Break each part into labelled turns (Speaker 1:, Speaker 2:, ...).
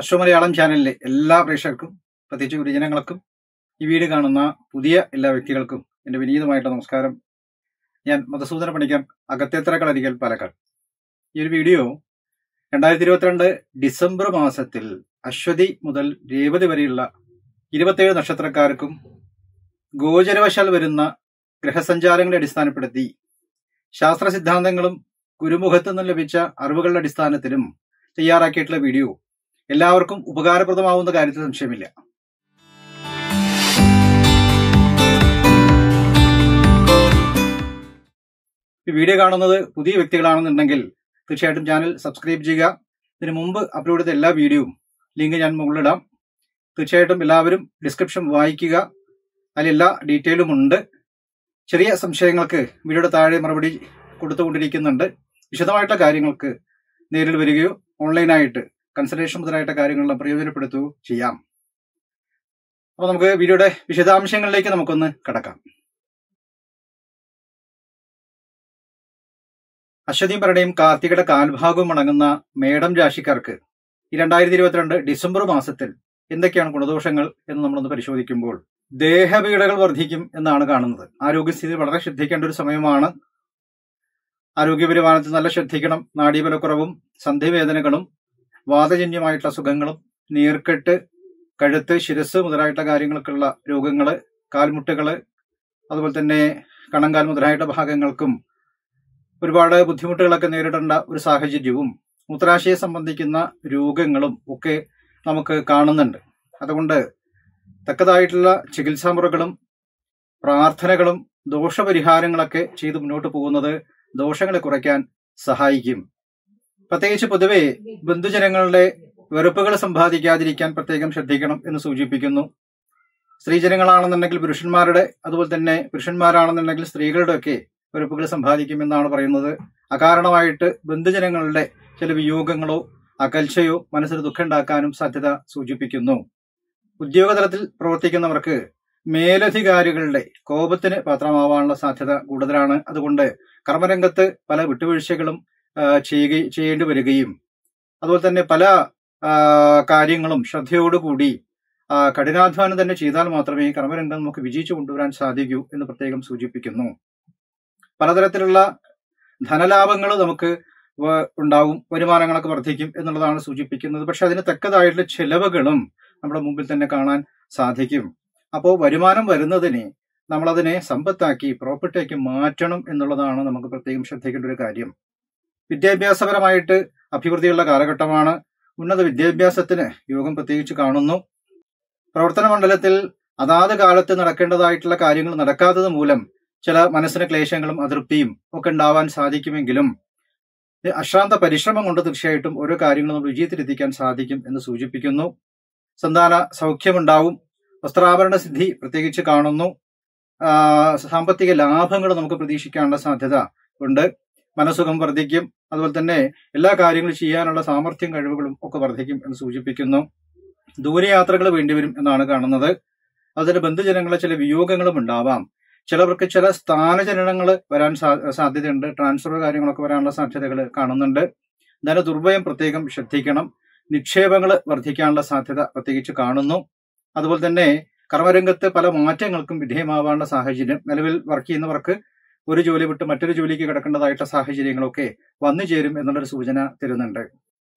Speaker 1: അശ്വ മലയാളം ചാനലിലെ എല്ലാ പ്രേക്ഷകർക്കും പ്രത്യേകിച്ച് ഗുരുജനങ്ങൾക്കും ഈ വീട് കാണുന്ന പുതിയ എല്ലാ വ്യക്തികൾക്കും എന്റെ വിനീതമായിട്ടുള്ള നമസ്കാരം. ഞാൻ മധുസൂദന പണിക്കർ അകത്തേത്തറ കളരിക്കൽ പാലക്കാട്. ഈ ഒരു വീഡിയോ രണ്ടായിരത്തി ഇരുപത്തിരണ്ട് ഡിസംബർ മാസത്തിൽ അശ്വതി മുതൽ രേവതി വരെയുള്ള ഇരുപത്തേഴ് നക്ഷത്രക്കാർക്കും ഗോചരവശാൽ വരുന്ന ഗ്രഹസഞ്ചാരങ്ങളെ അടിസ്ഥാനപ്പെടുത്തി ശാസ്ത്ര സിദ്ധാന്തങ്ങളും ഗുരുമുഖത്തു നിന്നും ലഭിച്ച അറിവുകളുടെ അടിസ്ഥാനത്തിലും തയ്യാറാക്കിയിട്ടുള്ള വീഡിയോ എല്ലാവർക്കും ഉപകാരപ്രദമാവുന്ന കാര്യത്തിൽ സംശയമില്ല. ഈ വീഡിയോ കാണുന്നത് പുതിയ വ്യക്തികളാണെന്നുണ്ടെങ്കിൽ തീർച്ചയായിട്ടും ചാനൽ സബ്സ്ക്രൈബ് ചെയ്യുക. ഇതിനു മുമ്പ് അപ്ലോഡ് ചെയ്ത എല്ലാ വീഡിയോയും ലിങ്ക് ഞാൻ മുകളിലിടാം. തീർച്ചയായിട്ടും എല്ലാവരും ഡിസ്ക്രിപ്ഷൻ വായിക്കുക. അതിലെല്ലാ ഡീറ്റെയിലും ഉണ്ട്. ചെറിയ സംശയങ്ങൾക്ക് വീഡിയോയുടെ താഴെ മറുപടി കൊടുത്തുകൊണ്ടിരിക്കുന്നുണ്ട്. വിശദമായിട്ടുള്ള കാര്യങ്ങൾക്ക് നേരിൽ വരികയോ ഓൺലൈനായിട്ട് കൺസൾട്ടേഷൻ മുതലായിട്ട് കാര്യങ്ങളെല്ലാം പ്രയോജനപ്പെടുത്തു. ചെയ്യാം. അപ്പൊ നമുക്ക് വീഡിയോയുടെ വിശദാംശങ്ങളിലേക്ക് നമുക്കൊന്ന് കടക്കാം. അശ്വതിയും കാർത്തികയുടെ കാൽഭാഗവും അടങ്ങുന്ന മേടം രാശിക്കാർക്ക് ഈ രണ്ടായിരത്തി ഇരുപത്തിരണ്ട് ഡിസംബർ മാസത്തിൽ എന്തൊക്കെയാണ് ഗുണദോഷങ്ങൾ എന്ന് നമ്മളൊന്ന് പരിശോധിക്കുമ്പോൾ ദേഹപീഡകൾ വർദ്ധിക്കും എന്നാണ് കാണുന്നത്. ആരോഗ്യസ്ഥിതി വളരെ ശ്രദ്ധിക്കേണ്ട ഒരു സമയമാണ്. ആരോഗ്യപരിമാനത്തിൽ നല്ല ശ്രദ്ധിക്കണം. നാഡീബലക്കുറവും സന്ധിവേദനകളും വാതജന്യമായിട്ടുള്ള സുഖങ്ങളും നീർക്കെട്ട് കഴുത്ത് ശിരസ് മുതലായിട്ടുള്ള കാര്യങ്ങൾക്കുള്ള രോഗങ്ങൾ കാൽമുട്ടുകൾ അതുപോലെ തന്നെ കണങ്കാൽ മുതലായിട്ടുള്ള ഭാഗങ്ങൾക്കും ഒരുപാട് ബുദ്ധിമുട്ടുകളൊക്കെ നേരിടേണ്ട ഒരു സാഹചര്യവും മൂത്രാശയെ സംബന്ധിക്കുന്ന രോഗങ്ങളും ഒക്കെ നമുക്ക് കാണുന്നുണ്ട്. അതുകൊണ്ട് തക്കതായിട്ടുള്ള ചികിത്സാ മുറകളും പ്രാർത്ഥനകളും ദോഷപരിഹാരങ്ങളൊക്കെ ചെയ്ത് മുന്നോട്ട് പോകുന്നത് ദോഷങ്ങളെ കുറയ്ക്കാൻ സഹായിക്കും. പ്രത്യേകിച്ച് പൊതുവെ ബന്ധുജനങ്ങളുടെ വെറുപ്പുകൾ സമ്പാദിക്കാതിരിക്കാൻ പ്രത്യേകം ശ്രദ്ധിക്കണം എന്ന് സൂചിപ്പിക്കുന്നു. സ്ത്രീജനങ്ങളാണെന്നുണ്ടെങ്കിൽ പുരുഷന്മാരുടെ അതുപോലെ തന്നെ പുരുഷന്മാരാണെന്നുണ്ടെങ്കിൽ സ്ത്രീകളുടെ ഒക്കെ വെറുപ്പുകൾ സമ്പാദിക്കുമെന്നാണ് പറയുന്നത്. അകാരണമായിട്ട് ബന്ധുജനങ്ങളുടെ ചില വിയോഗങ്ങളോ അകൽച്ചയോ മനസ്സിന് ദുഃഖം ഉണ്ടാക്കാനും സാധ്യത സൂചിപ്പിക്കുന്നു. ഉദ്യോഗതലത്തിൽ പ്രവർത്തിക്കുന്നവർക്ക് മേലധികാരികളുടെ കോപത്തിന് പാത്രമാവാനുള്ള സാധ്യത കൂടുതലാണ്. അതുകൊണ്ട് കർമ്മരംഗത്ത് പല വിട്ടുവീഴ്ചകളും ചെയ്യുക ചെയ്യേണ്ടി വരികയും അതുപോലെ തന്നെ പല കാര്യങ്ങളും ശ്രദ്ധയോടുകൂടി കഠിനാധ്വാനം തന്നെ ചെയ്താൽ മാത്രമേ കർമ്മരംഗം നമുക്ക് വിജയിച്ചു കൊണ്ടുവരാൻ സാധിക്കൂ എന്ന് പ്രത്യേകം സൂചിപ്പിക്കുന്നു. പലതരത്തിലുള്ള ധനലാഭങ്ങൾ നമുക്ക് ഉണ്ടാവും വരുമാനങ്ങളൊക്കെ വർദ്ധിക്കും എന്നുള്ളതാണ് സൂചിപ്പിക്കുന്നത്. പക്ഷെ അതിന് തക്കതായിട്ടുള്ള ചെലവുകളും നമ്മുടെ മുമ്പിൽ തന്നെ കാണാൻ സാധിക്കും. അപ്പോൾ വരുമാനം വരുന്നതിനെ നമ്മളതിനെ സമ്പത്താക്കി പ്രോപ്പർട്ടിയാക്കി മാറ്റണം എന്നുള്ളതാണ് നമുക്ക് പ്രത്യേകം ശ്രദ്ധിക്കേണ്ട ഒരു കാര്യം. വിദ്യാഭ്യാസപരമായിട്ട് അഭിവൃദ്ധിയുള്ള കാലഘട്ടമാണ്. ഉന്നത വിദ്യാഭ്യാസത്തിന് യോഗം പ്രത്യേകിച്ച് കാണുന്നു. പ്രവർത്തന മണ്ഡലത്തിൽ അതാത് കാലത്ത് നടക്കേണ്ടതായിട്ടുള്ള കാര്യങ്ങൾ നടക്കാത്തത് മൂലം ചില മനസ്സിന് ക്ലേശങ്ങളും അതൃപ്തിയും ഒക്കെ ഉണ്ടാവാൻ സാധിക്കുമെങ്കിലും അശ്രാന്ത പരിശ്രമം കൊണ്ട് തീർച്ചയായിട്ടും ഓരോ കാര്യങ്ങളും നമ്മൾ വിജയത്തിലെത്തിക്കാൻ സാധിക്കും എന്ന് സൂചിപ്പിക്കുന്നു. സന്താന സൗഖ്യമുണ്ടാവും. വസ്ത്രാഭരണ സിദ്ധി പ്രത്യേകിച്ച് കാണുന്നു. സാമ്പത്തിക ലാഭങ്ങൾ നമുക്ക് പ്രതീക്ഷിക്കാനുള്ള സാധ്യത ഉണ്ട്. മനസ്സുഖം വർദ്ധിക്കും. അതുപോലെ തന്നെ എല്ലാ കാര്യങ്ങളും ചെയ്യാനുള്ള സാമർഥ്യം കഴിവുകളും ഒക്കെ വർദ്ധിക്കും എന്ന് സൂചിപ്പിക്കുന്നു. ദൂരയാത്രകൾ വേണ്ടിവരും എന്നാണ് കാണുന്നത്. അതിന് ബന്ധുജനങ്ങളെ ചില വിയോഗങ്ങളും ഉണ്ടാവാം. ചിലവർക്ക് ചില സ്ഥാനചലനങ്ങൾ വരാൻ സാധ്യതയുണ്ട്. ട്രാൻസ്ഫർ കാര്യങ്ങളൊക്കെ വരാനുള്ള സാധ്യതകൾ കാണുന്നുണ്ട്. ധന ദുർഭയം പ്രത്യേകം ശ്രദ്ധിക്കണം. നിക്ഷേപങ്ങൾ വർദ്ധിക്കാനുള്ള സാധ്യത പ്രത്യേകിച്ച് കാണുന്നു. അതുപോലെ തന്നെ കർമ്മരംഗത്ത് പല മാറ്റങ്ങൾക്കും വിധേയമാവാനുള്ള സാഹചര്യം നിലവിൽ വർക്ക് ചെയ്യുന്നവർക്ക് ഒരു ജോലി വിട്ട് മറ്റൊരു ജോലിക്ക് കിടക്കേണ്ടതായിട്ട് സാഹചര്യങ്ങളൊക്കെ വന്നു ചേരും എന്നുള്ളൊരു സൂചന തരുന്നുണ്ട്.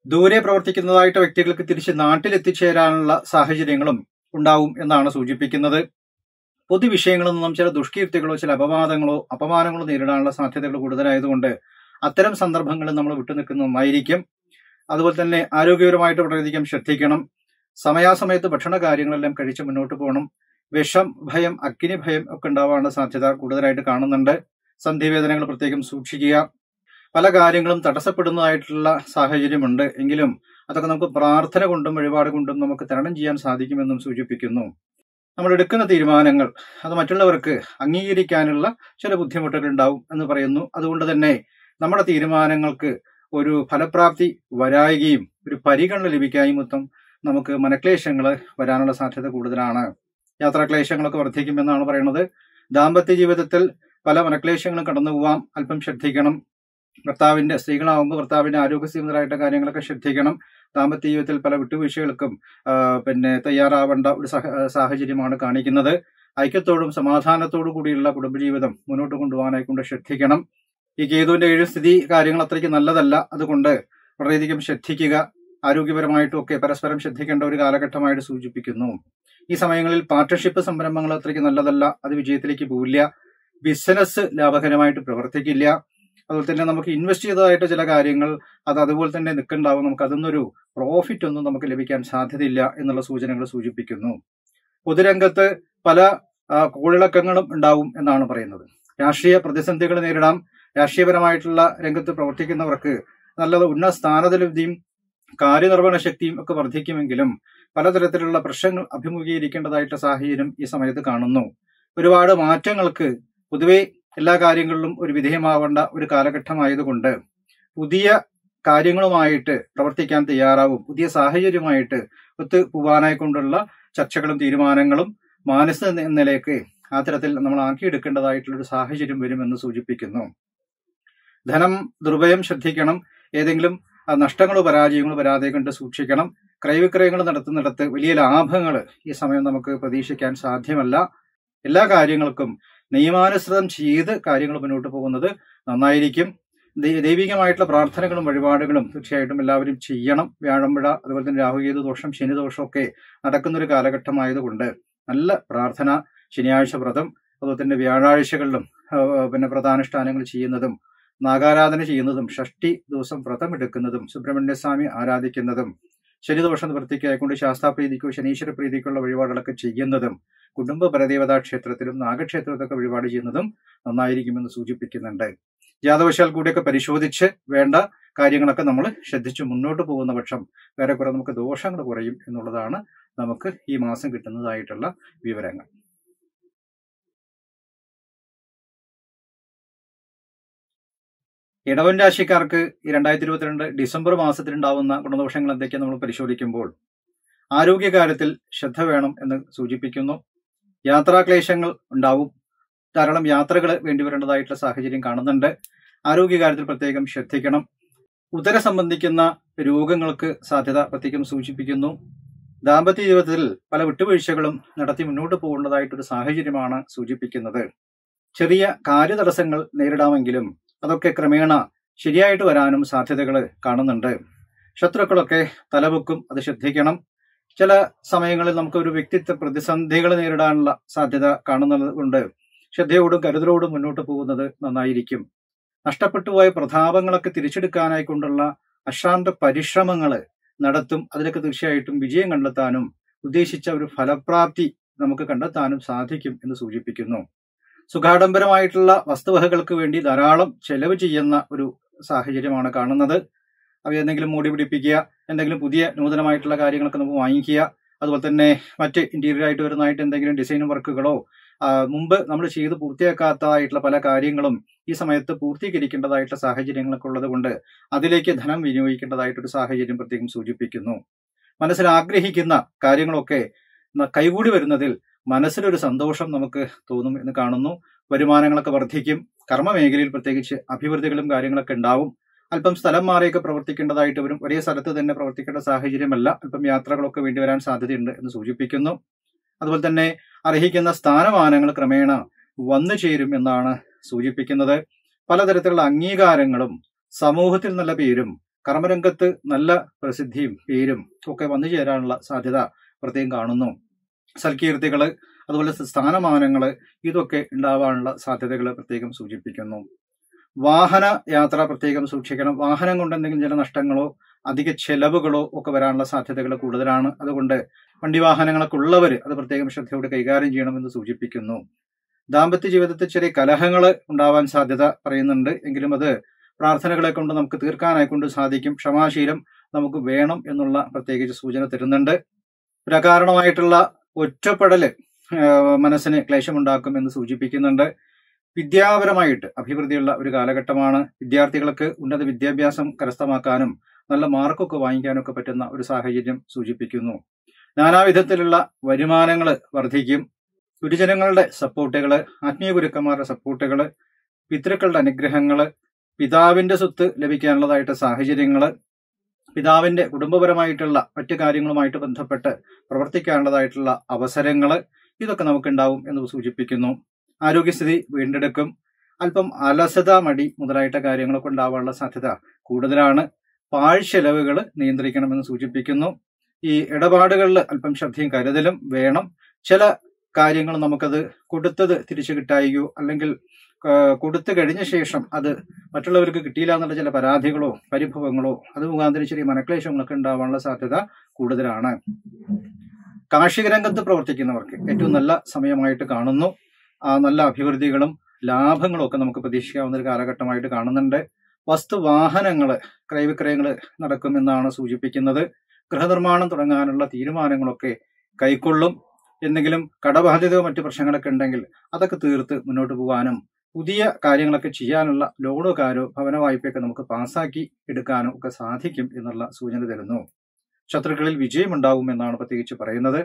Speaker 1: ദൂരെ പ്രവർത്തിക്കുന്നതായിട്ട് വ്യക്തികൾക്ക് തിരിച്ച് നാട്ടിലെത്തിച്ചേരാനുള്ള സാഹചര്യങ്ങളും ഉണ്ടാവും എന്നാണ് സൂചിപ്പിക്കുന്നത്. പൊതുവിഷയങ്ങളിൽ നിന്നും ചില ദുഷ്കീർത്തികളോ ചില അപവാദങ്ങളോ അപമാനങ്ങളോ നേരിടാനുള്ള സാധ്യതകൾ കൂടുതലായതുകൊണ്ട് അത്തരം സന്ദർഭങ്ങളിൽ നമ്മൾ വിട്ടുനിൽക്കുന്നതുമായിരിക്കും അതുപോലെ തന്നെ ആരോഗ്യപരമായിട്ട് വളരെയധികം ശ്രദ്ധിക്കണം. സമയാസമയത്ത് ഭക്ഷണ കാര്യങ്ങളെല്ലാം കഴിച്ച് മുന്നോട്ട് പോകണം. വിഷം ഭയം അഗ്നി ഭയം ഒക്കെ ഉണ്ടാവാനുള്ള സാധ്യത കൂടുതലായിട്ട് കാണുന്നുണ്ട്. സന്ധിവേദനകൾ പ്രത്യേകം സൂക്ഷിക്കുക. പല കാര്യങ്ങളും തടസ്സപ്പെടുന്നതായിട്ടുള്ള സാഹചര്യമുണ്ട്. എങ്കിലും അതൊക്കെ നമുക്ക് പ്രാർത്ഥന കൊണ്ടും വഴിപാട് കൊണ്ടും നമുക്ക് തരണം ചെയ്യാൻ സാധിക്കുമെന്നും സൂചിപ്പിക്കുന്നു. നമ്മൾ എടുക്കുന്ന തീരുമാനങ്ങൾ അത് മറ്റുള്ളവർക്ക് അംഗീകരിക്കാനുള്ള ചില ബുദ്ധിമുട്ടുകൾ ഉണ്ടാവും എന്ന് പറയുന്നു. അതുകൊണ്ട് തന്നെ നമ്മുടെ തീരുമാനങ്ങൾക്ക് ഒരു ഫലപ്രാപ്തി വരായുകയും ഒരു പരിഗണന ലഭിക്കായും മൊത്തം നമുക്ക് മനക്ലേശങ്ങൾ വരാനുള്ള സാധ്യത കൂടുതലാണ്. യാത്രാക്ലേശങ്ങളൊക്കെ വർദ്ധിക്കുമെന്നാണ് പറയുന്നത്. ദാമ്പത്യ ജീവിതത്തിൽ പല മനക്ലേശങ്ങളും കടന്നു പോവാം. അല്പം ശ്രദ്ധിക്കണം. ഭർത്താവിന്റെ സ്ത്രീകളാവുമ്പോൾ ഭർത്താവിന്റെ ആരോഗ്യസ്ഥിതിപരമായിട്ട് കാര്യങ്ങളൊക്കെ ശ്രദ്ധിക്കണം. ദാമ്പത്യ ജീവിതത്തിൽ പല വിട്ടുവീഴ്ചകൾക്കും പിന്നെ തയ്യാറാവേണ്ട ഒരു സഹ- സാഹചര്യമാണ് കാണിക്കുന്നത്. ഐക്യത്തോടും സമാധാനത്തോടും കൂടിയുള്ള കുടുംബജീവിതം മുന്നോട്ട് കൊണ്ടുപോകാനായി കൊണ്ട് ശ്രദ്ധിക്കണം. ഈ കേതുവിന്റെ ഏഴ് സ്ഥിതി കാര്യങ്ങൾ അത്രയ്ക്ക് നല്ലതല്ല. അതുകൊണ്ട് വളരെയധികം ശ്രദ്ധിക്കുക. ആരോഗ്യപരമായിട്ടും ഒക്കെ പരസ്പരം ശ്രദ്ധിക്കേണ്ട ഒരു കാലഘട്ടമായിട്ട് സൂചിപ്പിക്കുന്നു. ഈ സമയങ്ങളിൽ പാർട്ട്ണർഷിപ്പ് സംരംഭങ്ങൾ അത്രയ്ക്ക് നല്ലതല്ല. അത് വിജയത്തിലേക്ക് പോവില്ല. ബിസിനസ് ലാഭകരമായിട്ട് പ്രവർത്തിക്കില്ല. അതുപോലെ തന്നെ നമുക്ക് ഇൻവെസ്റ്റ് ചെയ്തതായിട്ട് ചില കാര്യങ്ങൾ അത് അതുപോലെ തന്നെ നിൽക്കുന്നുണ്ടാവും നമുക്ക് അതിന്നൊരു പ്രോഫിറ്റ് ഒന്നും നമുക്ക് ലഭിക്കാൻ സാധ്യതയില്ല എന്നുള്ള സൂചനകൾ സൂചിപ്പിക്കുന്നു. പൊതുരംഗത്ത് പല കോളിളക്കങ്ങളും ഉണ്ടാവും എന്നാണ് പറയുന്നത്. രാഷ്ട്രീയ പ്രതിസന്ധികൾ നേരിടാം. രാഷ്ട്രീയപരമായിട്ടുള്ള രംഗത്ത് പ്രവർത്തിക്കുന്നവർക്ക് നല്ല ഉന്നത സ്ഥാനതലബ്ധിയും കാര്യനിർവഹണ ശക്തിയും ഒക്കെ വർദ്ധിക്കുമെങ്കിലും പലതരത്തിലുള്ള പ്രശ്നങ്ങൾ അഭിമുഖീകരിക്കേണ്ടതായിട്ട് സാഹചര്യം ഈ സമയത്ത് കാണുന്നു. ഒരുപാട് മാറ്റങ്ങൾക്ക് പൊതുവെ എല്ലാ കാര്യങ്ങളിലും ഒരു വിധേയമാവേണ്ട ഒരു കാലഘട്ടമായതുകൊണ്ട് പുതിയ കാര്യങ്ങളുമായിട്ട് പ്രവർത്തിക്കാൻ തയ്യാറാവും. പുതിയ സാഹചര്യമായിട്ട് ഒത്തു പോവാനായി കൊണ്ടുള്ള ചർച്ചകളും തീരുമാനങ്ങളും മാനസിക നിലയ്ക്ക് ആ തരത്തിൽ നമ്മൾ ആക്കിയെടുക്കേണ്ടതായിട്ടുള്ള ഒരു സാഹചര്യം വരുമെന്ന് സൂചിപ്പിക്കുന്നു. ധനം ദുർഭയം ശ്രദ്ധിക്കണം. ഏതെങ്കിലും നഷ്ടങ്ങളോ പരാജയങ്ങളോ വരാതെ കണ്ട് സൂക്ഷിക്കണം. ക്രയവിക്രയങ്ങൾ നടത്തുന്നിടത്ത് വലിയ ലാഭങ്ങൾ ഈ സമയം നമുക്ക് പ്രതീക്ഷിക്കാൻ സാധ്യമല്ല. എല്ലാ കാര്യങ്ങൾക്കും നിയമാനുസൃതം ചെയ്ത് കാര്യങ്ങൾ മുന്നോട്ട് പോകുന്നത് നന്നായിരിക്കും. ദൈവികമായിട്ടുള്ള പ്രാർത്ഥനകളും വഴിപാടുകളും തീർച്ചയായിട്ടും എല്ലാവരും ചെയ്യണം. വ്യാഴമ്പഴ അതുപോലെ തന്നെ രാഹുകേതു ദോഷം ശനി നടക്കുന്നൊരു കാലഘട്ടമായതുകൊണ്ട് നല്ല പ്രാർത്ഥന ശനിയാഴ്ച വ്രതം അതുപോലെ തന്നെ വ്യാഴാഴ്ചകളിലും പിന്നെ പ്രധാനുഷ്ഠാനങ്ങൾ ചെയ്യുന്നതും നാഗാരാധന ചെയ്യുന്നതും ഷഷ്ടി ദിവസം വ്രതം എടുക്കുന്നതും സുബ്രഹ്മണ്യസ്വാമി ആരാധിക്കുന്നതും ശനിദോഷ വൃത്തിക്കായിക്കൊണ്ട് ശാസ്താപ്രീതിക്കോ ശനീശ്വര പ്രീതിക്കുള്ള വഴിപാടുകളൊക്കെ ചെയ്യുന്നതും കുടുംബ പരദേവതാ ക്ഷേത്രത്തിലും നാഗക്ഷേത്രത്തിലൊക്കെ വഴിപാട് ചെയ്യുന്നതും നന്നായിരിക്കുമെന്ന് സൂചിപ്പിക്കുന്നുണ്ട്. ജാതവശാൽ കൂടിയൊക്കെ പരിശോധിച്ച് വേണ്ട കാര്യങ്ങളൊക്കെ നമ്മൾ ശ്രദ്ധിച്ച് മുന്നോട്ട് പോകുന്ന പക്ഷം വേറെ കുറെ നമുക്ക് ദോഷങ്ങൾ കുറയും എന്നുള്ളതാണ് നമുക്ക് ഈ മാസം കിട്ടുന്നതായിട്ടുള്ള വിവരങ്ങൾ. ഇടവൻ രാശിക്കാർക്ക് രണ്ടായിരത്തി ഇരുപത്തിരണ്ട് ഡിസംബർ മാസത്തിലുണ്ടാവുന്ന ഗുണദോഷങ്ങൾ എന്തൊക്കെയാണ് നമ്മൾ പരിശോധിക്കുമ്പോൾ ആരോഗ്യകാര്യത്തിൽ ശ്രദ്ധ വേണം എന്ന് സൂചിപ്പിക്കുന്നു. യാത്രാക്ലേശങ്ങൾ ഉണ്ടാവും. ധാരാളം യാത്രകൾ വേണ്ടിവരേണ്ടതായിട്ടുള്ള സാഹചര്യം കാണുന്നുണ്ട്. ആരോഗ്യകാര്യത്തിൽ പ്രത്യേകം ശ്രദ്ധിക്കണം. ഉദര സംബന്ധിക്കുന്ന രോഗങ്ങൾക്ക് സാധ്യത പ്രത്യേകം സൂചിപ്പിക്കുന്നു. ദാമ്പത്യ ജീവിതത്തിൽ പല വിട്ടുവീഴ്ചകളും നടത്തി മുന്നോട്ട് പോകേണ്ടതായിട്ടൊരു സാഹചര്യമാണ് സൂചിപ്പിക്കുന്നത്. ചെറിയ കാര്യതടസ്സങ്ങൾ നേരിടാമെങ്കിലും അതൊക്കെ ക്രമേണ ശരിയായിട്ട് വരാനും സാധ്യതകൾ കാണുന്നുണ്ട്. ശത്രുക്കളൊക്കെ തലവെക്കും അത് ശ്രദ്ധിക്കണം. ചില സമയങ്ങളിൽ നമുക്ക് ഒരു വ്യക്തിത്വ പ്രതിസന്ധികൾ നേരിടാനുള്ള സാധ്യത കാണുന്നത് കൊണ്ട് ശ്രദ്ധയോടും കരുതലോടും മുന്നോട്ട് പോകുന്നത് നന്നായിരിക്കും. നഷ്ടപ്പെട്ടുപോയ പ്രതാപങ്ങളൊക്കെ തിരിച്ചെടുക്കാനായി കൊണ്ടുള്ള അശാന്ത പരിശ്രമങ്ങൾ നടത്തും. അതിലൊക്കെ തീർച്ചയായിട്ടും വിജയം കണ്ടെത്താനും ഉദ്ദേശിച്ച ഒരു ഫലപ്രാപ്തി നമുക്ക് കണ്ടെത്താനും സാധിക്കും എന്ന് സൂചിപ്പിക്കുന്നു. സുഖാഡംബരമായിട്ടുള്ള വസ്തുവകകൾക്ക് വേണ്ടി ധാരാളം ചെലവ് ചെയ്യുന്ന ഒരു സാഹചര്യമാണ് കാണുന്നത്. അവ എന്തെങ്കിലും മൂടി പിടിപ്പിക്കുക എന്തെങ്കിലും പുതിയ നൂതനമായിട്ടുള്ള കാര്യങ്ങളൊക്കെ നമുക്ക് വാങ്ങിക്കുക അതുപോലെ തന്നെ മറ്റ് ഇന്റീരിയർ ആയിട്ട് വരുന്നതായിട്ട് എന്തെങ്കിലും ഡിസൈൻ വർക്കുകളോ മുമ്പ് നമ്മൾ ചെയ്ത് പൂർത്തിയാക്കാത്തതായിട്ടുള്ള പല കാര്യങ്ങളും ഈ സമയത്ത് പൂർത്തീകരിക്കേണ്ടതായിട്ടുള്ള സാഹചര്യങ്ങളൊക്കെ ഉള്ളത് കൊണ്ട് അതിലേക്ക് ധനം വിനിയോഗിക്കേണ്ടതായിട്ടൊരു സാഹചര്യം പ്രത്യേകം സൂചിപ്പിക്കുന്നു. മനസ്സിൽ ആഗ്രഹിക്കുന്ന കാര്യങ്ങളൊക്കെ കൈകൂടി വരുന്നതിൽ മനസ്സിലൊരു സന്തോഷം നമുക്ക് തോന്നും എന്ന് കാണുന്നു. വരുമാനങ്ങളൊക്കെ വർദ്ധിക്കും. കർമ്മ മേഖലയിൽ പ്രത്യേകിച്ച് അഭിവൃദ്ധികളും കാര്യങ്ങളൊക്കെ ഉണ്ടാവും. അല്പം സ്ഥലം മാറിയൊക്കെ പ്രവർത്തിക്കേണ്ടതായിട്ട് വരും. ഒരേ സ്ഥലത്ത് തന്നെ പ്രവർത്തിക്കേണ്ട സാഹചര്യമല്ല. അല്പം യാത്രകളൊക്കെ വേണ്ടി വരാൻ സാധ്യതയുണ്ട് എന്ന് സൂചിപ്പിക്കുന്നു. അതുപോലെ തന്നെ അർഹിക്കുന്ന സ്ഥാനമാനങ്ങൾ ക്രമേണ വന്നു ചേരും എന്നാണ് സൂചിപ്പിക്കുന്നത്. പലതരത്തിലുള്ള അംഗീകാരങ്ങളും സമൂഹത്തിൽ നല്ല പേരും കർമ്മരംഗത്ത് നല്ല പ്രസിദ്ധിയും പേരും ഒക്കെ വന്നു ചേരാനുള്ള സാധ്യത പ്രത്യേകം കാണുന്നു. സൽകീർത്തികൾ അതുപോലെ സ്ഥാനമാനങ്ങൾ ഇതൊക്കെ ഉണ്ടാവാനുള്ള സാധ്യതകൾ പ്രത്യേകം സൂചിപ്പിക്കുന്നു. വാഹന യാത്ര പ്രത്യേകം സൂക്ഷിക്കണം. വാഹനം കൊണ്ട് എന്തെങ്കിലും ചില നഷ്ടങ്ങളോ അധിക ചെലവുകളോ ഒക്കെ വരാനുള്ള സാധ്യതകൾ കൂടുതലാണ്. അതുകൊണ്ട് വണ്ടി വാഹനങ്ങളൊക്കെ ഉള്ളവർ അത് പ്രത്യേകം ശ്രദ്ധയോടെ കൈകാര്യം ചെയ്യണമെന്ന് സൂചിപ്പിക്കുന്നു. ദാമ്പത്യ ജീവിതത്തിൽ ചെറിയ കലഹങ്ങൾ ഉണ്ടാവാൻ സാധ്യത പറയുന്നുണ്ട്. എങ്കിലും അത് പ്രാർത്ഥനകളെ കൊണ്ട് നമുക്ക് തീർക്കാനായി കൊണ്ട് സാധിക്കും. ക്ഷമാശീലം നമുക്ക് വേണം എന്നുള്ള പ്രത്യേകിച്ച് സൂചന തരുന്നുണ്ട്. ഒരു അകാരണമായിട്ടുള്ള ഒറ്റപ്പെടൽ മനസ്സിന് ക്ലേശമുണ്ടാക്കും എന്ന് സൂചിപ്പിക്കുന്നുണ്ട്. വിദ്യാപരമായിട്ട് അഭിവൃദ്ധിയുള്ള ഒരു കാലഘട്ടമാണ്. വിദ്യാർത്ഥികൾക്ക് ഉന്നത വിദ്യാഭ്യാസം കരസ്ഥമാക്കാനും നല്ല മാർക്കൊക്കെ വാങ്ങിക്കാനൊക്കെ പറ്റുന്ന ഒരു സാഹചര്യം സൂചിപ്പിക്കുന്നു. നാനാവിധത്തിലുള്ള വരുമാനങ്ങൾ വർദ്ധിക്കും. ഗുരുജനങ്ങളുടെ സപ്പോർട്ടുകൾ ആത്മീയ ഗുരുക്കന്മാരുടെ സപ്പോർട്ടുകൾ പിതൃക്കളുടെ അനുഗ്രഹങ്ങൾ പിതാവിന്റെ സ്വത്ത് ലഭിക്കാനുള്ളതായിട്ട് സാഹചര്യങ്ങൾ പിതാവിന്റെ കുടുംബപരമായിട്ടുള്ള മറ്റു കാര്യങ്ങളുമായിട്ട് ബന്ധപ്പെട്ട് പ്രവർത്തിക്കേണ്ടതായിട്ടുള്ള അവസരങ്ങൾ ഇതൊക്കെ നമുക്കുണ്ടാവും എന്ന് സൂചിപ്പിക്കുന്നു. ആരോഗ്യസ്ഥിതി വീണ്ടെടുക്കും. അല്പം അലസത മടി മുതലായിട്ട കാര്യങ്ങളൊക്കെ ഉണ്ടാവാനുള്ള സാധ്യത കൂടുതലാണ്. പാഴ്ചെലവുകൾ നിയന്ത്രിക്കണമെന്ന് സൂചിപ്പിക്കുന്നു. ഈ ഇടപാടുകളിൽ അല്പം ശ്രദ്ധയും കരുതലും വേണം. ചില കാര്യങ്ങൾ നമുക്കത് കൊടുത്തത് തിരിച്ചു കിട്ടായികയോ അല്ലെങ്കിൽ കൊടുത്തു കഴിഞ്ഞ ശേഷം അത് മറ്റുള്ളവർക്ക് കിട്ടിയില്ല എന്നുള്ള ചില പരാതികളോ പരിഭവങ്ങളോ അത് മുഖാന്തരം ചെറിയ മനക്ലേശങ്ങളൊക്കെ ഉണ്ടാവാനുള്ള സാധ്യത കൂടുതലാണ്. കാർഷിക രംഗത്ത് പ്രവർത്തിക്കുന്നവർക്ക് ഏറ്റവും നല്ല സമയമായിട്ട് കാണുന്നു. നല്ല അഭിവൃദ്ധികളും ലാഭങ്ങളും ഒക്കെ നമുക്ക് പ്രതീക്ഷിക്കാവുന്ന ഒരു കാലഘട്ടമായിട്ട് കാണുന്നുണ്ട്. വസ്തുവാഹനങ്ങൾ ക്രയവിക്രയങ്ങൾ നടക്കുമെന്നാണ് സൂചിപ്പിക്കുന്നത്. ഗൃഹനിർമ്മാണം തുടങ്ങാനുള്ള തീരുമാനങ്ങളൊക്കെ കൈക്കൊള്ളും. എന്തെങ്കിലും കടബാധ്യതയോ മറ്റു പ്രശ്നങ്ങളൊക്കെ ഉണ്ടെങ്കിൽ അതൊക്കെ തീർത്ത് മുന്നോട്ട് പോകാനും പുതിയ കാര്യങ്ങളൊക്കെ ചെയ്യാനുള്ള ലോണോ കാരോ ഭവന വായ്പയൊക്കെ നമുക്ക് പാസ്സാക്കി എടുക്കാനോ ഒക്കെ സാധിക്കും എന്നുള്ള സൂചന തരുന്നു. ശത്രുക്കളിൽ വിജയമുണ്ടാവും എന്നാണ് പ്രത്യേകിച്ച് പറയുന്നത്.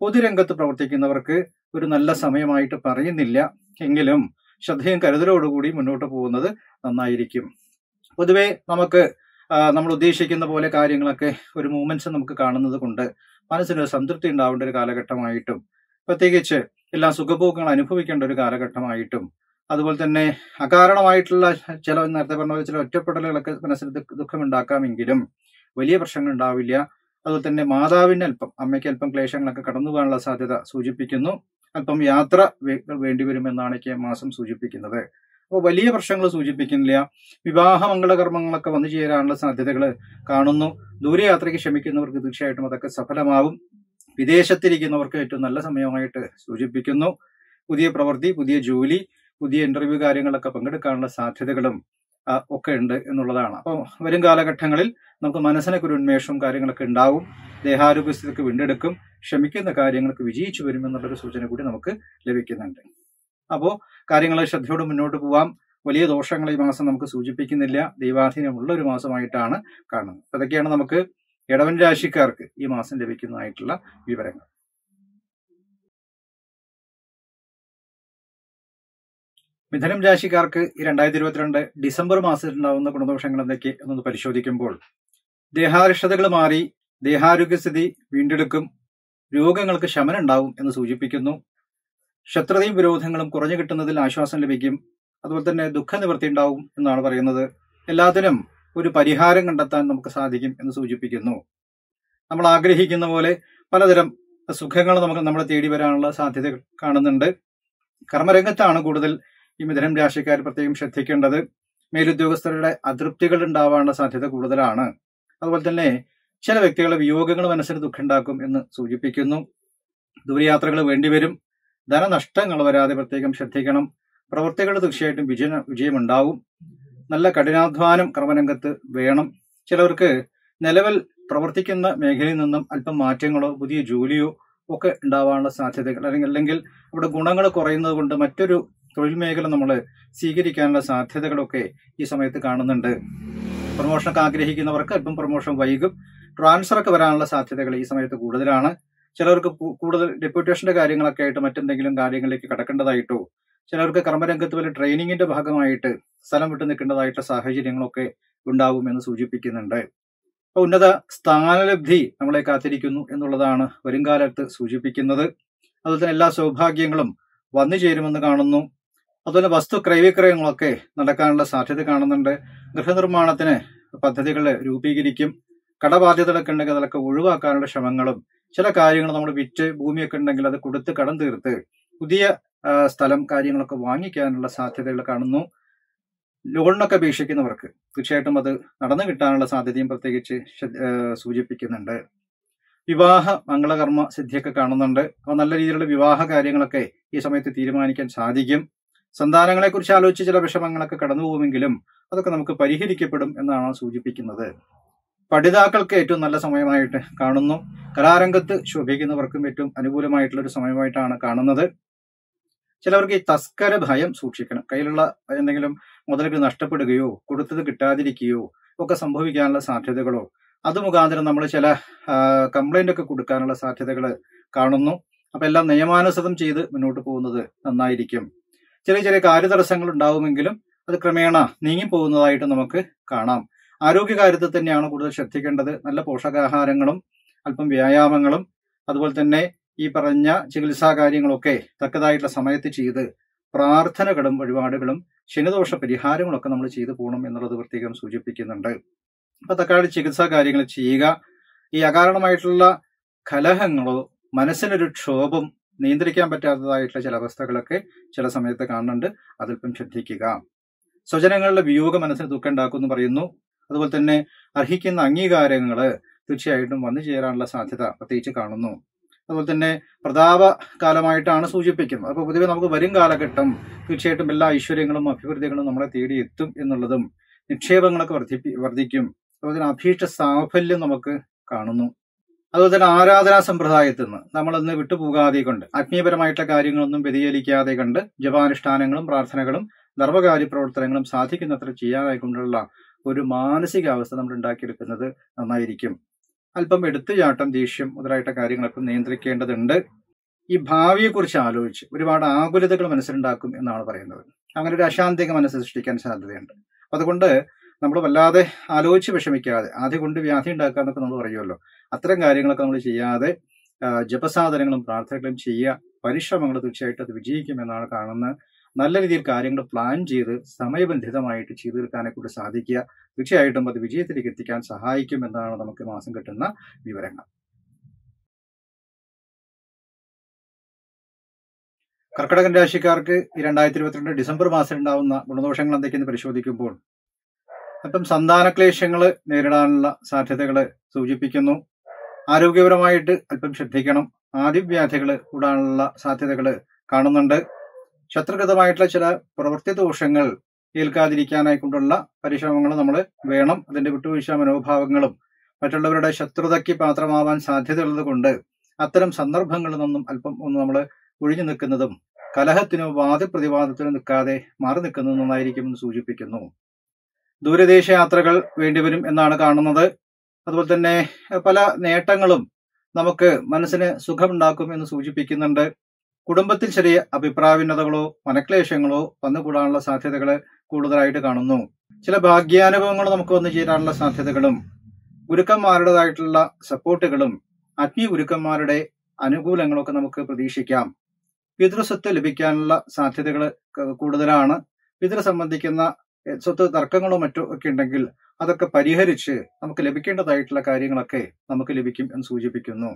Speaker 1: പൊതുരംഗത്ത് പ്രവർത്തിക്കുന്നവർക്ക് ഒരു നല്ല സമയമായിട്ട് പറയുന്നില്ല എങ്കിലും ശ്രദ്ധയും കരുതലോടുകൂടി മുന്നോട്ട് പോകുന്നത് നന്നായിരിക്കും. പൊതുവെ നമുക്ക് നമ്മൾ ഉദ്ദേശിക്കുന്ന പോലെ കാര്യങ്ങളൊക്കെ ഒരു മൂവ്മെന്റ്സ് നമുക്ക് കാണുന്നത് കൊണ്ട് മനസ്സിന് ഒരു സംതൃപ്തി ഉണ്ടാവേണ്ട ഒരു കാലഘട്ടമായിട്ടും പ്രത്യേകിച്ച് എല്ലാ സുഖഭോഗങ്ങൾ അനുഭവിക്കേണ്ട ഒരു കാലഘട്ടമായിട്ടും അതുപോലെ തന്നെ അകാരണമായിട്ടുള്ള ചില നേരത്തെ പറഞ്ഞ ചില ഒറ്റപ്പെടലുകളൊക്കെ മനസ്സിന് ദുഃഖ- ദുഃഖമുണ്ടാക്കാമെങ്കിലും വലിയ പ്രശ്നങ്ങൾ ഉണ്ടാവില്ല. അതുപോലെ തന്നെ മാതാവിന് അല്പം അമ്മയ്ക്ക് അല്പം ക്ലേശങ്ങളൊക്കെ കടന്നു പോകാനുള്ള സാധ്യത സൂചിപ്പിക്കുന്നു. അല്പം യാത്ര വേണ്ടിവരുമെന്നാണ് കെ മാസം സൂചിപ്പിക്കുന്നത്. അപ്പോൾ വലിയ പ്രശ്നങ്ങൾ സൂചിപ്പിക്കുന്നില്ല. വിവാഹ മംഗളകർമ്മങ്ങളൊക്കെ വന്നു ചേരാനുള്ള സാധ്യതകൾ കാണുന്നു. ദൂരയാത്രയ്ക്ക് ശ്രമിക്കുന്നവർക്ക് തീർച്ചയായിട്ടും അതൊക്കെ സഫലമാവും. വിദേശത്തിരിക്കുന്നവർക്ക് ഏറ്റവും നല്ല സമയമായിട്ട് സൂചിപ്പിക്കുന്നു. പുതിയ പ്രവൃത്തി പുതിയ ജോലി പുതിയ ഇന്റർവ്യൂ കാര്യങ്ങളൊക്കെ പങ്കെടുക്കാനുള്ള സാധ്യതകളും ഒക്കെ ഉണ്ട് എന്നുള്ളതാണ്. അപ്പോൾ വരും കാലഘട്ടങ്ങളിൽ നമുക്ക് മനസ്സിനൊക്കെ ഒരു ഉന്മേഷവും കാര്യങ്ങളൊക്കെ ഉണ്ടാവും. ദേഹാരോഗ്യസ്ഥിതിക്ക് വീണ്ടെടുക്കും. ക്ഷമിക്കുന്ന കാര്യങ്ങൾക്ക് വിജയിച്ചു വരുമെന്നുള്ളൊരു സൂചന കൂടി നമുക്ക് ലഭിക്കുന്നുണ്ട്. അപ്പോൾ കാര്യങ്ങൾ ശ്രദ്ധയോടെ മുന്നോട്ട് പോവാം. വലിയ ദോഷങ്ങൾ ഈ മാസം നമുക്ക് സൂചിപ്പിക്കുന്നില്ല. ദൈവാധീനമുള്ള ഒരു മാസമായിട്ടാണ് കാണുന്നത്. അതൊക്കെയാണ് നമുക്ക് ഇടവൻ രാശിക്കാർക്ക് ഈ മാസം ലഭിക്കുന്നതായിട്ടുള്ള വിവരങ്ങൾ. മിഥുനം രാശിക്കാർക്ക് ഈ രണ്ടായിരത്തി ഇരുപത്തിരണ്ട് ഡിസംബർ മാസത്തിൽ ഉണ്ടാകുന്ന ഗുണദോഷങ്ങൾ എന്തൊക്കെ എന്നൊന്ന് പരിശോധിക്കുമ്പോൾ ദേഹാരിഷ്ടതകൾ മാറി ദേഹാരോഗ്യസ്ഥിതി വീണ്ടെടുക്കും രോഗങ്ങൾക്ക് ശമനം ഉണ്ടാവും എന്ന് സൂചിപ്പിക്കുന്നു. ശത്രുതയും വിരോധങ്ങളും കുറഞ്ഞു കിട്ടുന്നതിൽ ആശ്വാസം ലഭിക്കും. അതുപോലെ തന്നെ ദുഃഖനിവൃത്തി ഉണ്ടാവും എന്നാണ് പറയുന്നത്. എല്ലാത്തിനും ഒരു പരിഹാരം കണ്ടെത്താൻ നമുക്ക് സാധിക്കും എന്ന് സൂചിപ്പിക്കുന്നു. നമ്മൾ ആഗ്രഹിക്കുന്ന പോലെ പലതരം സുഖങ്ങൾ നമുക്ക് നമ്മളെ തേടി വരാനുള്ള സാധ്യത കാണുന്നുണ്ട്. കർമ്മരംഗത്താണ് കൂടുതൽ ഈ മിഥുനം രാശിക്കാർ പ്രത്യേകം ശ്രദ്ധിക്കേണ്ടത്. മേലുദ്യോഗസ്ഥരുടെ അതൃപ്തികൾ ഉണ്ടാവാനുള്ള സാധ്യത കൂടുതലാണ്. അതുപോലെ തന്നെ ചില വ്യക്തികളുടെ വിയോഗങ്ങൾ മനസ്സിന് ദുഃഖമുണ്ടാക്കും എന്ന് സൂചിപ്പിക്കുന്നു. ദൂരയാത്രകൾ വേണ്ടിവരും. ധനനഷ്ടങ്ങൾ വരാതെ പ്രത്യേകം ശ്രദ്ധിക്കണം. പ്രവൃത്തികൾ തീർച്ചയായിട്ടും വിജയ വിജയമുണ്ടാവും. നല്ല കഠിനാധ്വാനം കർമ്മരംഗത്ത് വേണം. ചിലവർക്ക് നിലവിൽ പ്രവർത്തിക്കുന്ന മേഖലയിൽ നിന്നും അല്പം മാറ്റങ്ങളോ പുതിയ ജോലിയോ ഒക്കെ ഉണ്ടാവാനുള്ള സാധ്യതകൾ അല്ലെങ്കിൽ അല്ലെങ്കിൽ അവിടെ ഗുണങ്ങൾ കുറയുന്നത് കൊണ്ട് മറ്റൊരു തൊഴിൽ മേഖല നമ്മൾ സ്വീകരിക്കാനുള്ള സാധ്യതകളൊക്കെ ഈ സമയത്ത് കാണുന്നുണ്ട്. പ്രൊമോഷനൊക്കെ ആഗ്രഹിക്കുന്നവർക്ക് അല്പം പ്രൊമോഷൻ വൈകും. ട്രാൻസ്ഫർ ഒക്കെ വരാനുള്ള സാധ്യതകൾ ഈ സമയത്ത് കൂടുതലാണ്. ചിലർക്ക് കൂടുതൽ ഡെപ്യൂട്ടേഷന്റെ കാര്യങ്ങളൊക്കെ ആയിട്ട് മറ്റെന്തെങ്കിലും കാര്യങ്ങളിലേക്ക് കടക്കേണ്ടതായിട്ടോ ചിലർക്ക് കർമ്മരംഗത്ത് വല്ല ട്രെയിനിങ്ങിന്റെ ഭാഗമായിട്ട് സ്ഥലം വിട്ടു നിൽക്കേണ്ടതായിട്ടുള്ള സാഹചര്യങ്ങളൊക്കെ ഉണ്ടാവും എന്ന് സൂചിപ്പിക്കുന്നുണ്ട്. അപ്പൊ ഉന്നത സ്ഥാനലബ്ധി നമ്മളെ കാത്തിരിക്കുന്നു എന്നുള്ളതാണ് വരുംകാലത്ത് സൂചിപ്പിക്കുന്നത്. അതുപോലെ തന്നെ എല്ലാ സൗഭാഗ്യങ്ങളും വന്നു ചേരുമെന്ന് കാണുന്നു. അതുപോലെ വസ്തു ക്രയവിക്രയങ്ങളൊക്കെ നടക്കാനുള്ള സാധ്യത കാണുന്നുണ്ട്. ഗൃഹനിർമ്മാണത്തിന് പദ്ധതികൾ രൂപീകരിക്കും. കടബാധ്യതകളൊക്കെ ഉണ്ടെങ്കിൽ അതൊക്കെ ഒഴിവാക്കാനുള്ള ശ്രമങ്ങളും ചില കാര്യങ്ങൾ നമ്മൾ വിറ്റ് ഭൂമിയൊക്കെ ഉണ്ടെങ്കിൽ അത് കൊടുത്ത് കടം തീർത്ത് പുതിയ സ്ഥലം കാര്യങ്ങളൊക്കെ വാങ്ങിക്കാനുള്ള സാധ്യതകൾ കാണുന്നു. ലോണിനൊക്കെ അപേക്ഷിക്കുന്നവർക്ക് തീർച്ചയായിട്ടും അത് നടന്നു കിട്ടാനുള്ള സാധ്യതയും പ്രത്യേകിച്ച് സൂചിപ്പിക്കുന്നുണ്ട്. വിവാഹ മംഗളകർമ്മ സിദ്ധിയൊക്കെ കാണുന്നുണ്ട്. അപ്പോൾ നല്ല രീതിയിലുള്ള വിവാഹ കാര്യങ്ങളൊക്കെ ഈ സമയത്ത് തീരുമാനിക്കാൻ സാധിക്കും. സന്താനങ്ങളെക്കുറിച്ച് ആലോചിച്ച് ചില വിഷമങ്ങളൊക്കെ കടന്നു പോകുമെങ്കിലും അതൊക്കെ നമുക്ക് പരിഹരിക്കപ്പെടും എന്നാണ് സൂചിപ്പിക്കുന്നത്. പഠിതാക്കൾക്ക് ഏറ്റവും നല്ല സമയമായിട്ട് കാണുന്നു. കലാരംഗത്ത് ശോഭിക്കുന്നവർക്കും ഏറ്റവും അനുകൂലമായിട്ടുള്ള ഒരു സമയമായിട്ടാണ് കാണുന്നത്. ചിലവർക്ക് ഈ തസ്കര ഭയം സൂക്ഷിക്കണം. കയ്യിലുള്ള എന്തെങ്കിലും മുതലുകൾ നഷ്ടപ്പെടുകയോ കൊടുത്തത് കിട്ടാതിരിക്കുകയോ ഒക്കെ സംഭവിക്കാനുള്ള സാധ്യതകളോ അത് മുഖാന്തരം നമ്മൾ ചില കംപ്ലൈന്റ് ഒക്കെ കൊടുക്കാനുള്ള സാധ്യതകൾ കാണുന്നു. അപ്പൊ എല്ലാം നിയമാനുസൃതം ചെയ്ത് മുന്നോട്ട് പോകുന്നത് നന്നായിരിക്കും. ചെറിയ ചെറിയ കാര്യതടസ്സങ്ങൾ ഉണ്ടാവുമെങ്കിലും അത് ക്രമേണ നീങ്ങി പോകുന്നതായിട്ട് നമുക്ക് കാണാം. ആരോഗ്യകാര്യത്തിൽ തന്നെയാണ് കൂടുതൽ ശ്രദ്ധിക്കേണ്ടത്. നല്ല പോഷകാഹാരങ്ങളും അല്പം വ്യായാമങ്ങളും അതുപോലെ തന്നെ ഈ പറഞ്ഞ ചികിത്സാ കാര്യങ്ങളൊക്കെ തക്കതായിട്ടുള്ള സമയത്ത് ചെയ്ത് പ്രാർത്ഥനകളും വഴിപാടുകളും ശനിദോഷ പരിഹാരങ്ങളൊക്കെ നമ്മൾ ചെയ്തു പോകണം എന്നുള്ളത് പ്രത്യേകം സൂചിപ്പിക്കുന്നുണ്ട്. അപ്പൊ തക്കാളി ചികിത്സാ കാര്യങ്ങൾ ചെയ്യുക. ഈ അകാരണമായിട്ടുള്ള കലഹങ്ങളോ മനസ്സിനൊരു ക്ഷോഭം നിയന്ത്രിക്കാൻ പറ്റാത്തതായിട്ടുള്ള ചില അവസ്ഥകളൊക്കെ ചില സമയത്ത് കാണുന്നുണ്ട്. അതിൽപ്പം ശ്രദ്ധിക്കുക. സ്വജനങ്ങളുടെ വിയോഗ മനസ്സിന് ദുഃഖം ഉണ്ടാക്കുമെന്ന് പറയുന്നു. അതുപോലെ തന്നെ അർഹിക്കുന്ന അംഗീകാരങ്ങൾ തീർച്ചയായിട്ടും വന്നു ചേരാനുള്ള സാധ്യത പ്രത്യേകിച്ച് കാണുന്നു. അതുപോലെ തന്നെ പ്രതാപ കാലമായിട്ടാണ് സൂചിപ്പിക്കുന്നത്. അപ്പോൾ പൊതുവെ നമുക്ക് വരും കാലഘട്ടം തീർച്ചയായിട്ടും എല്ലാ ഐശ്വര്യങ്ങളും അഭിവൃദ്ധികളും നമ്മളെ തേടി എത്തും എന്നുള്ളതും നിക്ഷേപങ്ങളൊക്കെ വർദ്ധിപ്പി വർദ്ധിക്കും അതുപോലെ തന്നെ അഭീഷ്ട സാഫല്യം നമുക്ക് കാണുന്നു. അതുപോലെ തന്നെ ആരാധനാ സമ്പ്രദായത്തിൽ നിന്ന് നമ്മളൊന്ന് വിട്ടുപോകാതെ കൊണ്ട് ആത്മീയപരമായിട്ടുള്ള കാര്യങ്ങളൊന്നും വ്യതിചലിക്കാതെ കണ്ട് ജപാനുഷ്ഠാനങ്ങളും പ്രാർത്ഥനകളും ധർമ്മകാര്യ പ്രവർത്തനങ്ങളും സാധിക്കുന്നത്ര ചെയ്യാനായിക്കൊണ്ടുള്ള ഒരു മാനസികാവസ്ഥ നമ്മൾ ഉണ്ടാക്കിയെടുക്കുന്നത് നന്നായിരിക്കും. അല്പം എടുത്തുചാട്ടം ദേഷ്യം മുതലായിട്ട കാര്യങ്ങളൊക്കെ നിയന്ത്രിക്കേണ്ടതുണ്ട്. ഈ ഭാവിയെക്കുറിച്ച് ആലോചിച്ച് ഒരുപാട് ആകുലതകൾ മനസ്സിലുണ്ടാക്കും എന്നാണ് പറയുന്നത്. അങ്ങനെ ഒരു അശാന്തിക മനസ്സ് സൃഷ്ടിക്കാൻ സാധ്യതയുണ്ട്. അതുകൊണ്ട് നമ്മൾ വല്ലാതെ ആലോചിച്ച് വിഷമിക്കാതെ ആദ്യം കൊണ്ട് വ്യാധി ഉണ്ടാക്കുക എന്നൊക്കെ നമ്മൾ പറയുമല്ലോ. അത്തരം കാര്യങ്ങളൊക്കെ നമ്മൾ ചെയ്യാതെ ജപസാധനങ്ങളും പ്രാർത്ഥനകളും ചെയ്യുക പരിശ്രമങ്ങൾ തീർച്ചയായിട്ടും അത് വിജയിക്കുമെന്നാണ് കാണുന്നത് നല്ല രീതിയിൽ കാര്യങ്ങൾ പ്ലാൻ ചെയ്ത് സമയബന്ധിതമായിട്ട് ചെയ്തു തീർക്കാനെ കൂടി സാധിക്കുക. തീർച്ചയായിട്ടും അത് വിജയത്തിലേക്ക് എത്തിക്കാൻ സഹായിക്കും എന്നാണ് നമുക്ക് മാസം കിട്ടുന്ന വിവരങ്ങൾ. കർക്കിടകൻ രാശിക്കാർക്ക് ഈ രണ്ടായിരത്തി ഇരുപത്തിരണ്ട് ഡിസംബർ മാസം ഉണ്ടാവുന്ന ഗുണദോഷങ്ങൾ എന്തൊക്കെയെന്ന് പരിശോധിക്കുമ്പോൾ അപ്പം സന്താനക്ലേശങ്ങൾ നേരിടാനുള്ള സാധ്യതകൾ സൂചിപ്പിക്കുന്നു. ആരോഗ്യപരമായിട്ട് അല്പം ശ്രദ്ധിക്കണം. ആദിവ്യാധികൾ കൂടാനുള്ള സാധ്യതകൾ കാണുന്നുണ്ട്. ശത്രുഗതമായിട്ടുള്ള ചില പ്രവൃത്തി ദോഷങ്ങൾ ഏൽക്കാതിരിക്കാനായിക്കൊണ്ടുള്ള പരിശ്രമങ്ങൾ നമ്മൾ വേണം. അതിന്റെ വിട്ടുവീഴ്ച മനോഭാവങ്ങളും മറ്റുള്ളവരുടെ ശത്രുതയ്ക്ക് പാത്രമാവാൻ സാധ്യതയുള്ളത് കൊണ്ട് അത്തരം സന്ദർഭങ്ങളിൽ നിന്നും അല്പം ഒന്ന് നമ്മൾ ഒഴിഞ്ഞു നിൽക്കുന്നതും കലഹത്തിനോ വാദപ്രതിവാദത്തിനോ നിൽക്കാതെ മാറി നിൽക്കുന്നതും നന്നായിരിക്കും എന്ന് സൂചിപ്പിക്കുന്നു. ദൂരദേശ യാത്രകൾ വേണ്ടിവരും എന്നാണ് കാണുന്നത്. അതുപോലെ തന്നെ പല നേട്ടങ്ങളും നമുക്ക് മനസ്സിന് സുഖമുണ്ടാക്കും എന്ന് സൂചിപ്പിക്കുന്നുണ്ട്. കുടുംബത്തിൽ ചെറിയ അഭിപ്രായഭിന്നതകളോ മനക്ലേശങ്ങളോ വന്നുകൂടാനുള്ള സാധ്യതകൾ കൂടുതലായിട്ട് കാണുന്നു. ചില ഭാഗ്യാനുഭവങ്ങൾ നമുക്ക് വന്നു ചേരാനുള്ള സാധ്യതകളും ഗുരുക്കന്മാരുടേതായിട്ടുള്ള സപ്പോർട്ടുകളും അഗ്നി ഗുരുക്കന്മാരുടെ അനുകൂലങ്ങളൊക്കെ നമുക്ക് പ്രതീക്ഷിക്കാം. പിതൃസ്വത്ത് ലഭിക്കാനുള്ള സാധ്യതകൾ കൂടുതലാണ്. പിതൃ സംബന്ധിക്കുന്ന സ്വത്ത് തർക്കങ്ങളോ മറ്റോ ഒക്കെ ഉണ്ടെങ്കിൽ അതൊക്കെ പരിഹരിച്ച് നമുക്ക് ലഭിക്കേണ്ടതായിട്ടുള്ള കാര്യങ്ങളൊക്കെ നമുക്ക് ലഭിക്കും എന്ന് സൂചിപ്പിക്കുന്നു.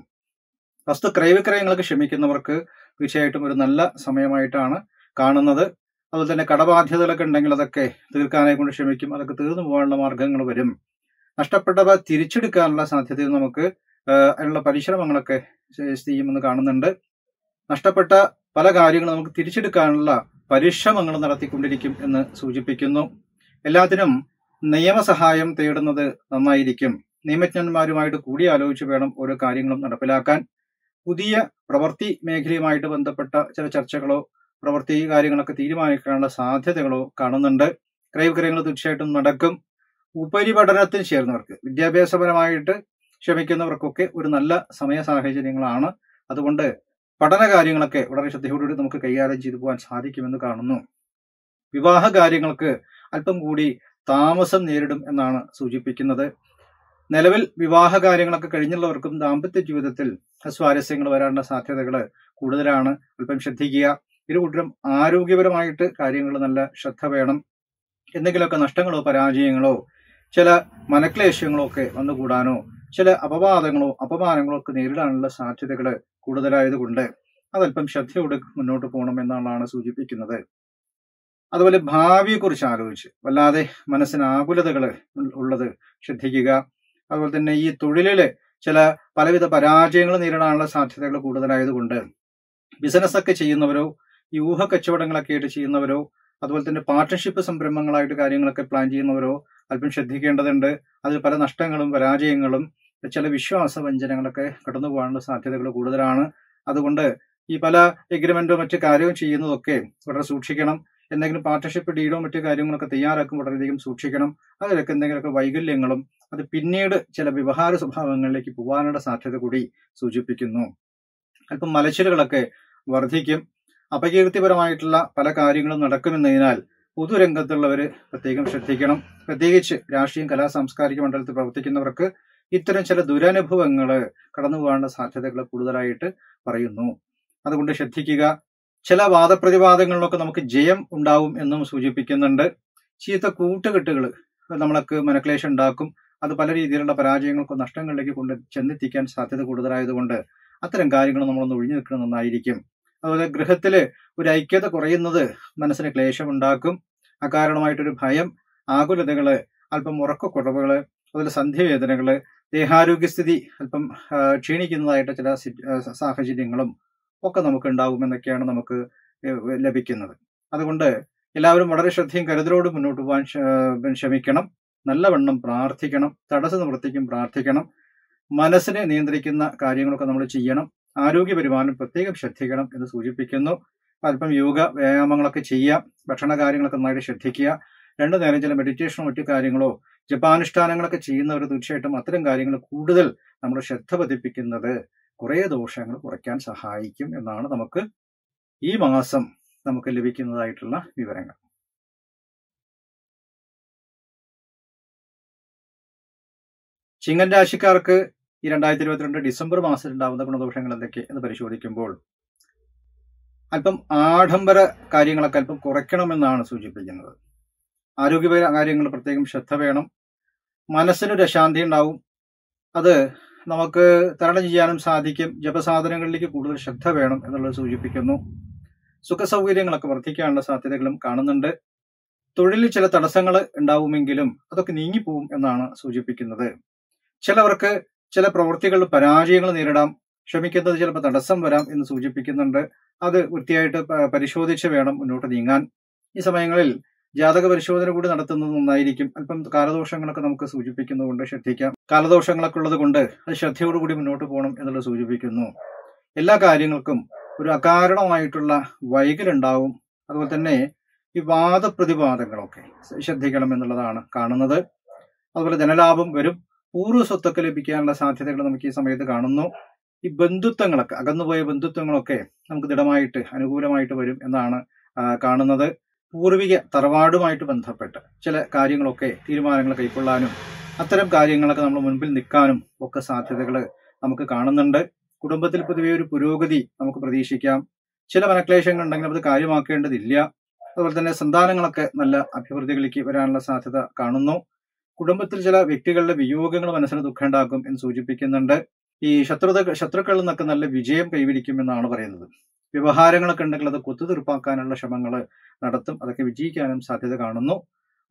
Speaker 1: വസ്തു ക്രയവിക്രയങ്ങൾക്ക് ക്ഷമിക്കുന്നവർക്ക് തീർച്ചയായിട്ടും ഒരു നല്ല സമയമായിട്ടാണ് കാണുന്നത്. അതുപോലെ തന്നെ കടബാധ്യതകളൊക്കെ ഉണ്ടെങ്കിൽ അതൊക്കെ തീർക്കാനെ കൊണ്ട് ശ്രമിക്കും. അതൊക്കെ തീർന്നു പോകാനുള്ള മാർഗങ്ങൾ വരും. നഷ്ടപ്പെട്ടവ തിരിച്ചെടുക്കാനുള്ള സാധ്യതയും നമുക്ക് അതിനുള്ള പരിശ്രമങ്ങളൊക്കെ ചെയ്യുമെന്ന് കാണുന്നുണ്ട്. നഷ്ടപ്പെട്ട പല കാര്യങ്ങളും നമുക്ക് തിരിച്ചെടുക്കാനുള്ള പരിശ്രമങ്ങൾ നടത്തിക്കൊണ്ടിരിക്കും എന്ന് സൂചിപ്പിക്കുന്നു. എല്ലാത്തിനും നിയമസഹായം തേടുന്നത് നന്നായിരിക്കും. നിയമജ്ഞന്മാരുമായിട്ട് കൂടിയാലോചിച്ച് വേണം ഓരോ കാര്യങ്ങളും നടപ്പിലാക്കാൻ. പുതിയ പ്രവൃത്തി മേഖലയുമായിട്ട് ബന്ധപ്പെട്ട ചില ചർച്ചകളോ പ്രവൃത്തി കാര്യങ്ങളൊക്കെ തീരുമാനിക്കാനുള്ള സാധ്യതകളോ കാണുന്നുണ്ട്. ക്രയവിക്രയങ്ങൾ തീർച്ചയായിട്ടും നടക്കും. ഉപരിപഠനത്തിന് ചേർന്നവർക്ക് വിദ്യാഭ്യാസപരമായിട്ട് ശ്രമിക്കുന്നവർക്കൊക്കെ ഒരു നല്ല സമയ സാഹചര്യങ്ങളാണ്. അതുകൊണ്ട് പഠന കാര്യങ്ങളൊക്കെ വളരെ ശ്രദ്ധയോടുകൂടി നമുക്ക് കൈകാര്യം ചെയ്തു പോകാൻ സാധിക്കുമെന്ന് കാണുന്നു. വിവാഹ കാര്യങ്ങൾക്ക് അല്പം കൂടി താമസം നേരിടും എന്നാണ് സൂചിപ്പിക്കുന്നത്. നിലവിൽ വിവാഹ കാര്യങ്ങളൊക്കെ കഴിഞ്ഞുള്ളവർക്കും ദാമ്പത്യ ജീവിതത്തിൽ സ്വാരസ്യങ്ങൾ വരാനുള്ള സാധ്യതകൾ കൂടുതലാണ്. അല്പം ശ്രദ്ധിക്കുക. ഇരു കൂട്ടരും ആരോഗ്യപരമായിട്ട് കാര്യങ്ങൾ നല്ല ശ്രദ്ധ വേണം. എന്തെങ്കിലുമൊക്കെ നഷ്ടങ്ങളോ പരാജയങ്ങളോ ചില മനക്ലേശങ്ങളോ ഒക്കെ വന്നുകൂടാനോ ചില അപവാദങ്ങളോ അപമാനങ്ങളോ ഒക്കെ നേരിടാനുള്ള സാധ്യതകൾ കൂടുതലായതുകൊണ്ട് അതല്പം ശ്രദ്ധയോടെ മുന്നോട്ട് പോകണം എന്നാണ് സൂചിപ്പിക്കുന്നത്. അതുപോലെ ഭാവിയെക്കുറിച്ച് ആലോചിച്ച് വല്ലാതെ മനസ്സിന് ആകുലതകൾ ഉള്ളത് ശ്രദ്ധിക്കുക. അതുപോലെ തന്നെ ഈ തൊഴിലിൽ ചില പലവിധ പരാജയങ്ങൾ നേരിടാനുള്ള സാധ്യതകൾ കൂടുതലായതുകൊണ്ട് ബിസിനസ് ഒക്കെ ചെയ്യുന്നവരോ ഈ ഊഹ കച്ചവടങ്ങളൊക്കെ ആയിട്ട് ചെയ്യുന്നവരോ അതുപോലെ തന്നെ പാർട്ട്ണർഷിപ്പ് സംരംഭങ്ങളായിട്ട് കാര്യങ്ങളൊക്കെ പ്ലാൻ ചെയ്യുന്നവരോ അല്പം ശ്രദ്ധിക്കേണ്ടതുണ്ട്. അതിൽ പല നഷ്ടങ്ങളും പരാജയങ്ങളും ചില വിശ്വാസ വഞ്ചനകളൊക്കെ കടന്നു പോകാനുള്ള സാധ്യതകൾ കൂടുതലാണ്. അതുകൊണ്ട് ഈ പല എഗ്രിമെന്റോ മറ്റു കാര്യവും ചെയ്യുന്നതൊക്കെ വളരെ സൂക്ഷിക്കണം. എന്തെങ്കിലും പാർട്ട്ണർഷിപ്പ് ഡീലോ മറ്റു കാര്യങ്ങളൊക്കെ തയ്യാറാക്കുമ്പോൾ വളരെയധികം സൂക്ഷിക്കണം. അതിലൊക്കെ എന്തെങ്കിലുമൊക്കെ വൈകല്യങ്ങളും അത് പിന്നീട് ചില വ്യവഹാര സ്വഭാവങ്ങളിലേക്ക് പോകാനുള്ള സാധ്യത കൂടി സൂചിപ്പിക്കുന്നു. അല്പം മലച്ചിലുകളൊക്കെ വർദ്ധിക്കും. അപകീർത്തിപരമായിട്ടുള്ള പല കാര്യങ്ങളും നടക്കുമെന്നതിനാൽ പൊതുരംഗത്തുള്ളവർ പ്രത്യേകം ശ്രദ്ധിക്കണം. പ്രത്യേകിച്ച് രാഷ്ട്രീയം കലാ സാംസ്കാരിക മണ്ഡലത്തിൽ പ്രവർത്തിക്കുന്നവർക്ക് ഇത്തരം ചില ദുരനുഭവങ്ങൾ കടന്നു പോകാനുള്ള സാധ്യതകൾ കൂടുതലായിട്ട് പറയുന്നു. അതുകൊണ്ട് ശ്രദ്ധിക്കുക. ചില വാദപ്രതിവാദങ്ങളിലൊക്കെ നമുക്ക് ജയം ഉണ്ടാവും എന്നും സൂചിപ്പിക്കുന്നുണ്ട്. ചീത്ത കൂട്ടുകെട്ടുകൾ നമ്മൾക്ക് മനക്ലേശം ഉണ്ടാക്കും. അത് പല രീതിയിലുള്ള പരാജയങ്ങൾക്കും നഷ്ടങ്ങളിലേക്ക് കൊണ്ട് ചെന്നെത്തിക്കാൻ സാധ്യത കൂടുതലായതുകൊണ്ട് അത്തരം കാര്യങ്ങൾ നമ്മളൊന്ന് ഒഴിഞ്ഞു നിൽക്കുന്നത് നന്നായിരിക്കും. അതുപോലെ ഗൃഹത്തിൽ ഒരു ഐക്യത കുറയുന്നത് മനസ്സിന് ക്ലേശമുണ്ടാക്കും അകാരണമായിട്ടൊരു ഭയം ആകുലതകൾ അല്പം ഉറക്കക്കുറവുകൾ അതുപോലെ സന്ധ്യവേദനകൾ ദേഹാരോഗ്യസ്ഥിതി അല്പം ക്ഷീണിക്കുന്നതായിട്ട് ചില സാഹചര്യങ്ങളും ഒക്കെ നമുക്ക് ഉണ്ടാകുമെന്നൊക്കെയാണ് നമുക്ക് ലഭിക്കുന്നത്. അതുകൊണ്ട് എല്ലാവരും വളരെ ശ്രദ്ധയും കരുതലോട് മുന്നോട്ട് പോകാൻ ശ്രമിക്കണം. നല്ലവണ്ണം പ്രാർത്ഥിക്കണം. തടസ്സ നിവർത്തിക്കും പ്രാർത്ഥിക്കണം. മനസ്സിനെ നിയന്ത്രിക്കുന്ന കാര്യങ്ങളൊക്കെ നമ്മൾ ചെയ്യണം. ആരോഗ്യ പരിപാലനം പ്രത്യേകം ശ്രദ്ധിക്കണം എന്ന് സൂചിപ്പിക്കുന്നു. അല്പം യോഗ വ്യായാമങ്ങളൊക്കെ ചെയ്യാം ഭക്ഷണ കാര്യങ്ങളൊക്കെ നന്നായിട്ട് ശ്രദ്ധിക്കുക. രണ്ടു നേരം ചില മെഡിറ്റേഷനോ മറ്റു കാര്യങ്ങളോ ജപാനുഷ്ഠാനങ്ങളൊക്കെ ചെയ്യുന്നവർ തീർച്ചയായിട്ടും അത്തരം കാര്യങ്ങൾ കൂടുതൽ നമ്മൾ ശ്രദ്ധ പതിപ്പിക്കുന്നത് കുറേ ദോഷങ്ങൾ കുറയ്ക്കാൻ സഹായിക്കും എന്നാണ് നമുക്ക് ഈ മാസം നമുക്ക് ലഭിക്കുന്നതായിട്ടുള്ള വിവരങ്ങൾ. ചിങ്ങൻ രാശിക്കാർക്ക് ഈ രണ്ടായിരത്തി ഇരുപത്തിരണ്ട് ഡിസംബർ മാസത്തിൽ ഉണ്ടാകുന്ന ഗുണദോഷങ്ങൾ എന്തൊക്കെ എന്ന് പരിശോധിക്കുമ്പോൾ അല്പം ആഡംബര കാര്യങ്ങളൊക്കെ അല്പം കുറയ്ക്കണമെന്നാണ് സൂചിപ്പിക്കുന്നത്. ആരോഗ്യപര കാര്യങ്ങൾ പ്രത്യേകം ശ്രദ്ധ വേണം. മനസ്സിനൊരു അശാന്തി ഉണ്ടാവും. അത് നമുക്ക് തരണം ചെയ്യാനും സാധിക്കും. ജപസാധനങ്ങളിലേക്ക് കൂടുതൽ ശ്രദ്ധ വേണം എന്നുള്ളത് സൂചിപ്പിക്കുന്നു. സുഖസൗകര്യങ്ങളൊക്കെ വർദ്ധിക്കാനുള്ള സാധ്യതകളും കാണുന്നുണ്ട്. തൊഴിലിൽ ചില തടസ്സങ്ങൾ ഉണ്ടാവുമെങ്കിലും അതൊക്കെ നീങ്ങിപ്പോവും എന്നാണ് സൂചിപ്പിക്കുന്നത്. ചിലവർക്ക് ചില പ്രവൃത്തികളിൽ പരാജയങ്ങൾ നേരിടാം. ശ്രമിക്കുന്നത് ചിലപ്പോൾ തടസ്സം വരാം എന്ന് സൂചിപ്പിക്കുന്നുണ്ട്. അത് വൃത്തിയായിട്ട് പരിശോധിച്ച് വേണം മുന്നോട്ട് നീങ്ങാൻ. ഈ സമയങ്ങളിൽ ജാതക പരിശോധന കൂടി നടത്തുന്നത് നന്നായിരിക്കും. അല്പം കാലദോഷങ്ങളൊക്കെ നമുക്ക് സൂചിപ്പിക്കുന്നതുകൊണ്ട് ശ്രദ്ധിക്കാം. കാലദോഷങ്ങളൊക്കെ ഉള്ളത് കൊണ്ട് അത് ശ്രദ്ധയോടുകൂടി മുന്നോട്ട് പോകണം എന്നുള്ളത് സൂചിപ്പിക്കുന്നു. എല്ലാ കാര്യങ്ങൾക്കും ഒരു അകാരണമായിട്ടുള്ള വൈകലുണ്ടാവും. അതുപോലെ തന്നെ ഈ വാദപ്രതിവാദങ്ങളൊക്കെ ശ്രദ്ധിക്കണം എന്നുള്ളതാണ് കാണുന്നത്. അതുപോലെ ധനലാഭം വരും. പൂർവ സ്വത്തൊക്കെ ലഭിക്കാനുള്ള സാധ്യതകൾ നമുക്ക് ഈ സമയത്ത് കാണുന്നു. ഈ ബന്ധുത്വങ്ങളൊക്കെ അകന്നുപോയ ബന്ധുത്വങ്ങളൊക്കെ നമുക്ക് ദൃഢമായിട്ട് അനുകൂലമായിട്ട് വരും എന്നാണ് കാണുന്നത്. പൂർവിക തറവാടുമായിട്ട് ബന്ധപ്പെട്ട് ചില കാര്യങ്ങളൊക്കെ തീരുമാനങ്ങൾ കൈക്കൊള്ളാനും അത്തരം കാര്യങ്ങളൊക്കെ നമ്മൾ മുൻപിൽ നിൽക്കാനും ഒക്കെ സാധ്യതകൾ നമുക്ക് കാണുന്നുണ്ട്. കുടുംബത്തിൽ പൊതുവെ ഒരു പുരോഗതി നമുക്ക് പ്രതീക്ഷിക്കാം. ചില മനക്ലേശങ്ങൾ ഉണ്ടെങ്കിലും അത് കാര്യമാക്കേണ്ടതില്ല. അതുപോലെ തന്നെ സന്താനങ്ങളൊക്കെ നല്ല അഭിവൃദ്ധികളിലേക്ക് വരാനുള്ള സാധ്യത കാണുന്നു. കുടുംബത്തിൽ ചില വ്യക്തികളുടെ വിയോഗങ്ങൾ മനസ്സിന് ദുഃഖമുണ്ടാക്കും എന്ന് സൂചിപ്പിക്കുന്നുണ്ട്. ഈ ശത്രുത ശത്രുക്കളിൽ നിന്നൊക്കെ നല്ല വിജയം കൈവരിക്കുമെന്നാണ് പറയുന്നത്. വ്യവഹാരങ്ങളൊക്കെ ഉണ്ടെങ്കിൽ അത് കുത്തുതീർപ്പാക്കാനുള്ള ശ്രമങ്ങൾ നടത്തും. അതൊക്കെ വിജയിക്കാനും സാധ്യത കാണുന്നു.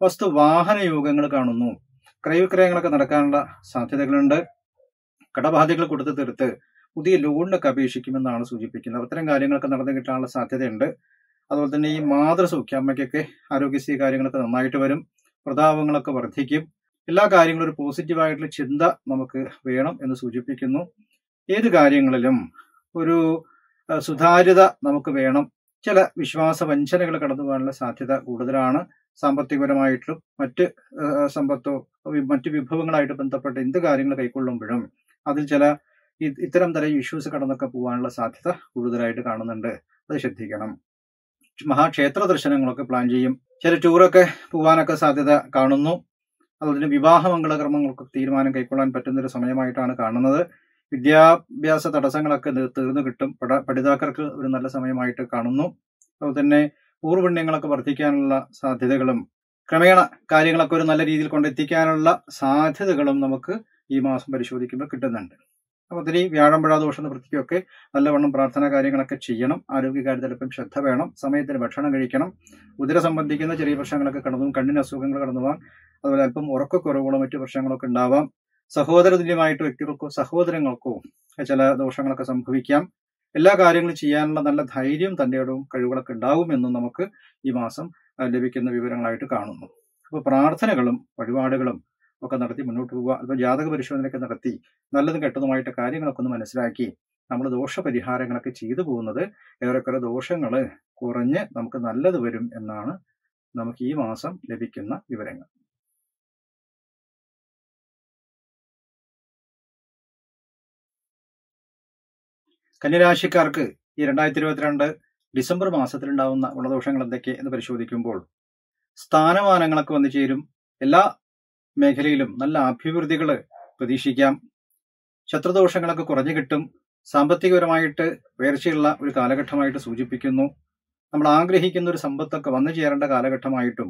Speaker 1: വസ്തു വാഹന യോഗങ്ങൾ കാണുന്നു. ക്രയവിക്രയങ്ങളൊക്കെ നടക്കാനുള്ള സാധ്യതകളുണ്ട്. കടബാധ്യതകൾ കൊടുത്തു തീർത്ത് പുതിയ ലോണിനൊക്കെ അപേക്ഷിക്കുമെന്നാണ് സൂചിപ്പിക്കുന്നത്. അത്തരം കാര്യങ്ങളൊക്കെ നടന്നു കിട്ടാനുള്ള സാധ്യതയുണ്ട്. അതുപോലെ തന്നെ ഈ മാതൃസൗഖ്യ അമ്മയ്ക്കൊക്കെ ആരോഗ്യസ്ഥിതി കാര്യങ്ങളൊക്കെ നന്നായിട്ട് വരും. പ്രതാപങ്ങളൊക്കെ വർദ്ധിക്കും. എല്ലാ കാര്യങ്ങളും ഒരു പോസിറ്റീവായിട്ടുള്ള ചിന്ത നമുക്ക് വേണം എന്ന് സൂചിപ്പിക്കുന്നു. ഏത് കാര്യങ്ങളിലും ഒരു സുതാര്യത നമുക്ക് വേണം. ചില വിശ്വാസ വഞ്ചനകൾ കടന്നു പോകാനുള്ള സാധ്യത കൂടുതലാണ്. സാമ്പത്തികപരമായിട്ടും മറ്റ് സമ്പത്തോ മറ്റ് വിഭവങ്ങളായിട്ട് ബന്ധപ്പെട്ട എന്ത് കാര്യങ്ങൾ കൈക്കൊള്ളുമ്പോഴും അതിൽ ചില ഇത്തരം തരം ഇഷ്യൂസ് കടന്നൊക്കെ പോകാനുള്ള സാധ്യത കൂടുതലായിട്ട് കാണുന്നുണ്ട്. അത് ശ്രദ്ധിക്കണം. മഹാക്ഷേത്ര ദർശനങ്ങളൊക്കെ പ്ലാൻ ചെയ്യും. ചില ടൂറൊക്കെ പോകാനൊക്കെ സാധ്യത കാണുന്നു. അതുപോലെ വിവാഹ മംഗളകർമ്മങ്ങൾക്ക് തീരുമാനം കൈക്കൊള്ളാൻ പറ്റുന്നൊരു സമയമായിട്ടാണ് കാണുന്നത്. വിദ്യാഭ്യാസ തടസ്സങ്ങളൊക്കെ തീർന്നു കിട്ടും. പഠ- പഠിതാക്കൾക്ക് ഒരു നല്ല സമയമായിട്ട് കാണുന്നു. അതുപോലെ തന്നെ പൂർവപുണ്യങ്ങളൊക്കെ വർദ്ധിക്കാനുള്ള സാധ്യതകളും ക്രമേണ കാര്യങ്ങളൊക്കെ ഒരു നല്ല രീതിയിൽ കൊണ്ടെത്തിക്കാനുള്ള സാധ്യതകളും നമുക്ക് ഈ മാസം പരിശോധിക്കുമ്പോൾ കിട്ടുന്നുണ്ട്. അപ്പോൾ ഒത്തിരി വ്യാഴമ്പഴ ദോഷ നിവൃത്തിക്കൊക്കെ നല്ലവണ്ണം പ്രാർത്ഥനാ കാര്യങ്ങളൊക്കെ ചെയ്യണം. ആരോഗ്യകാര്യത്തിൽ അല്പം ശ്രദ്ധ വേണം. സമയത്തിന് ഭക്ഷണം കഴിക്കണം. ഉദര സംബന്ധിക്കുന്ന ചെറിയ പ്രശ്നങ്ങളൊക്കെ കടന്നു കണ്ണിന് അസുഖങ്ങൾ കടന്നു പോകാം. അതുപോലെ അല്പം ഉറക്കക്കുറവുകളോ മറ്റു പ്രശ്നങ്ങളൊക്കെ ഉണ്ടാവാം. സഹോദര തുല്യമായിട്ട് വ്യക്തികൾക്കോ സഹോദരങ്ങൾക്കോ ചില ദോഷങ്ങളൊക്കെ സംഭവിക്കാം. എല്ലാ കാര്യങ്ങളും ചെയ്യാനുള്ള നല്ല ധൈര്യം തന്റെ ഇടവും കഴിവുകളൊക്കെ ഉണ്ടാവുമെന്നും നമുക്ക് ഈ മാസം ലഭിക്കുന്ന വിവരങ്ങളായിട്ട് കാണുന്നു. അപ്പോൾ പ്രാർത്ഥനകളും വഴിപാടുകളും ഒക്കെ നടത്തി മുന്നോട്ട് പോവുക അല്പം ജാതക പരിശോധനയൊക്കെ നടത്തി നല്ലതും കെട്ടതുമായിട്ട് കാര്യങ്ങളൊക്കെ ഒന്ന് മനസ്സിലാക്കി നമ്മൾ ദോഷപരിഹാരങ്ങളൊക്കെ ചെയ്തു പോകുന്നത് ഏറെക്കുറെ ദോഷങ്ങൾ കുറഞ്ഞ് നമുക്ക് നല്ലത് വരും എന്നാണ് നമുക്ക് ഈ മാസം ലഭിക്കുന്ന വിവരങ്ങൾ. കന്യരാശിക്കാർക്ക് ഈ രണ്ടായിരത്തി ഇരുപത്തിരണ്ട് ഡിസംബർ മാസത്തിലുണ്ടാവുന്ന ഗുണദോഷങ്ങൾ എന്തൊക്കെ എന്ന് പരിശോധിക്കുമ്പോൾ സ്ഥാനമാനങ്ങളൊക്കെ വന്നു ചേരും. എല്ലാ മേഖലയിലും നല്ല അഭിവൃദ്ധികൾ പ്രതീക്ഷിക്കാം. ശത്രുദോഷങ്ങളൊക്കെ കുറഞ്ഞു കിട്ടും. സാമ്പത്തികപരമായിട്ട് ഉയർച്ചയുള്ള ഒരു കാലഘട്ടമായിട്ട് സൂചിപ്പിക്കുന്നു. നമ്മൾ ആഗ്രഹിക്കുന്ന ഒരു സമ്പത്തൊക്കെ വന്നു ചേരേണ്ട കാലഘട്ടമായിട്ടും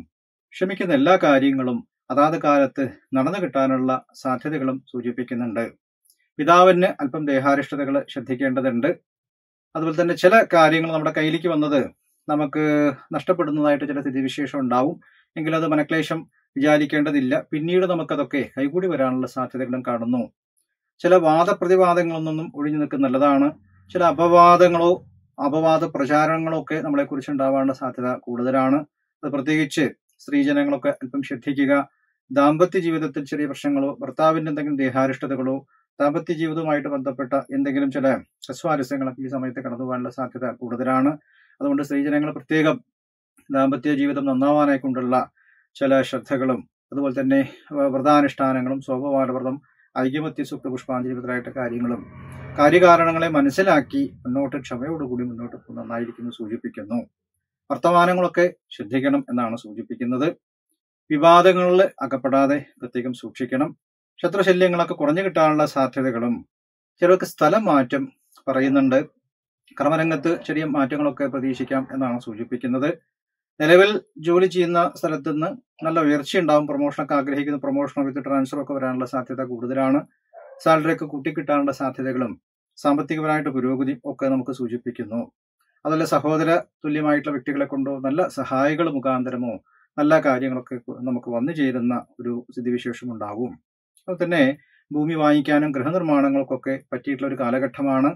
Speaker 1: ക്ഷമിക്കുന്ന എല്ലാ കാര്യങ്ങളും അതാത് കാലത്ത് നടന്നു കിട്ടാനുള്ള സാധ്യതകളും സൂചിപ്പിക്കുന്നുണ്ട്. പിതാവിന് അല്പം ദേഹാരിഷ്ടതകൾ ശ്രദ്ധിക്കേണ്ടതുണ്ട്. അതുപോലെ തന്നെ ചില കാര്യങ്ങൾ നമ്മുടെ കയ്യിലേക്ക് വന്നത് നമുക്ക് നഷ്ടപ്പെടുന്നതായിട്ട് ചില സ്ഥിതിവിശേഷം ഉണ്ടാവും. എങ്കിലും അത് മനക്ലേശം വിചാരിക്കേണ്ടതില്ല. പിന്നീട് നമുക്കതൊക്കെ കൈകൂടി വരാനുള്ള സാധ്യതകളും കാണുന്നു. ചില വാദപ്രതിവാദങ്ങളൊന്നും ഒഴിഞ്ഞു നിൽക്കുന്ന നല്ലതാണ്. ചില അപവാദങ്ങളോ അപവാദ പ്രചാരണങ്ങളോ ഒക്കെ നമ്മളെ കുറിച്ച് ഉണ്ടാവാനുള്ള സാധ്യത കൂടുതലാണ്. അത് പ്രത്യേകിച്ച് സ്ത്രീജനങ്ങളൊക്കെ അല്പം ശ്രദ്ധിക്കുക. ദാമ്പത്യ ജീവിതത്തിൽ ചെറിയ പ്രശ്നങ്ങളോ ഭർത്താവിന്റെ എന്തെങ്കിലും ദേഹാരിഷ്ടതകളോ ദാമ്പത്യ ജീവിതവുമായിട്ട് ബന്ധപ്പെട്ട എന്തെങ്കിലും ചില അസ്വാരസ്യങ്ങളൊക്കെ ഈ സമയത്ത് കടന്നു പോകാനുള്ള സാധ്യത കൂടുതലാണ്. അതുകൊണ്ട് സ്ത്രീജനങ്ങൾ പ്രത്യേകം ദാമ്പത്യ ജീവിതം നന്നാവാനായി കൊണ്ടുള്ള ചില ശ്രദ്ധകളും അതുപോലെ തന്നെ വ്രതാനുഷ്ഠാനങ്ങളും സോമവാരവ്രതം ഐക്യമത്യ സൂക്ത പുഷ്പാഞ്ജലി മുതലായിട്ട് കാര്യങ്ങളും കാര്യകാരണങ്ങളെ മനസ്സിലാക്കി മുന്നോട്ട് ക്ഷമയോടുകൂടി മുന്നോട്ട് നന്നായിരിക്കുന്നു സൂചിപ്പിക്കുന്നു. വർത്തമാനങ്ങളൊക്കെ ശ്രദ്ധിക്കണം എന്നാണ് സൂചിപ്പിക്കുന്നത്. വിവാദങ്ങളിൽ അകപ്പെടാതെ പ്രത്യേകം സൂക്ഷിക്കണം. ശത്രുശല്യങ്ങളൊക്കെ കുറഞ്ഞു കിട്ടാനുള്ള സാധ്യതകളും ചിലർക്ക് സ്ഥലം മാറ്റം പറയുന്നുണ്ട്. കർമ്മരംഗത്ത് ചെറിയ മാറ്റങ്ങളൊക്കെ പ്രതീക്ഷിക്കാം എന്നാണ് സൂചിപ്പിക്കുന്നത്. നിലവിൽ ജോലി ചെയ്യുന്ന സ്ഥലത്തു നിന്ന് നല്ല ഉയർച്ച ഉണ്ടാവും. പ്രൊമോഷനൊക്കെ ആഗ്രഹിക്കുന്ന. പ്രൊമോഷനോ വിത്ത് ട്രാൻസ്ഫർ ഒക്കെ വരാനുള്ള സാധ്യത കൂടുതലാണ്. സാലറി ഒക്കെ കൂട്ടിക്കിട്ടാനുള്ള സാധ്യതകളും സാമ്പത്തികപരമായിട്ട് പുരോഗതി ഒക്കെ നമുക്ക് സൂചിപ്പിക്കുന്നു. അതല്ല സഹോദര തുല്യമായിട്ടുള്ള വ്യക്തികളെ കൊണ്ടോ നല്ല സഹായികൾ മുഖാന്തരമോ നല്ല കാര്യങ്ങളൊക്കെ നമുക്ക് വന്നു ചേരുന്ന ഒരു സ്ഥിതിവിശേഷം ഉണ്ടാവും. അതുപോലെ തന്നെ ഭൂമി വാങ്ങിക്കാനും ഗൃഹനിർമ്മാണങ്ങൾക്കൊക്കെ പറ്റിയിട്ടുള്ള ഒരു കാലഘട്ടമാണ്.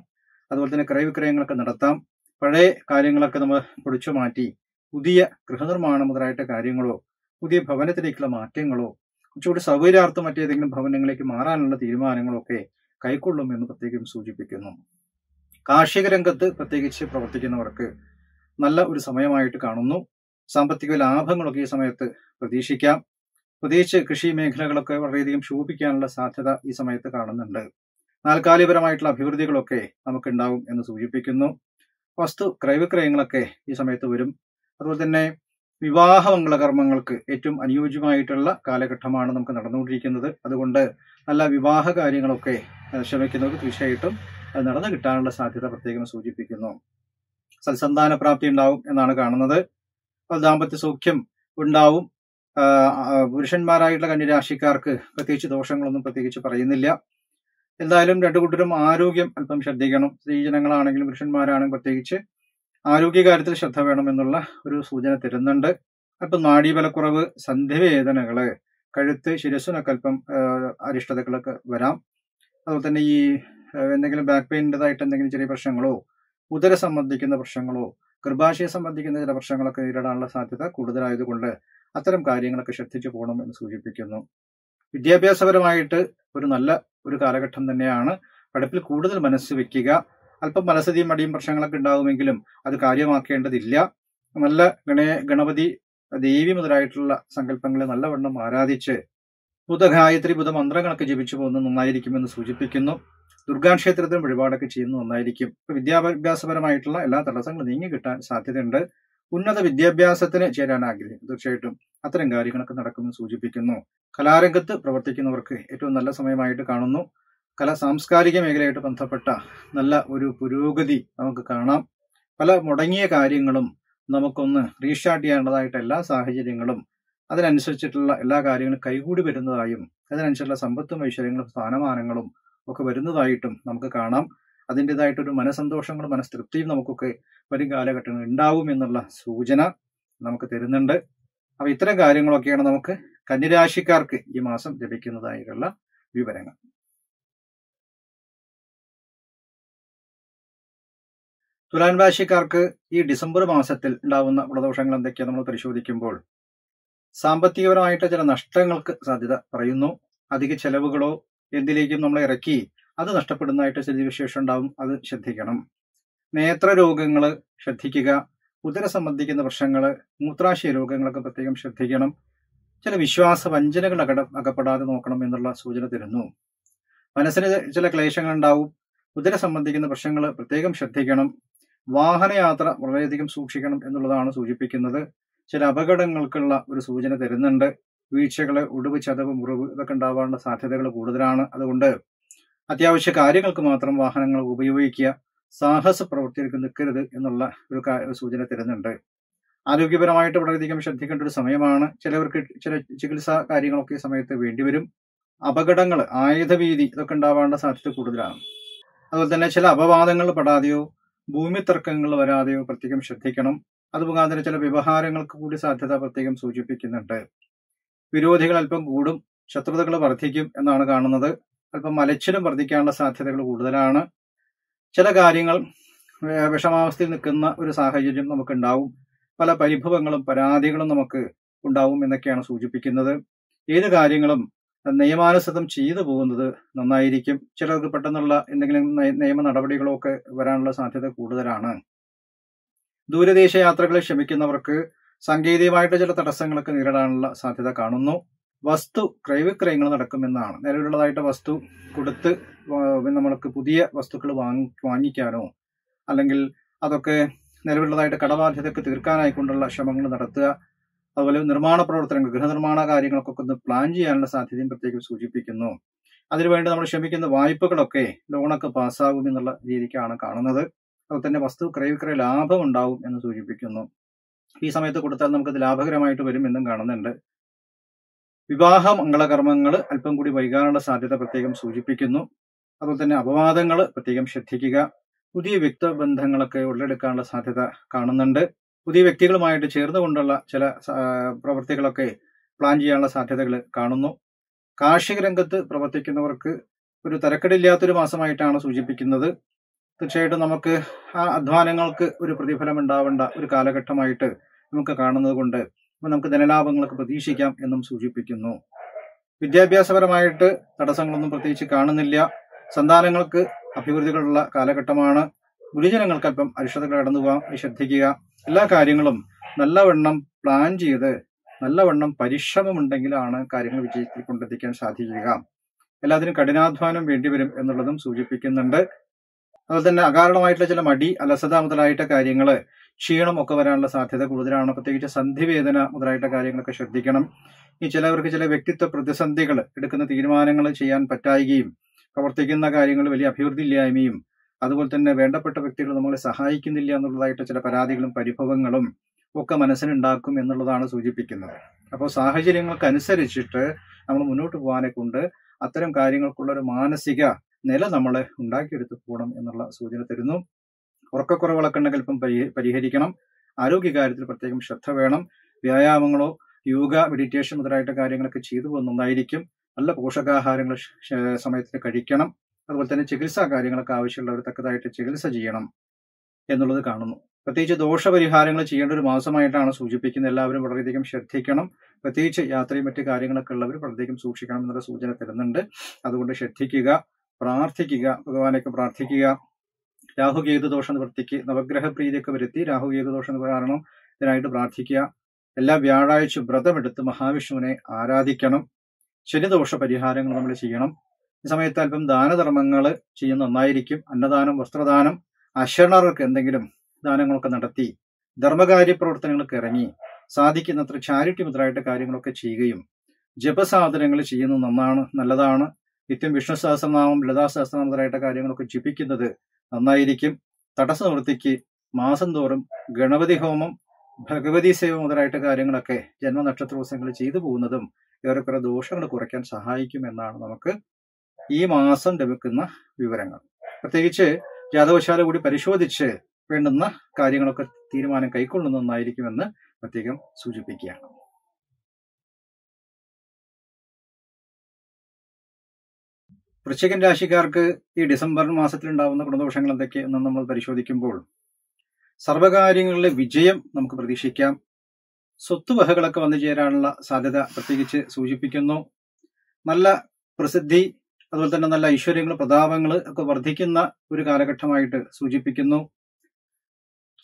Speaker 1: അതുപോലെ തന്നെ ക്രയവിക്രയങ്ങളൊക്കെ നടത്താം. പഴയ കാര്യങ്ങളൊക്കെ നമ്മൾ പൊടിച്ചു മാറ്റി പുതിയ ഗൃഹനിർമ്മാണം മുതലായിട്ട് കാര്യങ്ങളോ പുതിയ ഭവനത്തിലേക്കുള്ള മാറ്റങ്ങളോ കുറച്ചുകൂടി സൗകര്യാർത്ഥം മറ്റേതെങ്കിലും ഭവനങ്ങളിലേക്ക് മാറാനുള്ള തീരുമാനങ്ങളൊക്കെ കൈക്കൊള്ളും എന്ന് പ്രത്യേകം സൂചിപ്പിക്കുന്നു. കാർഷിക രംഗത്ത് പ്രത്യേകിച്ച് പ്രവർത്തിക്കുന്നവർക്ക് നല്ല ഒരു സമയമായിട്ട് കാണുന്നു. സാമ്പത്തിക ലാഭങ്ങളൊക്കെ ഈ സമയത്ത് പ്രതീക്ഷിക്കാം. പ്രത്യേകിച്ച് കൃഷി മേഖലകളൊക്കെ വളരെയധികം ശോഭിക്കാനുള്ള സാധ്യത ഈ സമയത്ത് കാണുന്നുണ്ട്. താൽക്കാലികപരമായിട്ടുള്ള അഭിവൃദ്ധികളൊക്കെ നമുക്കുണ്ടാവും എന്ന് സൂചിപ്പിക്കുന്നു. വസ്തു ക്രയവിക്രയങ്ങളൊക്കെ ഈ സമയത്ത് വരും. അതുപോലെ തന്നെ വിവാഹ മംഗളകർമ്മങ്ങൾക്ക് ഏറ്റവും അനുയോജ്യമായിട്ടുള്ള കാലഘട്ടമാണ് നമുക്ക് നടന്നുകൊണ്ടിരിക്കുന്നത്. അതുകൊണ്ട് നല്ല വിവാഹ കാര്യങ്ങളൊക്കെ ശ്രമിക്കുന്നവർക്ക് തീർച്ചയായിട്ടും അത് നടന്നു കിട്ടാനുള്ള സാധ്യത പ്രത്യേകം സൂചിപ്പിക്കുന്നു. സൽസന്താന പ്രാപ്തി ഉണ്ടാവും എന്നാണ് കാണുന്നത്. ദാമ്പത്യ സൗഖ്യം ഉണ്ടാവും. പുരുഷന്മാരായിട്ടുള്ള കന്യരാശിക്കാർക്ക് പ്രത്യേകിച്ച് ദോഷങ്ങളൊന്നും പ്രത്യേകിച്ച് പറയുന്നില്ല. എന്തായാലും രണ്ടു കൂട്ടരും ആരോഗ്യം അല്പം ശ്രദ്ധിക്കണം. സ്ത്രീജനങ്ങളാണെങ്കിലും പുരുഷന്മാരാണെങ്കിലും പ്രത്യേകിച്ച് ആരോഗ്യകാര്യത്തിൽ ശ്രദ്ധ വേണം എന്നുള്ള ഒരു സൂചന തരുന്നുണ്ട്. അല്പം നാഡീബലക്കുറവ് സന്ധിവേദനകൾ കഴുത്ത് ശിരസിനൊക്കെ അല്പം അരിഷ്ടതകളൊക്കെ വരാം. അതുപോലെ തന്നെ ഈ എന്തെങ്കിലും ബാക്ക് പെയിന്റെതായിട്ട് എന്തെങ്കിലും ചെറിയ പ്രശ്നങ്ങളോ ഉദര സംബന്ധിക്കുന്ന പ്രശ്നങ്ങളോ ഗർഭാശയ സംബന്ധിക്കുന്ന ചില പ്രശ്നങ്ങളൊക്കെ നേരിടാനുള്ള സാധ്യത കൂടുതലായതുകൊണ്ട് അത്തരം കാര്യങ്ങളൊക്കെ ശ്രദ്ധിച്ചു പോകണം എന്ന് സൂചിപ്പിക്കുന്നു. വിദ്യാഭ്യാസപരമായിട്ട് ഒരു നല്ല ഒരു കാലഘട്ടം തന്നെയാണ്. പഠിപ്പിൽ കൂടുതൽ മനസ്സ് വെക്കുക. അല്പം മനസ്സതിയും മടിയും പ്രശ്നങ്ങളൊക്കെ ഉണ്ടാകുമെങ്കിലും അത് കാര്യമാക്കേണ്ടതില്ല. നല്ല ഗണേ ഗണപതി ദേവി മുതലായിട്ടുള്ള സങ്കല്പങ്ങളെ നല്ലവണ്ണം ആരാധിച്ച് ബുധഗായത്രി ബുധ മന്ത്രങ്ങളൊക്കെ ജപിച്ചു പോകുന്നത് നന്നായിരിക്കുമെന്ന് സൂചിപ്പിക്കുന്നു. ദുർഗാ ക്ഷേത്രത്തിലും വഴിപാടൊക്കെ ചെയ്യുന്നത് നന്നായിരിക്കും. വിദ്യാഭ്യാസപരമായിട്ടുള്ള എല്ലാ തടസ്സങ്ങളും നീങ്ങി കിട്ടാൻ സാധ്യതയുണ്ട്. ഉന്നത വിദ്യാഭ്യാസത്തിന് ചേരാൻ ആഗ്രഹിക്കും തീർച്ചയായിട്ടും അത്തരം കാര്യങ്ങളൊക്കെ നടക്കുമെന്ന് സൂചിപ്പിക്കുന്നു. കലാരംഗത്ത് പ്രവർത്തിക്കുന്നവർക്ക് ഏറ്റവും നല്ല സമയമായിട്ട് കാണുന്നു. കല സാംസ്കാരിക മേഖലയായിട്ട് ബന്ധപ്പെട്ട നല്ല ഒരു പുരോഗതി നമുക്ക് കാണാം. പല മുടങ്ങിയ കാര്യങ്ങളും നമുക്കൊന്ന് റീസ്റ്റാർട്ട് ചെയ്യേണ്ടതായിട്ട് എല്ലാ സാഹചര്യങ്ങളും അതിനനുസരിച്ചിട്ടുള്ള എല്ലാ കാര്യങ്ങളും കൈകൂടി വരുന്നതായും അതിനനുസരിച്ചുള്ള സമ്പത്തും ഐശ്വര്യങ്ങളും സ്ഥാനമാനങ്ങളും ഒക്കെ വരുന്നതായിട്ടും നമുക്ക് കാണാം. അതിന്റെതായിട്ടൊരു മനസന്തോഷങ്ങളും മനസ്തൃപ്തിയും നമുക്കൊക്കെ വരും കാലഘട്ടങ്ങളിൽ ഉണ്ടാവും എന്നുള്ള സൂചന നമുക്ക് തരുന്നുണ്ട്. അപ്പോൾ ഇത്തരം കാര്യങ്ങളൊക്കെയാണ് നമുക്ക് കന്യരാശിക്കാർക്ക് ഈ മാസം ലഭിക്കുന്നതായിട്ടുള്ള വിവരങ്ങൾ. തുലാൻ രാശിക്കാർക്ക് ഈ ഡിസംബർ മാസത്തിൽ ഉണ്ടാവുന്ന ഗുണദോഷങ്ങൾ എന്തൊക്കെയാണ് നമ്മൾ പരിശോധിക്കുമ്പോൾ സാമ്പത്തികപരമായിട്ട് ചില നഷ്ടങ്ങൾക്ക് സാധ്യത പറയുന്നു. അധിക ചെലവുകളോ എന്തിലേക്കും നമ്മൾ ഇറക്കി. അത് നഷ്ടപ്പെടുന്നതായിട്ട് സ്ഥിതിവിശേഷം ഉണ്ടാവും. അത് ശ്രദ്ധിക്കണം. നേത്ര രോഗങ്ങൾ ശ്രദ്ധിക്കുക. ഉദര സംബന്ധിക്കുന്ന പ്രശ്നങ്ങൾ മൂത്രാശയ രോഗങ്ങളൊക്കെ പ്രത്യേകം ശ്രദ്ധിക്കണം. ചില വിശ്വാസ വഞ്ചനകൾ അകട അകപ്പെടാതെ നോക്കണം എന്നുള്ള സൂചന തരുന്നു. മനസ്സിന് ചില ക്ലേശങ്ങൾ ഉണ്ടാവും ഉദര സംബന്ധിക്കുന്ന പ്രശ്നങ്ങൾ പ്രത്യേകം ശ്രദ്ധിക്കണം. വാഹനയാത്ര വളരെയധികം സൂക്ഷിക്കണം എന്നുള്ളതാണ് സൂചിപ്പിക്കുന്നത്. ചില അപകടങ്ങൾക്കുള്ള ഒരു സൂചന തരുന്നുണ്ട്. വീഴ്ചകൾ ഒടിവ് ചതവ് മുറിവ് ഇതൊക്കെ ഉണ്ടാവാനുള്ള സാധ്യതകൾ കൂടുതലാണ്. അതുകൊണ്ട് അത്യാവശ്യ കാര്യങ്ങൾക്ക് മാത്രം വാഹനങ്ങൾ ഉപയോഗിക്കുക സാഹസ പ്രവർത്തികൾക്ക് നിൽക്കരുത് എന്നുള്ള ഒരു സൂചന തരുന്നുണ്ട്. ആരോഗ്യപരമായിട്ട് വളരെയധികം ശ്രദ്ധിക്കേണ്ട ഒരു സമയമാണ്. ചിലവർക്ക് ചില ചികിത്സാ കാര്യങ്ങളൊക്കെ സമയത്ത് വേണ്ടിവരും അപകടങ്ങൾ ആയുധവീതി ഇതൊക്കെ ഉണ്ടാവാനുള്ള സാധ്യത കൂടുതലാണ്. അതുപോലെ തന്നെ ചില അപവാദങ്ങൾ പെടാതെയോ ഭൂമി തർക്കങ്ങൾ വരാതെയോ പ്രത്യേകം ശ്രദ്ധിക്കണം. അതുപോലെ ചില വ്യവഹാരങ്ങൾക്ക് കൂടി സാധ്യത പ്രത്യേകം സൂചിപ്പിക്കുന്നുണ്ട്. വിരോധികൾ അല്പം കൂടും ശത്രുതകൾ വർദ്ധിക്കും എന്നാണ് കാണുന്നത്. അല്പം മലച്ചിലും വർദ്ധിക്കാനുള്ള സാധ്യതകൾ കൂടുതലാണ്. ചില കാര്യങ്ങൾ വിഷമാവസ്ഥയിൽ നിൽക്കുന്ന ഒരു സാഹചര്യം നമുക്ക് ഉണ്ടാവും പല പരിഭവങ്ങളും പരാതികളും നമുക്ക് ഉണ്ടാവും എന്നൊക്കെയാണ് സൂചിപ്പിക്കുന്നത്. ഏത് കാര്യങ്ങളും നിയമാനുസൃതം ചെയ്തു പോകുന്നത് നന്നായിരിക്കും. ചിലർക്ക് പെട്ടെന്നുള്ള എന്തെങ്കിലും നയ- നിയമ നടപടികളോ ഒക്കെ വരാനുള്ള സാധ്യത കൂടുതലാണ്. ദൂരദേശ യാത്രകളെ ശ്രമിക്കുന്നവർക്ക് സാങ്കേതികമായിട്ട് ചില തടസ്സങ്ങളൊക്കെ നേരിടാനുള്ള സാധ്യത കാണുന്നു. വസ്തു ക്രയവിക്രയങ്ങൾ നടക്കുമെന്നാണ്. നിലവിലുള്ളതായിട്ട് വസ്തു കൊടുത്ത് നമ്മൾക്ക് പുതിയ വസ്തുക്കൾ വാങ്ങി വാങ്ങിക്കാനോ അല്ലെങ്കിൽ അതൊക്കെ നിലവിലുള്ളതായിട്ട് കടബാധ്യതയൊക്കെ തീർക്കാനായിക്കൊണ്ടുള്ള ശ്രമങ്ങൾ നടത്തുക അതുപോലെ നിർമ്മാണ പ്രവർത്തനങ്ങൾ ഗൃഹനിർമ്മാണ കാര്യങ്ങൾക്കൊക്കെ ഒന്ന് പ്ലാൻ ചെയ്യാനുള്ള സാധ്യതയും പ്രത്യേകം സൂചിപ്പിക്കുന്നു. അതിനുവേണ്ടി നമ്മൾ ശ്രമിക്കുന്ന വായ്പകളൊക്കെ ലോണൊക്കെ പാസ്സാകും എന്നുള്ള രീതിക്കാണ് കാണുന്നത്. അതുപോലെ തന്നെ വസ്തു ക്രയവിക്രയ ലാഭം ഉണ്ടാവും എന്ന് സൂചിപ്പിക്കുന്നു. ഈ സമയത്ത് കൊടുത്താൽ നമുക്കത് ലാഭകരമായിട്ട് വരും എന്നും കാണുന്നുണ്ട്. വിവാഹ മംഗളകർമ്മങ്ങൾ അല്പം കൂടി വൈകാനുള്ള സാധ്യത പ്രത്യേകം സൂചിപ്പിക്കുന്നു. അതുപോലെ തന്നെ അപവാദങ്ങൾ പ്രത്യേകം ശ്രദ്ധിക്കുക. പുതിയ വ്യക്തബന്ധങ്ങളൊക്കെ ഉള്ളെടുക്കാനുള്ള സാധ്യത കാണുന്നുണ്ട്. പുതിയ വ്യക്തികളുമായിട്ട് ചേർന്നുകൊണ്ടുള്ള ചില പ്രവൃത്തികളൊക്കെ പ്ലാൻ ചെയ്യാനുള്ള സാധ്യതകൾ കാണുന്നു. കാർഷിക രംഗത്ത് പ്രവർത്തിക്കുന്നവർക്ക് ഒരു തരക്കേടില്ലാത്തൊരു മാസമായിട്ടാണ് സൂചിപ്പിക്കുന്നത്. തീർച്ചയായിട്ടും നമുക്ക് ആ അധ്വാനങ്ങൾക്ക് ഒരു പ്രതിഫലം ഉണ്ടാവേണ്ട ഒരു കാലഘട്ടമായിട്ട് നമുക്ക് കാണുന്നത് കൊണ്ട് നമുക്ക് ധനലാഭങ്ങളൊക്കെ പ്രതീക്ഷിക്കാം എന്നും സൂചിപ്പിക്കുന്നു. വിദ്യാഭ്യാസപരമായിട്ട് തടസ്സങ്ങളൊന്നും പ്രത്യേകിച്ച് കാണുന്നില്ല. സന്താനങ്ങൾക്ക് അഭിവൃദ്ധികളുള്ള കാലഘട്ടമാണ്. ഗുരുജനങ്ങൾക്ക് അല്പം അരിഷ്ടതകൾ കടന്നു പോകാൻ ശ്രദ്ധിക്കുക. എല്ലാ കാര്യങ്ങളും നല്ലവണ്ണം പ്ലാൻ ചെയ്ത് നല്ലവണ്ണം പരിശ്രമമുണ്ടെങ്കിലാണ് കാര്യങ്ങൾ വിജയത്തിൽ കൊണ്ടെത്തിക്കാൻ സാധിക്കുക. എല്ലാത്തിനും കഠിനാധ്വാനം വേണ്ടിവരും എന്നുള്ളതും സൂചിപ്പിക്കുന്നുണ്ട്. അതുപോലെ തന്നെ അകാരണമായിട്ടുള്ള ചില മടി അലസത മുതലായിട്ട കാര്യങ്ങൾ ക്ഷീണം ഒക്കെ വരാനുള്ള സാധ്യത കൂടുതലാണ്. പ്രത്യേകിച്ച് സന്ധിവേദന മുതലായിട്ട കാര്യങ്ങളൊക്കെ ശ്രദ്ധിക്കണം. ഈ ചിലവർക്ക് ചില വ്യക്തിത്വ പ്രതിസന്ധികൾ എടുക്കുന്ന തീരുമാനങ്ങൾ ചെയ്യാൻ പറ്റായികയും പ്രവർത്തിക്കുന്ന കാര്യങ്ങൾ വലിയ അഭിവൃദ്ധി ഇല്ലായ്മയും അതുപോലെ തന്നെ വേണ്ടപ്പെട്ട വ്യക്തികൾ നമ്മളെ സഹായിക്കുന്നില്ല എന്നുള്ളതായിട്ട് ചില പരാതികളും പരിഭവങ്ങളും ഒക്കെ മനസ്സിനുണ്ടാക്കും എന്നുള്ളതാണ് സൂചിപ്പിക്കുന്നത്. അപ്പോൾ സാഹചര്യങ്ങൾക്കനുസരിച്ചിട്ട് നമ്മൾ മുന്നോട്ട് പോകാനെ കൊണ്ട് അത്തരം കാര്യങ്ങൾക്കുള്ള ഒരു മാനസിക നില നമ്മൾ ഉണ്ടാക്കിയെടുത്ത് പോകണം എന്നുള്ള സൂചന തരുന്നു. ഉറക്കക്കുറവുകളൊക്കെ ഉണ്ടെങ്കിൽ ഇപ്പം പരി- പരിഹരിക്കണം. ആരോഗ്യകാര്യത്തിൽ പ്രത്യേകം ശ്രദ്ധ വേണം. വ്യായാമങ്ങളോ യോഗ മെഡിറ്റേഷൻ മുതലായിട്ട് കാര്യങ്ങളൊക്കെ ചെയ്തു പോകുന്നതായിരിക്കും നല്ല പോഷകാഹാരങ്ങൾ സമയത്തിന് കഴിക്കണം. അതുപോലെ തന്നെ ചികിത്സാ കാര്യങ്ങളൊക്കെ ആവശ്യമുള്ളവർ തക്കതായിട്ട് ചികിത്സ ചെയ്യണം എന്നുള്ളത് കാണുന്നു. പ്രത്യേകിച്ച് ദോഷപരിഹാരങ്ങൾ ചെയ്യേണ്ട ഒരു മാസമായിട്ടാണ് സൂചിപ്പിക്കുന്നത്. എല്ലാവരും വളരെയധികം ശ്രദ്ധിക്കണം. പ്രത്യേകിച്ച് യാത്രയും മറ്റു കാര്യങ്ങളൊക്കെ ഉള്ളവർ വളരെയധികം സൂക്ഷിക്കണം എന്നുള്ള സൂചന തരുന്നുണ്ട്. അതുകൊണ്ട് ശ്രദ്ധിക്കുക. പ്രാർത്ഥിക്കുക ഭഗവാനൊക്കെ പ്രാർത്ഥിക്കുക. രാഹുകേതു ദോഷ നിവൃത്തിക്ക് നവഗ്രഹ പ്രീതിയൊക്കെ വരുത്തി രാഹുകേതു ദോഷ നിവാരണം ഇതിനായിട്ട് പ്രാർത്ഥിക്കുക. എല്ലാ വ്യാഴാഴ്ച വ്രതമെടുത്ത് മഹാവിഷ്ണുവിനെ ആരാധിക്കണം. ശനിദോഷ പരിഹാരങ്ങൾ നമ്മൾ ചെയ്യണം. ഈ സമയത്ത് അല്പം ദാനധർമ്മങ്ങൾ ചെയ്യുന്ന നന്നായിരിക്കും. അന്നദാനം വസ്ത്രദാനം അശരണർക്ക് എന്തെങ്കിലും ദാനങ്ങളൊക്കെ നടത്തി ധർമ്മകാര്യ പ്രവർത്തനങ്ങൾക്ക് ഇറങ്ങി സാധിക്കുന്നത്ര ചാരിറ്റി മുതലായിട്ട് കാര്യങ്ങളൊക്കെ ചെയ്യുകയും ജപസാധനങ്ങൾ ചെയ്യുന്നത് നന്നാണ് നല്ലതാണ്. നിത്യം വിഷ്ണു സഹസ്രനാമം ലതാ സഹസ്രനാമം മുതലായിട്ട കാര്യങ്ങളൊക്കെ ജപിക്കുന്നത് നന്നായിരിക്കും. തടസ്സ നിവൃത്തിക്ക് മാസം തോറും ഗണപതി ഹോമം ഭഗവതി സേവ മുതലായിട്ട് കാര്യങ്ങളൊക്കെ ജന്മനക്ഷത്ര ദിവസങ്ങൾ ചെയ്തു പോകുന്നതും ഏറെക്കുറെ ദോഷങ്ങൾ കുറയ്ക്കാൻ സഹായിക്കും എന്നാണ് നമുക്ക് ഈ മാസം ലഭിക്കുന്ന വിവരങ്ങൾ. പ്രത്യേകിച്ച് ജാതകശാല കൂടി പരിശോധിച്ച് വേണ്ടുന്ന കാര്യങ്ങളൊക്കെ തീരുമാനം കൈക്കൊള്ളുന്നതായിരിക്കുമെന്ന് പ്രത്യേകം സൂചിപ്പിക്കുകയാണ്. വൃശ്ചികൻ രാശിക്കാർക്ക് ഈ ഡിസംബർ മാസത്തിൽ ഉണ്ടാവുന്ന ഗുണദോഷങ്ങൾ എന്തൊക്കെയെന്ന് നമ്മൾ പരിശോധിക്കുമ്പോൾ സർവകാര്യങ്ങളിലെ വിജയം നമുക്ക് പ്രതീക്ഷിക്കാം. സ്വത്തുവകകളൊക്കെ വന്നു ചേരാനുള്ള സാധ്യത പ്രത്യേകിച്ച് സൂചിപ്പിക്കുന്നു. നല്ല പ്രസിദ്ധി അതുപോലെ തന്നെ നല്ല ഐശ്വര്യങ്ങൾ പ്രതാപങ്ങൾ ഒക്കെ വർദ്ധിക്കുന്ന ഒരു കാലഘട്ടമായിട്ട് സൂചിപ്പിക്കുന്നു.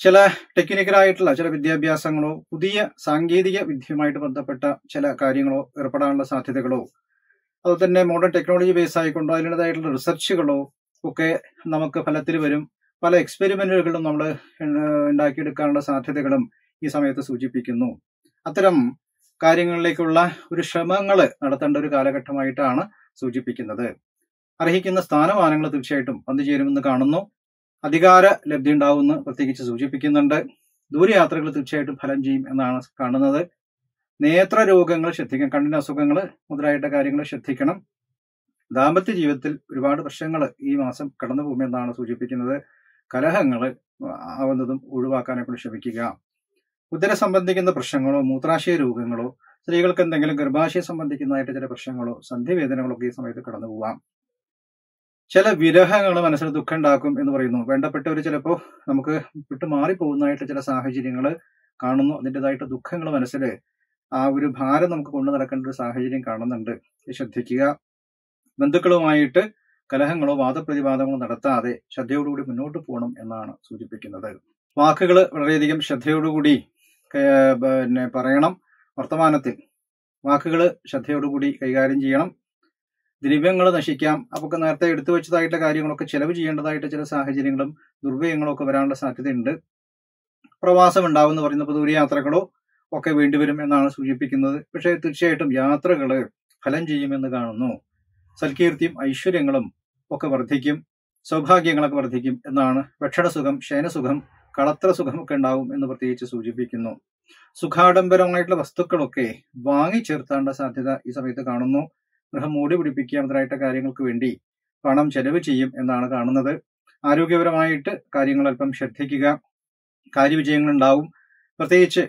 Speaker 1: ചില ടെക്നിക്കലായിട്ടുള്ള ചില വിദ്യാഭ്യാസങ്ങളോ പുതിയ സാങ്കേതിക വിദ്യയുമായിട്ട് ബന്ധപ്പെട്ട ചില കാര്യങ്ങളോ ഏർപ്പെടാനുള്ള സാധ്യതകളോ അതുപോലെ തന്നെ മോഡേൺ ടെക്നോളജി ബേസ് ആയിക്കൊണ്ടോ അതിന്റെതായിട്ടുള്ള റിസർച്ചുകളോ ഒക്കെ നമുക്ക് ഫലത്തിൽ വരും. പല എക്സ്പെരിമെന്റുകളും നമ്മൾ ഉണ്ടാക്കിയെടുക്കാനുള്ള സാധ്യതകളും ഈ സമയത്ത് സൂചിപ്പിക്കുന്നു. അത്തരം കാര്യങ്ങളിലേക്കുള്ള ഒരു ശ്രമങ്ങൾ നടത്തേണ്ട ഒരു കാലഘട്ടമായിട്ടാണ് സൂചിപ്പിക്കുന്നത്. അർഹിക്കുന്ന സ്ഥാനമാനങ്ങൾ തീർച്ചയായിട്ടും വന്നു ചേരുമെന്ന് കാണുന്നു. അധികാര ലബ്ധി ഉണ്ടാവുമെന്ന് പ്രത്യേകിച്ച് സൂചിപ്പിക്കുന്നുണ്ട്. ദൂരയാത്രകൾ തീർച്ചയായിട്ടും ഫലം ചെയ്യും എന്നാണ് കാണുന്നത്. നേത്ര രോഗങ്ങൾ ശ്രദ്ധിക്കണം കണ്ണിന് അസുഖങ്ങൾ മുതലായിട്ട് കാര്യങ്ങൾ ശ്രദ്ധിക്കണം. ദാമ്പത്യ ജീവിതത്തിൽ ഒരുപാട് പ്രശ്നങ്ങൾ ഈ മാസം കടന്നു പോകുമെന്നാണ് സൂചിപ്പിക്കുന്നത്. കലഹങ്ങൾ ആവുന്നതും ഒഴിവാക്കാനെ കൂടി ശ്രമിക്കുക. ഉദര സംബന്ധിക്കുന്ന പ്രശ്നങ്ങളോ മൂത്രാശയ രോഗങ്ങളോ സ്ത്രീകൾക്ക് എന്തെങ്കിലും ഗർഭാശയ സംബന്ധിക്കുന്നതായിട്ട് ചില പ്രശ്നങ്ങളോ സന്ധിവേദനകളോ ഒക്കെ ഈ സമയത്ത് കടന്നു പോവാം. ചില വിരഹങ്ങൾ മനസ്സിൽ ദുഃഖം ഉണ്ടാക്കും എന്ന് പറയുന്നു. വേണ്ടപ്പെട്ടവർ ചിലപ്പോൾ നമുക്ക് വിട്ടു മാറിപ്പോകുന്നതായിട്ട് ചില സാഹചര്യങ്ങൾ കാണുന്നു. അതിന്റെതായിട്ട് ദുഃഖങ്ങൾ മനസ്സിൽ ആ ഒരു ഭാരം നമുക്ക് കൊണ്ടു നടക്കേണ്ട ഒരു സാഹചര്യം കാണുന്നുണ്ട്. ശ്രദ്ധിക്കുക. ബന്ധുക്കളുമായിട്ട് കലഹങ്ങളോ വാദപ്രതിവാദങ്ങളോ നടത്താതെ ശ്രദ്ധയോടുകൂടി മുന്നോട്ട് പോകണം എന്നാണ് സൂചിപ്പിക്കുന്നത്. വാക്കുകൾ വളരെയധികം ശ്രദ്ധയോടുകൂടി പിന്നെ പറയണം. വർത്തമാനത്തിൽ വാക്കുകൾ ശ്രദ്ധയോടുകൂടി കൈകാര്യം ചെയ്യണം. ദ്രവ്യങ്ങൾ നശിക്കാം. അപ്പൊ നേരത്തെ എടുത്തു വെച്ചതായിട്ടുള്ള കാര്യങ്ങളൊക്കെ ചെലവ് ചെയ്യേണ്ടതായിട്ട് ചില സാഹചര്യങ്ങളും ദുർവ്യയങ്ങളും ഒക്കെ വരാനുള്ള സാധ്യതയുണ്ട്. പ്രവാസം ഉണ്ടാവും എന്ന് പറയുന്ന ദൂരയാത്രകളോ ഒക്കെ വേണ്ടിവരും എന്നാണ് സൂചിപ്പിക്കുന്നത്. പക്ഷേ തീർച്ചയായിട്ടും യാത്രകൾ ഫലം ചെയ്യുമെന്ന് കാണുന്നു. സൽകീർത്തിയും ഐശ്വര്യങ്ങളും ഒക്കെ വർദ്ധിക്കും. സൗഭാഗ്യങ്ങളൊക്കെ വർദ്ധിക്കും എന്നാണ് ഭക്ഷണസുഖം ശയനസുഖം കളത്ര ഒക്കെ ഉണ്ടാവും എന്ന് പ്രത്യേകിച്ച് സൂചിപ്പിക്കുന്നു. സുഖാഡംബരമായിട്ടുള്ള വസ്തുക്കളൊക്കെ വാങ്ങിച്ചേർത്താണ്ട സാധ്യത ഈ സമയത്ത് കാണുന്നു. ഗൃഹം മൂടി പിടിപ്പിക്കുക മുതലായിട്ട കാര്യങ്ങൾക്ക് വേണ്ടി പണം ചെലവ് ചെയ്യും എന്നാണ് കാണുന്നത്. ആരോഗ്യപരമായിട്ട് കാര്യങ്ങൾ അല്പം ശ്രദ്ധിക്കുക. കാര്യവിജയങ്ങൾ ഉണ്ടാവും പ്രത്യേകിച്ച്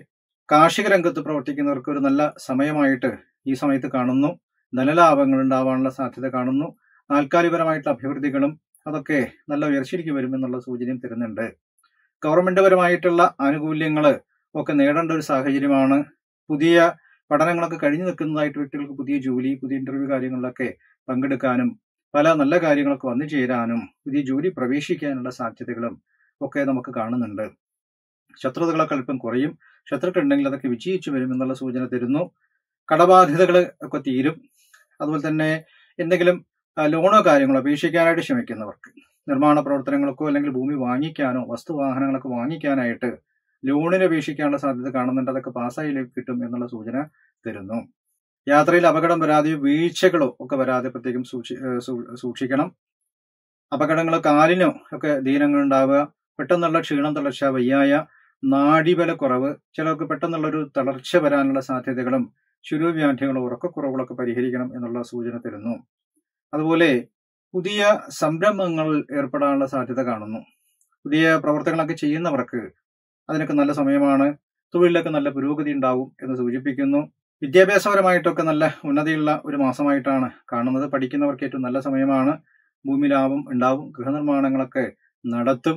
Speaker 1: കാർഷിക രംഗത്ത് പ്രവർത്തിക്കുന്നവർക്ക് ഒരു നല്ല സമയമായിട്ട് ഈ സമയത്ത് കാണുന്നു. ധനലാഭങ്ങൾ ഉണ്ടാവാനുള്ള സാധ്യത കാണുന്നു. താൽക്കാലികപരമായിട്ടുള്ള അഭിവൃദ്ധികളും അതൊക്കെ നല്ല ഉയർച്ചയിലേക്ക് വരുമെന്നുള്ള സൂചനയും തരുന്നുണ്ട്. ഗവൺമെന്റ് പരമായിട്ടുള്ള ആനുകൂല്യങ്ങൾ ഒക്കെ നേടേണ്ട ഒരു സാഹചര്യമാണ്. പുതിയ പഠനങ്ങളൊക്കെ കഴിഞ്ഞു നിൽക്കുന്നതായിട്ട് വ്യക്തികൾക്ക് പുതിയ ജോലി പുതിയ ഇന്റർവ്യൂ കാര്യങ്ങളിലൊക്കെ പങ്കെടുക്കാനും പല നല്ല കാര്യങ്ങളൊക്കെ വന്നു ചേരാനും പുതിയ ജോലി പ്രവേശിക്കാനുള്ള സാധ്യതകളും ഒക്കെ നമുക്ക് കാണുന്നുണ്ട്. ശത്രുതകളൊക്കെ അല്പം കുറയും. ശത്രുക്കളുണ്ടെങ്കിൽ അതൊക്കെ വിജയിച്ചു വരും എന്നുള്ള സൂചന തരുന്നു. കടബാധ്യതകൾ ഒക്കെ തീരും. അതുപോലെ തന്നെ എന്തെങ്കിലും ലോണോ കാര്യങ്ങളോ അപേക്ഷിക്കാനായിട്ട് ശ്രമിക്കുന്നവർക്ക് നിർമ്മാണ പ്രവർത്തനങ്ങൾക്കോ അല്ലെങ്കിൽ ഭൂമി വാങ്ങിക്കാനോ വസ്തുവാഹനങ്ങളൊക്കെ വാങ്ങിക്കാനായിട്ട് ലോണിന് അപേക്ഷിക്കാനുള്ള സാധ്യത കാണുന്നുണ്ട്. അതൊക്കെ പാസ്സായി കിട്ടും എന്നുള്ള സൂചന തരുന്നു. യാത്രയിൽ അപകടം വരാതെയോ വീഴ്ചകളോ ഒക്കെ വരാതെ പ്രത്യേകം സൂക്ഷിക്കണം. അപകടങ്ങളോ കാലിനോ ഒക്കെ ദീനങ്ങൾ ഉണ്ടാവുക പെട്ടെന്നുള്ള ക്ഷീണം തളർച്ച വയ്യായ നാഡിബല കുറവ് ചിലർക്ക് പെട്ടെന്നുള്ള ഒരു തളർച്ച വരാനുള്ള സാധ്യതകളും ശുരുവ്യാധികളും ഉറക്കക്കുറവുകളൊക്കെ പരിഹരിക്കണം എന്നുള്ള സൂചന തരുന്നു. അതുപോലെ പുതിയ സംരംഭങ്ങൾ ഏർപ്പെടാനുള്ള സാധ്യത കാണുന്നു. പുതിയ പ്രവർത്തനങ്ങളൊക്കെ ചെയ്യുന്നവർക്ക് അതിനൊക്കെ നല്ല സമയമാണ് തൊഴിലിലൊക്കെ നല്ല പുരോഗതി ഉണ്ടാവും എന്ന് സൂചിപ്പിക്കുന്നു. വിദ്യാഭ്യാസപരമായിട്ടൊക്കെ നല്ല ഉന്നതിയുള്ള ഒരു മാസമായിട്ടാണ് കാണുന്നത്. പഠിക്കുന്നവർക്ക് ഏറ്റവും നല്ല സമയമാണ്. ഭൂമി ലാഭം ഉണ്ടാവും ഗൃഹനിർമ്മാണങ്ങളൊക്കെ നടത്തും.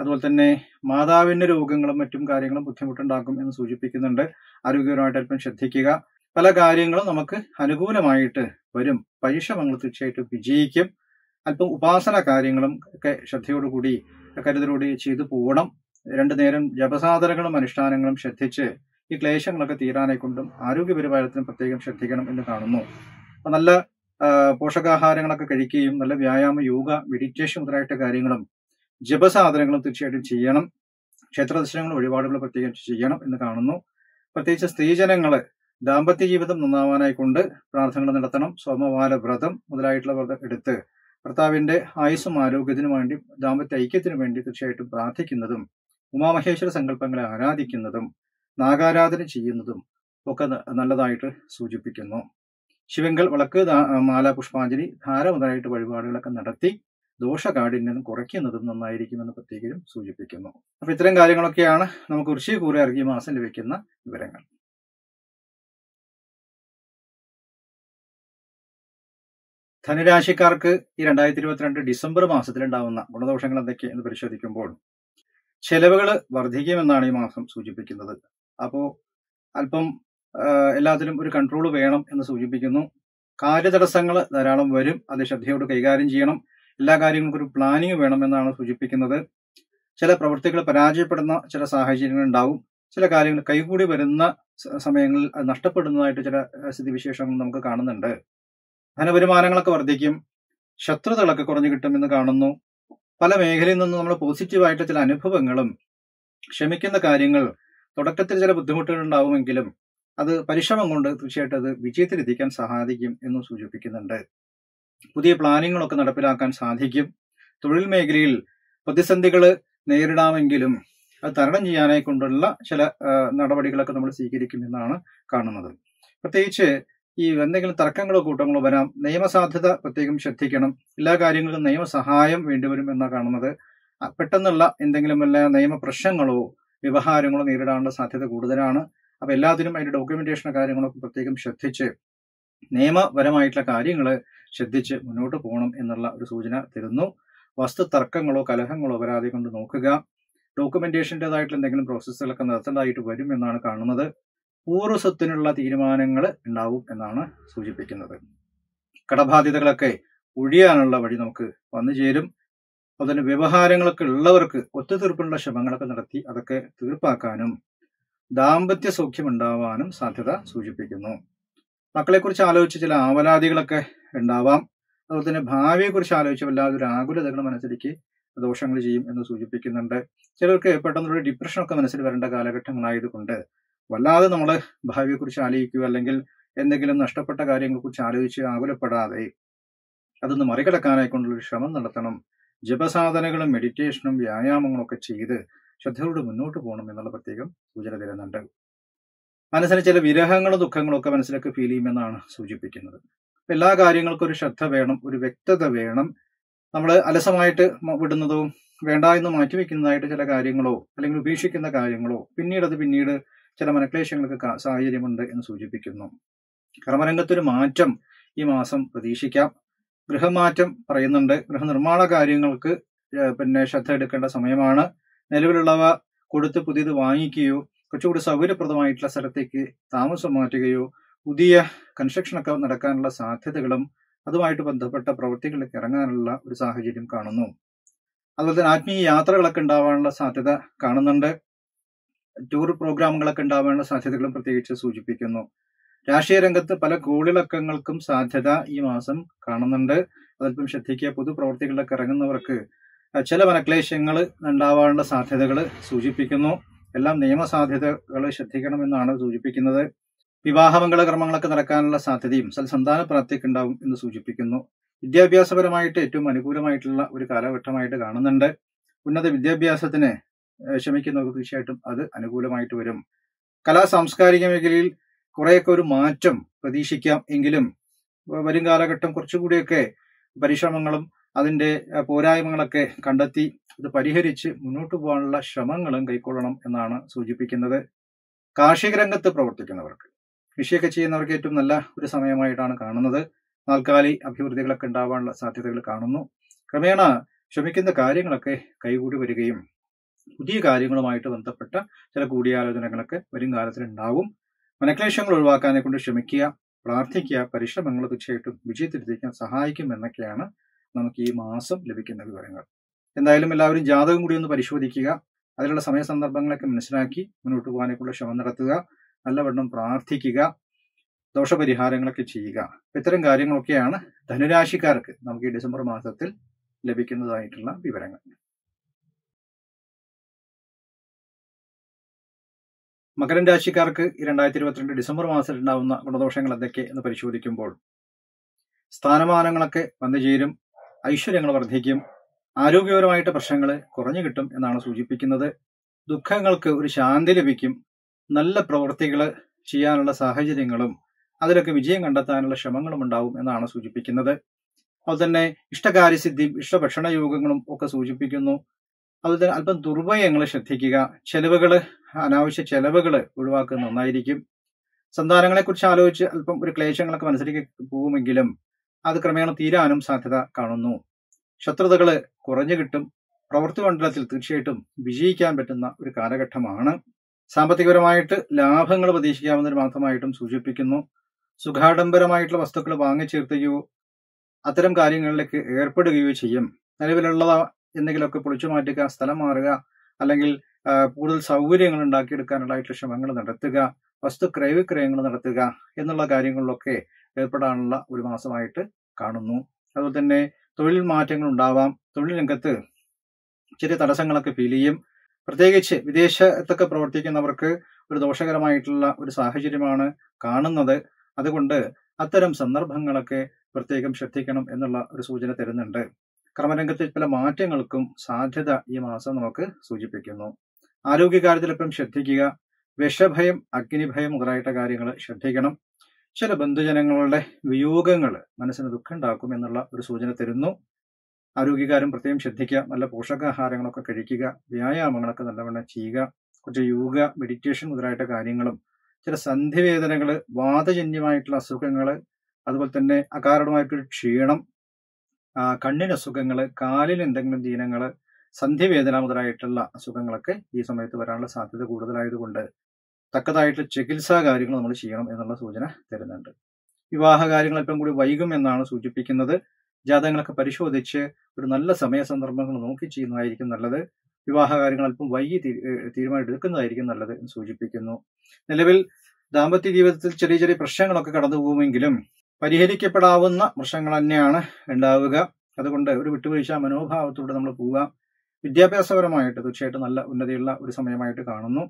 Speaker 1: അതുപോലെ തന്നെ മാതാവിന്റെ രോഗങ്ങളും മറ്റും കാര്യങ്ങളും ബുദ്ധിമുട്ടുണ്ടാക്കും എന്ന് സൂചിപ്പിക്കുന്നുണ്ട്. ആരോഗ്യപരമായിട്ട് അല്പം ശ്രദ്ധിക്കുക. പല കാര്യങ്ങളും നമുക്ക് അനുകൂലമായിട്ട് വരും. പരീക്ഷ നമ്മൾ തീർച്ചയായിട്ടും വിജയിക്കും. അല്പം ഉപാസന കാര്യങ്ങളും ഒക്കെ ശ്രദ്ധയോടുകൂടി കരുതലോടെ ചെയ്തു പോകണം. രണ്ടു നേരം ജപസാധനങ്ങളും അനുഷ്ഠാനങ്ങളും ശ്രദ്ധിച്ച് ഈ ക്ലേശങ്ങളൊക്കെ തീരാനെ കൊണ്ടും ആരോഗ്യപരിപാലനത്തിനും പ്രത്യേകം ശ്രദ്ധിക്കണം എന്ന് കാണുന്നു. നല്ല പോഷകാഹാരങ്ങളൊക്കെ കഴിക്കുകയും നല്ല വ്യായാമ യോഗ മെഡിറ്റേഷൻ മുതലായിട്ട് കാര്യങ്ങളും ജപസാധനങ്ങളും തീർച്ചയായിട്ടും ചെയ്യണം. ക്ഷേത്ര ക്ഷേത്രദർശനങ്ങളും വഴിപാടുകൾ പ്രത്യേകം ചെയ്യണം എന്ന് കാണുന്നു. പ്രത്യേകിച്ച് സ്ത്രീജനങ്ങൾ ദാമ്പത്യ ജീവിതം നന്നാവാനായിക്കൊണ്ട് പ്രാർത്ഥനകൾ നടത്തണം. സോമവാര വ്രതം മുതലായിട്ടുള്ള വ്രതം എടുത്ത് ഭർത്താവിന്റെ ആയുസ്സും ആരോഗ്യത്തിനും വേണ്ടി ദാമ്പത്യ ഐക്യത്തിനു വേണ്ടി തീർച്ചയായിട്ടും പ്രാർത്ഥിക്കുന്നതും ഉമാമഹേശ്വര സങ്കല്പങ്ങളെ ആരാധിക്കുന്നതും നാഗാരാധന ചെയ്യുന്നതും ഒക്കെ നല്ലതായിട്ട് സൂചിപ്പിക്കുന്നു. ശിവങ്കൽ വിളക്ക് മാല പുഷ്പാഞ്ജലി ധാര മുതലായിട്ട് വഴിപാടുകളൊക്കെ നടത്തി ദോഷകാഠിന്യം കുറയ്ക്കുന്നതും നന്നായിരിക്കുമെന്ന് പ്രത്യേകം സൂചിപ്പിക്കുന്നു. അപ്പൊ ഇത്തരം കാര്യങ്ങളൊക്കെയാണ് നമുക്ക് വൃശ്ചിക കൂറി ഇറങ്ങിയ മാസം ലഭിക്കുന്ന വിവരങ്ങൾ. ധനുരാശിക്കാർക്ക് ഈ രണ്ടായിരത്തി ഇരുപത്തിരണ്ട് ഡിസംബർ മാസത്തിൽ ഉണ്ടാവുന്ന ഗുണദോഷങ്ങൾ എന്തൊക്കെ എന്ന് പരിശോധിക്കുമ്പോൾ ചെലവുകൾ വർദ്ധിക്കുമെന്നാണ് ഈ മാസം സൂചിപ്പിക്കുന്നത്. അപ്പോൾ അല്പം എല്ലാത്തിലും ഒരു കൺട്രോൾ വേണം എന്ന് സൂചിപ്പിക്കുന്നു. കാര്യതടസ്സങ്ങൾ ധാരാളം വരും. അത് ശ്രദ്ധയോട് കൈകാര്യം ചെയ്യണം. എല്ലാ കാര്യങ്ങൾക്കും ഒരു പ്ലാനിങ് വേണമെന്നാണ് സൂചിപ്പിക്കുന്നത്. ചില പ്രവൃത്തികൾ പരാജയപ്പെടുന്ന ചില സാഹചര്യങ്ങൾ ഉണ്ടാവും. ചില കാര്യങ്ങൾ കൈകൂടി വരുന്ന സമയങ്ങളിൽ നഷ്ടപ്പെടുന്നതായിട്ട് ചില സ്ഥിതിവിശേഷങ്ങൾ നമുക്ക് കാണുന്നുണ്ട്. ധനവരുമാനങ്ങളൊക്കെ വർദ്ധിക്കും. ശത്രുതകളൊക്കെ കുറഞ്ഞു കിട്ടുമെന്ന് കാണുന്നു. പല മേഖലയിൽ നിന്നും നമ്മൾ പോസിറ്റീവായിട്ട് ചില അനുഭവങ്ങളും ക്ഷമിക്കുന്ന കാര്യങ്ങൾ തുടക്കത്തിൽ ചില ബുദ്ധിമുട്ടുകൾ ഉണ്ടാവുമെങ്കിലും അത് പരിശ്രമം കൊണ്ട് തീർച്ചയായിട്ടും അത് വിജയത്തിലെത്തിക്കാൻ സഹായിക്കും എന്നും സൂചിപ്പിക്കുന്നുണ്ട്. പുതിയ പ്ലാനിങ്ങുകളൊക്കെ നടപ്പിലാക്കാൻ സാധിക്കും. തൊഴിൽ മേഖലയിൽ പ്രതിസന്ധികൾ നേരിടാമെങ്കിലും അത് തരണം ചെയ്യാനായി കൊണ്ടുള്ള ചില നടപടികളൊക്കെ നമ്മൾ സ്വീകരിക്കുമെന്നാണ് കാണുന്നത്. പ്രത്യേകിച്ച് ഈ എന്തെങ്കിലും തർക്കങ്ങളോ കൂട്ടങ്ങളോ വരാം നിയമസാധ്യത പ്രത്യേകം ശ്രദ്ധിക്കണം എല്ലാ കാര്യങ്ങളിലും നിയമസഹായം വേണ്ടിവരും എന്നാണ് കാണുന്നത്. പെട്ടെന്നുള്ള എന്തെങ്കിലും വല്ല നിയമ പ്രശ്നങ്ങളോ വ്യവഹാരങ്ങളോ നേരിടാനുള്ള സാധ്യത കൂടുതലാണ്. അപ്പൊ എല്ലാത്തിനും അതിന്റെ ഡോക്യുമെന്റേഷൻ കാര്യങ്ങളൊക്കെ പ്രത്യേകം ശ്രദ്ധിച്ച് നിയമപരമായിട്ടുള്ള കാര്യങ്ങൾ ശ്രദ്ധിച്ച് മുന്നോട്ട് പോകണം എന്നുള്ള ഒരു സൂചന തരുന്നു. വസ്തു തർക്കങ്ങളോ കലഹങ്ങളോ വരാതെ കൊണ്ട് നോക്കുക. ഡോക്യുമെന്റേഷന്റെതായിട്ടുള്ള എന്തെങ്കിലും പ്രോസസ്സുകളൊക്കെ നടത്തേണ്ടതായിട്ട് വരും എന്നാണ് കാണുന്നത്. പൂർവസ്വത്തിനുള്ള തീരുമാനങ്ങൾ ഉണ്ടാവും എന്നാണ് സൂചിപ്പിക്കുന്നത്. കടബാധ്യതകളൊക്കെ ഒഴിയാനുള്ള വഴി നമുക്ക് വന്നു ചേരും. അതുപോലെ വ്യവഹാരങ്ങളൊക്കെ ഉള്ളവർക്ക് ഒത്തുതീർപ്പിനുള്ള ശ്രമങ്ങളൊക്കെ നടത്തി അതൊക്കെ തീർപ്പാക്കാനും ദാമ്പത്യ സൗഖ്യം ഉണ്ടാവാനും സാധ്യത സൂചിപ്പിക്കുന്നു. മക്കളെക്കുറിച്ച് ആലോചിച്ച് ചില ആവലാതികളൊക്കെ ഉണ്ടാവാം. അതുപോലെ തന്നെ ഭാവിയെക്കുറിച്ച് ആലോചിച്ച് വല്ലാതെ ഒരു ആകുലതകൾ മനസ്സിലേക്ക് ദോഷങ്ങൾ ചെയ്യും എന്ന് സൂചിപ്പിക്കുന്നുണ്ട്. ചിലർക്ക് പെട്ടെന്നൊരു ഡിപ്രഷനൊക്കെ മനസ്സിൽ വരേണ്ട കാലഘട്ടങ്ങളായതുകൊണ്ട് വല്ലാതെ നമ്മൾ ഭാവിയെ കുറിച്ച് ആലോചിക്കുക അല്ലെങ്കിൽ എന്തെങ്കിലും നഷ്ടപ്പെട്ട കാര്യങ്ങളെക്കുറിച്ച് ആലോചിച്ച് ആകുലപ്പെടാതെ അതൊന്ന് മറികടക്കാനായിക്കൊണ്ടുള്ളൊരു ശ്രമം നടത്തണം. ജപസാധനകളും മെഡിറ്റേഷനും വ്യായാമങ്ങളും ഒക്കെ ചെയ്ത് ശ്രദ്ധയോട് മുന്നോട്ട് പോകണം എന്നുള്ള പ്രത്യേകം സൂചന തരുന്നുണ്ട്. മനസ്സിന് ചില വിരഹങ്ങളും ദുഃഖങ്ങളും ഒക്കെ മനസ്സിലേക്ക് ഫീൽ ചെയ്യുമെന്നാണ് സൂചിപ്പിക്കുന്നത്. എല്ലാ കാര്യങ്ങൾക്കും ഒരു ശ്രദ്ധ വേണം ഒരു വ്യക്തത വേണം. നമ്മൾ അലസമായിട്ട് വിടുന്നതോ വേണ്ട എന്ന് മാറ്റിവെക്കുന്നതായിട്ട് ചില കാര്യങ്ങളോ അല്ലെങ്കിൽ ഉപേക്ഷിക്കുന്ന കാര്യങ്ങളോ പിന്നീട് അത് പിന്നീട് ചില മനക്ലേശങ്ങൾക്ക് സാഹചര്യമുണ്ട് എന്ന് സൂചിപ്പിക്കുന്നു. കർമ്മരംഗത്തൊരു മാറ്റം ഈ മാസം പ്രതീക്ഷിക്കാം. ഗൃഹമാറ്റം പറയുന്നുണ്ട്. ഗൃഹനിർമ്മാണ കാര്യങ്ങൾക്ക് പിന്നെ ശ്രദ്ധ എടുക്കേണ്ട സമയമാണ്. നിലവിലുള്ളവ കൊടുത്ത് പുതിയത് വാങ്ങിക്കുകയോ കുറച്ചുകൂടി സൗകര്യപ്രദമായിട്ടുള്ള സ്ഥലത്തേക്ക് താമസം മാറ്റുകയോ പുതിയ കൺസ്ട്രക്ഷനൊക്കെ നടക്കാനുള്ള സാധ്യതകളും അതുമായിട്ട് ബന്ധപ്പെട്ട പ്രവൃത്തികളിലേക്ക് ഇറങ്ങാനുള്ള ഒരു സാഹചര്യം കാണുന്നു. അതുപോലെ തന്നെ ആത്മീയ യാത്രകളൊക്കെ ഉണ്ടാവാനുള്ള സാധ്യത കാണുന്നുണ്ട്. ടൂർ പ്രോഗ്രാമുകളൊക്കെ ഉണ്ടാവാനുള്ള സാധ്യതകളും പ്രത്യേകിച്ച് സൂചിപ്പിക്കുന്നു. രാഷ്ട്രീയ രംഗത്ത് പല കോളിളക്കങ്ങൾക്കും സാധ്യത ഈ മാസം കാണുന്നുണ്ട്. അതല്പം ശ്രദ്ധിക്കുക പൊതുപ്രവർത്തികളിലൊക്കെ ഇറങ്ങുന്നവർക്ക് ചില മനക്ലേശങ്ങൾ ഉണ്ടാവാനുള്ള സാധ്യതകൾ സൂചിപ്പിക്കുന്നു. എല്ലാം നിയമസാധ്യതകൾ ശ്രദ്ധിക്കണമെന്നാണ് സൂചിപ്പിക്കുന്നത്. വിവാഹമംഗള കർമ്മങ്ങളൊക്കെ നടക്കാനുള്ള സാധ്യതയും സൽസന്താന പ്രാപ്തിക്ക് ഉണ്ടാവും എന്ന് സൂചിപ്പിക്കുന്നു. വിദ്യാഭ്യാസപരമായിട്ട് ഏറ്റവും അനുകൂലമായിട്ടുള്ള ഒരു കാലഘട്ടമായിട്ട് കാണുന്നുണ്ട്. ഉന്നത വിദ്യാഭ്യാസത്തിന് ശ്രമിക്കുന്നവർക്ക് തീർച്ചയായിട്ടും അത് അനുകൂലമായിട്ട് വരും. കലാ സാംസ്കാരിക മേഖലയിൽ കുറേയൊക്കെ ഒരു മാറ്റം പ്രതീക്ഷിക്കാം എങ്കിലും വരും കാലഘട്ടം കുറച്ചുകൂടിയൊക്കെ പരിശ്രമങ്ങളും അതിന്റെ പോരായ്മകളൊക്കെ കണ്ടെത്തി ഇത് പരിഹരിച്ച് മുന്നോട്ട് പോകാനുള്ള ശ്രമങ്ങളും കൈക്കൊള്ളണം എന്നാണ് സൂചിപ്പിക്കുന്നത്. കാർഷിക രംഗത്ത് പ്രവർത്തിക്കുന്നവർക്ക് കൃഷിയൊക്കെ ചെയ്യുന്നവർക്ക് ഏറ്റവും നല്ല ഒരു സമയമായിട്ടാണ് കാണുന്നത്. നാൽക്കാലി അഭിവൃദ്ധികളൊക്കെ ഉണ്ടാവാനുള്ള സാധ്യതകൾ കാണുന്നു. ക്രമേണ ശ്രമിക്കുന്ന കാര്യങ്ങളൊക്കെ കൈകൂടി വരികയും പുതിയ കാര്യങ്ങളുമായിട്ട് ബന്ധപ്പെട്ട ചില കൂടിയാലോചനകളൊക്കെ വരും കാലത്തിൽ ഉണ്ടാവും മനക്ലേശങ്ങൾ ഒഴിവാക്കാനെ കൊണ്ട് ശ്രമിക്കുക പ്രാർത്ഥിക്കുക പരിശ്രമങ്ങൾ തീർച്ചയായിട്ടും വിജയത്തിലെത്തിക്കാൻ സഹായിക്കും എന്നൊക്കെയാണ് നമുക്ക് ഈ മാസം ലഭിക്കുന്ന വിവരങ്ങൾ. എന്തായാലും എല്ലാവരും ജാതകം കൂടി ഒന്ന് പരിശോധിക്കുക. അതിലുള്ള സമയ സന്ദർഭങ്ങളൊക്കെ മനസ്സിലാക്കി മുന്നോട്ട് പോകാനേക്കുള്ള ശ്രമം നടത്തുക. നല്ലവണ്ണം പ്രാർത്ഥിക്കുക. ദോഷപരിഹാരങ്ങളൊക്കെ ചെയ്യുക. ഇത്തരം കാര്യങ്ങളൊക്കെയാണ് ധനുരാശിക്കാർക്ക് നമുക്ക് ഈ ഡിസംബർ മാസത്തിൽ ലഭിക്കുന്നതായിട്ടുള്ള വിവരങ്ങൾ. മകരം രാശിക്കാർക്ക് രണ്ടായിരത്തി ഇരുപത്തിരണ്ട് ഡിസംബർ മാസത്തിൽ ഉണ്ടാവുന്ന ഗുണദോഷങ്ങൾ എന്തൊക്കെ എന്ന് പരിശോധിക്കുമ്പോൾ സ്ഥാനമാനങ്ങളൊക്കെ വന്നു ചേരും ഐശ്വര്യങ്ങൾ വർദ്ധിക്കും. ആരോഗ്യപരമായിട്ട് പ്രശ്നങ്ങൾ കുറഞ്ഞു കിട്ടും എന്നാണ് സൂചിപ്പിക്കുന്നത്. ദുഃഖങ്ങൾക്ക് ഒരു ശാന്തി ലഭിക്കും. നല്ല പ്രവൃത്തികൾ ചെയ്യാനുള്ള സാഹചര്യങ്ങളും അതിലൊക്കെ വിജയം കണ്ടെത്താനുള്ള ശ്രമങ്ങളും ഉണ്ടാവും എന്നാണ് സൂചിപ്പിക്കുന്നത്. അതുപോലെ തന്നെ ഇഷ്ടകാര്യസിദ്ധിയും ഇഷ്ടഭക്ഷണ യോഗങ്ങളും ഒക്കെ സൂചിപ്പിക്കുന്നു. അതുപോലെ തന്നെ അല്പം ദുർവയങ്ങൾ ശ്രദ്ധിക്കുക. ചെലവുകൾ അനാവശ്യ ചെലവുകൾ ഒഴിവാക്കുന്നത് നന്നായിരിക്കും. സന്താനങ്ങളെക്കുറിച്ച് ആലോചിച്ച് അല്പം ഒരു ക്ലേശങ്ങളൊക്കെ മനസ്സിലേക്ക് പോകുമെങ്കിലും അത് ക്രമേണ തീരാനും സാധ്യത കാണുന്നു. ശത്രുതകൾ കുറഞ്ഞു കിട്ടും പ്രവൃത്തി മണ്ഡലത്തിൽ തീർച്ചയായിട്ടും വിജയിക്കാൻ പറ്റുന്ന ഒരു കാലഘട്ടമാണ്. സാമ്പത്തികപരമായിട്ട് ലാഭങ്ങൾ പ്രതീക്ഷിക്കാവുന്നതിന് മാത്രമായിട്ടും സൂചിപ്പിക്കുന്നു. സുഖാഡംബരമായിട്ടുള്ള വസ്തുക്കൾ വാങ്ങിച്ചേർത്തുകയോ അത്തരം കാര്യങ്ങളിലേക്ക് ഏർപ്പെടുകയോ ചെയ്യും. നിലവിലുള്ളതാ എന്തെങ്കിലുമൊക്കെ പൊളിച്ചു മാറ്റുക സ്ഥലം മാറുക അല്ലെങ്കിൽ കൂടുതൽ സൗകര്യങ്ങൾ ഉണ്ടാക്കിയെടുക്കാനുള്ളതായിട്ടുള്ള ശ്രമങ്ങൾ നടത്തുക വസ്തു ക്രയവിക്രയങ്ങൾ നടത്തുക എന്നുള്ള കാര്യങ്ങളിലൊക്കെ ഏർപ്പെടാനുള്ള ഒരു മാസമായിട്ട് കാണുന്നു. അതുപോലെ തന്നെ തൊഴിൽ മാറ്റങ്ങൾ ഉണ്ടാവാം. തൊഴിൽ രംഗത്ത് ചെറിയ തടസ്സങ്ങളൊക്കെ ഫീൽ ചെയ്യും. പ്രത്യേകിച്ച് വിദേശത്തൊക്കെ പ്രവർത്തിക്കുന്നവർക്ക് ഒരു ദോഷകരമായിട്ടുള്ള ഒരു സാഹചര്യമാണ് കാണുന്നത്. അതുകൊണ്ട് അത്തരം സന്ദർഭങ്ങളൊക്കെ പ്രത്യേകം ശ്രദ്ധിക്കണം എന്നുള്ള ഒരു സൂചന തരുന്നുണ്ട്. ക്രമരംഗത്തിൽ പല മാറ്റങ്ങൾക്കും സാധ്യത ഈ മാസം നമുക്ക് സൂചിപ്പിക്കുന്നു. ആരോഗ്യകാര്യത്തിൽ ശ്രദ്ധിക്കുക. വിഷഭയം അഗ്നിഭയം മുതലായിട്ട കാര്യങ്ങൾ ശ്രദ്ധിക്കണം. ചില ബന്ധുജനങ്ങളുടെ വിയോഗങ്ങൾ മനസ്സിന് ദുഃഖം ഉണ്ടാക്കും എന്നുള്ള ഒരു സൂചന തരുന്നു. ആരോഗ്യകാരം പ്രത്യേകം ശ്രദ്ധിക്കുക നല്ല പോഷകാഹാരങ്ങളൊക്കെ കഴിക്കുക വ്യായാമങ്ങളൊക്കെ നല്ലവണ്ണം ചെയ്യുക കുറച്ച് യോഗ മെഡിറ്റേഷൻ മുതലായിട്ട കാര്യങ്ങളും ചില സന്ധിവേദനകൾ വാതജന്യമായിട്ടുള്ള അസുഖങ്ങൾ അതുപോലെ തന്നെ അകാരണമായിട്ടൊരു ക്ഷീണം കണ്ണിന് അസുഖങ്ങൾ കാലിന് എന്തെങ്കിലും ദീനങ്ങൾ സന്ധിവേദന മുതലായിട്ടുള്ള അസുഖങ്ങളൊക്കെ ഈ സമയത്ത് വരാനുള്ള സാധ്യത കൂടുതലായതുകൊണ്ട് തക്കതായിട്ട് ചികിത്സാ കാര്യങ്ങൾ നമ്മൾ ചെയ്യണം എന്നുള്ള സൂചന തരുന്നുണ്ട്. വിവാഹ കാര്യങ്ങൾ അല്പം കൂടി വൈകും എന്നാണ് സൂചിപ്പിക്കുന്നത്. ജാതകങ്ങളൊക്കെ പരിശോധിച്ച് ഒരു നല്ല സമയ സന്ദർഭങ്ങൾ നോക്കി ചെയ്യുന്നതായിരിക്കും നല്ലത്. വിവാഹ കാര്യങ്ങൾ അല്പം വൈകി തീരുമാനം എടുക്കുന്നതായിരിക്കും നല്ലത് എന്ന് സൂചിപ്പിക്കുന്നു. നിലവിൽ ദാമ്പത്യ ജീവിതത്തിൽ ചെറിയ ചെറിയ പ്രശ്നങ്ങളൊക്കെ കടന്നു പോകുമെങ്കിലും പരിഹരിക്കപ്പെടാവുന്ന പ്രശ്നങ്ങൾ തന്നെയാണ് ഉണ്ടാവുക. അതുകൊണ്ട് ഒരു വിട്ടുവീഴ്ച മനോഭാവത്തോടെ നമ്മൾ പോവുക. വിദ്യാഭ്യാസപരമായിട്ട് തീർച്ചയായിട്ടും നല്ല ഉന്നതിയുള്ള ഒരു സമയമായിട്ട് കാണുന്നു.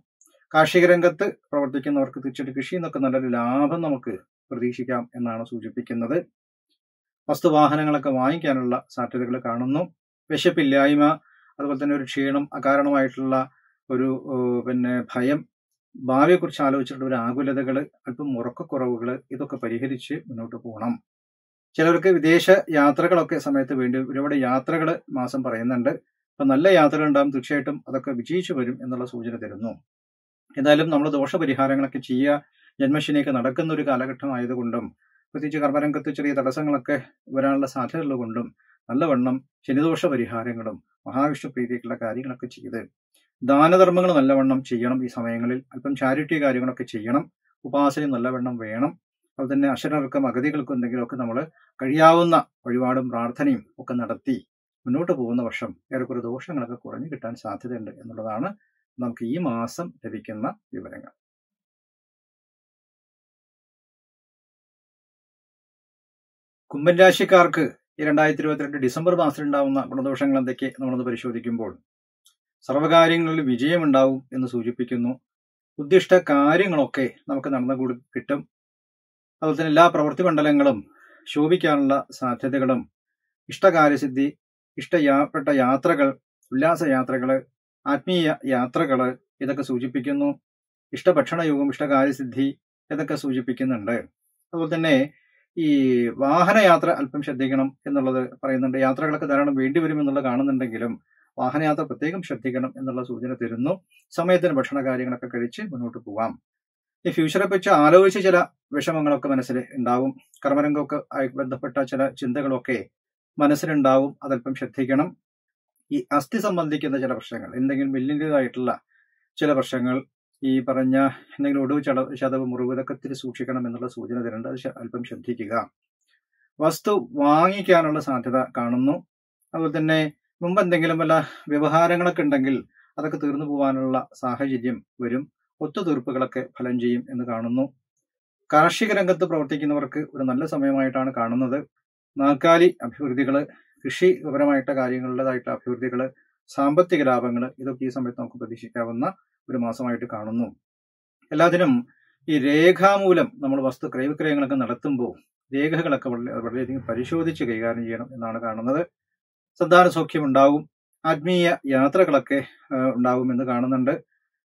Speaker 1: കാർഷിക രംഗത്ത് പ്രവർത്തിക്കുന്നവർക്ക് തീർച്ചയായിട്ടും കൃഷി എന്നൊക്കെ നല്ലൊരു ലാഭം നമുക്ക് പ്രതീക്ഷിക്കാം എന്നാണ് സൂചിപ്പിക്കുന്നത്. വസ്തുവാഹനങ്ങളൊക്കെ വാങ്ങിക്കാനുള്ള സാധ്യതകൾ കാണുന്നു. വിശപ്പില്ലായ്മ അതുപോലെ തന്നെ ഒരു ക്ഷീണം അകാരണമായിട്ടുള്ള ഒരു പിന്നെ ഭയം ഭാവിയെക്കുറിച്ച് ആലോചിച്ചിട്ടുള്ള ഒരു ആകുലതകൾ അല്പം ഉറക്കക്കുറവുകൾ ഇതൊക്കെ പരിഹരിച്ച് മുന്നോട്ട് പോകണം. ചിലർക്ക് വിദേശ യാത്രകളൊക്കെ സമയത്ത് വേണ്ടി ഒരുപാട് യാത്രകൾ മാസം പറയുന്നുണ്ട്. അപ്പം നല്ല യാത്രകൾ ഉണ്ടാകും തീർച്ചയായിട്ടും അതൊക്കെ വിജയിച്ചു വരും എന്നുള്ള സൂചന തരുന്നു. എന്തായാലും നമ്മൾ ദോഷപരിഹാരങ്ങളൊക്കെ ചെയ്യുക. ജന്മശനിയൊക്കെ നടക്കുന്ന ഒരു കാലഘട്ടം ആയതുകൊണ്ടും പ്രത്യേകിച്ച് കർമ്മരംഗത്ത് ചെറിയ തടസ്സങ്ങളൊക്കെ വരാനുള്ള സാധ്യതയുള്ളതുകൊണ്ടും നല്ലവണ്ണം ശനിദോഷ പരിഹാരങ്ങളും മഹാവിഷ്ണു പ്രീതിയൊക്കെയുള്ള കാര്യങ്ങളൊക്കെ ചെയ്ത് ദാനധർമ്മങ്ങൾ നല്ലവണ്ണം ചെയ്യണം ഈ സമയങ്ങളിൽ. അല്പം ചാരിറ്റി കാര്യങ്ങളൊക്കെ ചെയ്യണം. ഉപാസനയും നല്ലവണ്ണം വേണം. അതുപോലെ തന്നെ അക്ഷരർക്കും അഗതികൾക്കും എന്തെങ്കിലുമൊക്കെ നമ്മൾ കഴിയാവുന്ന വഴിപാടും പ്രാർത്ഥനയും ഒക്കെ നടത്തി മുന്നോട്ട് പോകുന്ന വർഷം ഏറെക്കുറെ ദോഷങ്ങളൊക്കെ കുറഞ്ഞു കിട്ടാൻ സാധ്യതയുണ്ട് എന്നുള്ളതാണ് നമുക്ക് ഈ മാസം ലഭിക്കുന്ന വിവരങ്ങൾ. കുംഭൻ രാശിക്കാർക്ക് ഈ രണ്ടായിരത്തി ഇരുപത്തിരണ്ട് ഡിസംബർ മാസത്തിൽ ഉണ്ടാവുന്ന ഗുണദോഷങ്ങൾ എന്തൊക്കെ നമ്മളൊന്ന് പരിശോധിക്കുമ്പോൾ സർവകാര്യങ്ങളിൽ വിജയമുണ്ടാവും എന്ന് സൂചിപ്പിക്കുന്നു. ഉദ്ദിഷ്ട കാര്യങ്ങളൊക്കെ നമുക്ക് നടന്നു കൂടി കിട്ടും. അതുപോലെ തന്നെ എല്ലാ പ്രവൃത്തി മണ്ഡലങ്ങളും ശോഭിക്കാനുള്ള സാധ്യതകളും ഇഷ്ടകാര്യസിദ്ധി ഇഷ്ടപ്പെട്ട യാത്രകൾ ഉല്ലാസ യാത്രകൾ ആത്മീയ യാത്രകൾ ഇതൊക്കെ സൂചിപ്പിക്കുന്നു. ഇഷ്ടഭക്ഷണയോഗം ഇഷ്ടകാര്യസിദ്ധി ഇതൊക്കെ സൂചിപ്പിക്കുന്നുണ്ട്. അതുപോലെ തന്നെ ഈ വാഹനയാത്ര അല്പം ശ്രദ്ധിക്കണം എന്നുള്ളത് പറയുന്നുണ്ട്. യാത്രകളൊക്കെ ധാരാളം വേണ്ടി വരും എന്നുള്ളത് കാണുന്നുണ്ടെങ്കിലും വാഹനയാത്ര പ്രത്യേകം ശ്രദ്ധിക്കണം എന്നുള്ള സൂചന തരുന്നു. സമയത്തിന് ഭക്ഷണ കാര്യങ്ങളൊക്കെ കഴിച്ച് മുന്നോട്ട് പോവാം. ഈ ഫ്യൂച്ചറെ പറ്റി ആലോചിച്ച് ചില വിഷമങ്ങളൊക്കെ മനസ്സിൽ ഉണ്ടാവും. കർമ്മരംഗമൊക്കെ ബന്ധപ്പെട്ട ചില ചിന്തകളൊക്കെ മനസ്സിലുണ്ടാവും. അതല്പം ശ്രദ്ധിക്കണം. ഈ അസ്ഥി സംബന്ധിക്കുന്ന ചില പ്രശ്നങ്ങൾ എന്തെങ്കിലും വലിയതായിട്ടുള്ള ചില പ്രശ്നങ്ങൾ ഈ പറഞ്ഞ എന്തെങ്കിലും ഒടുവ് ചട ചതവ് മുറിവ് ഇതൊക്കെ ഇത്തിരി സൂക്ഷിക്കണം എന്നുള്ള സൂചന തരേണ്ട അത് അല്പം ശ്രദ്ധിക്കുക. വസ്തു വാങ്ങിക്കാനുള്ള സാധ്യത കാണുന്നു. അതുപോലെ തന്നെ മുമ്പ് എന്തെങ്കിലും വല്ല വ്യവഹാരങ്ങളൊക്കെ ഉണ്ടെങ്കിൽ അതൊക്കെ തീർന്നു പോകാനുള്ള സാഹചര്യം വരും. ഒത്തുതീർപ്പുകളൊക്കെ ഫലം ചെയ്യും എന്ന് കാണുന്നു. കാർഷിക രംഗത്ത് പ്രവർത്തിക്കുന്നവർക്ക് ഒരു നല്ല സമയമായിട്ടാണ് കാണുന്നത്. നാൽക്കാലി അഭിവൃദ്ധികൾ കൃഷിപരമായിട്ട് കാര്യങ്ങളുടേതായിട്ട് അഭിവൃദ്ധികൾ സാമ്പത്തിക ലാഭങ്ങൾ ഇതൊക്കെ ഈ സമയത്ത് നമുക്ക് പ്രതീക്ഷിക്കാവുന്ന ഒരു മാസമായിട്ട് കാണുന്നു. എല്ലാത്തിനും ഈ രേഖാമൂലം നമ്മൾ വസ്തു ക്രയവിക്രയങ്ങളൊക്കെ നടത്തുമ്പോൾ രേഖകളൊക്കെ വളരെ വളരെയധികം പരിശോധിച്ച് കൈകാര്യം ചെയ്യണം എന്നാണ് കാണുന്നത്. സന്താന സൗഖ്യം ഉണ്ടാവും ആത്മീയ യാത്രകളൊക്കെ ഉണ്ടാകുമെന്ന് കാണുന്നുണ്ട്.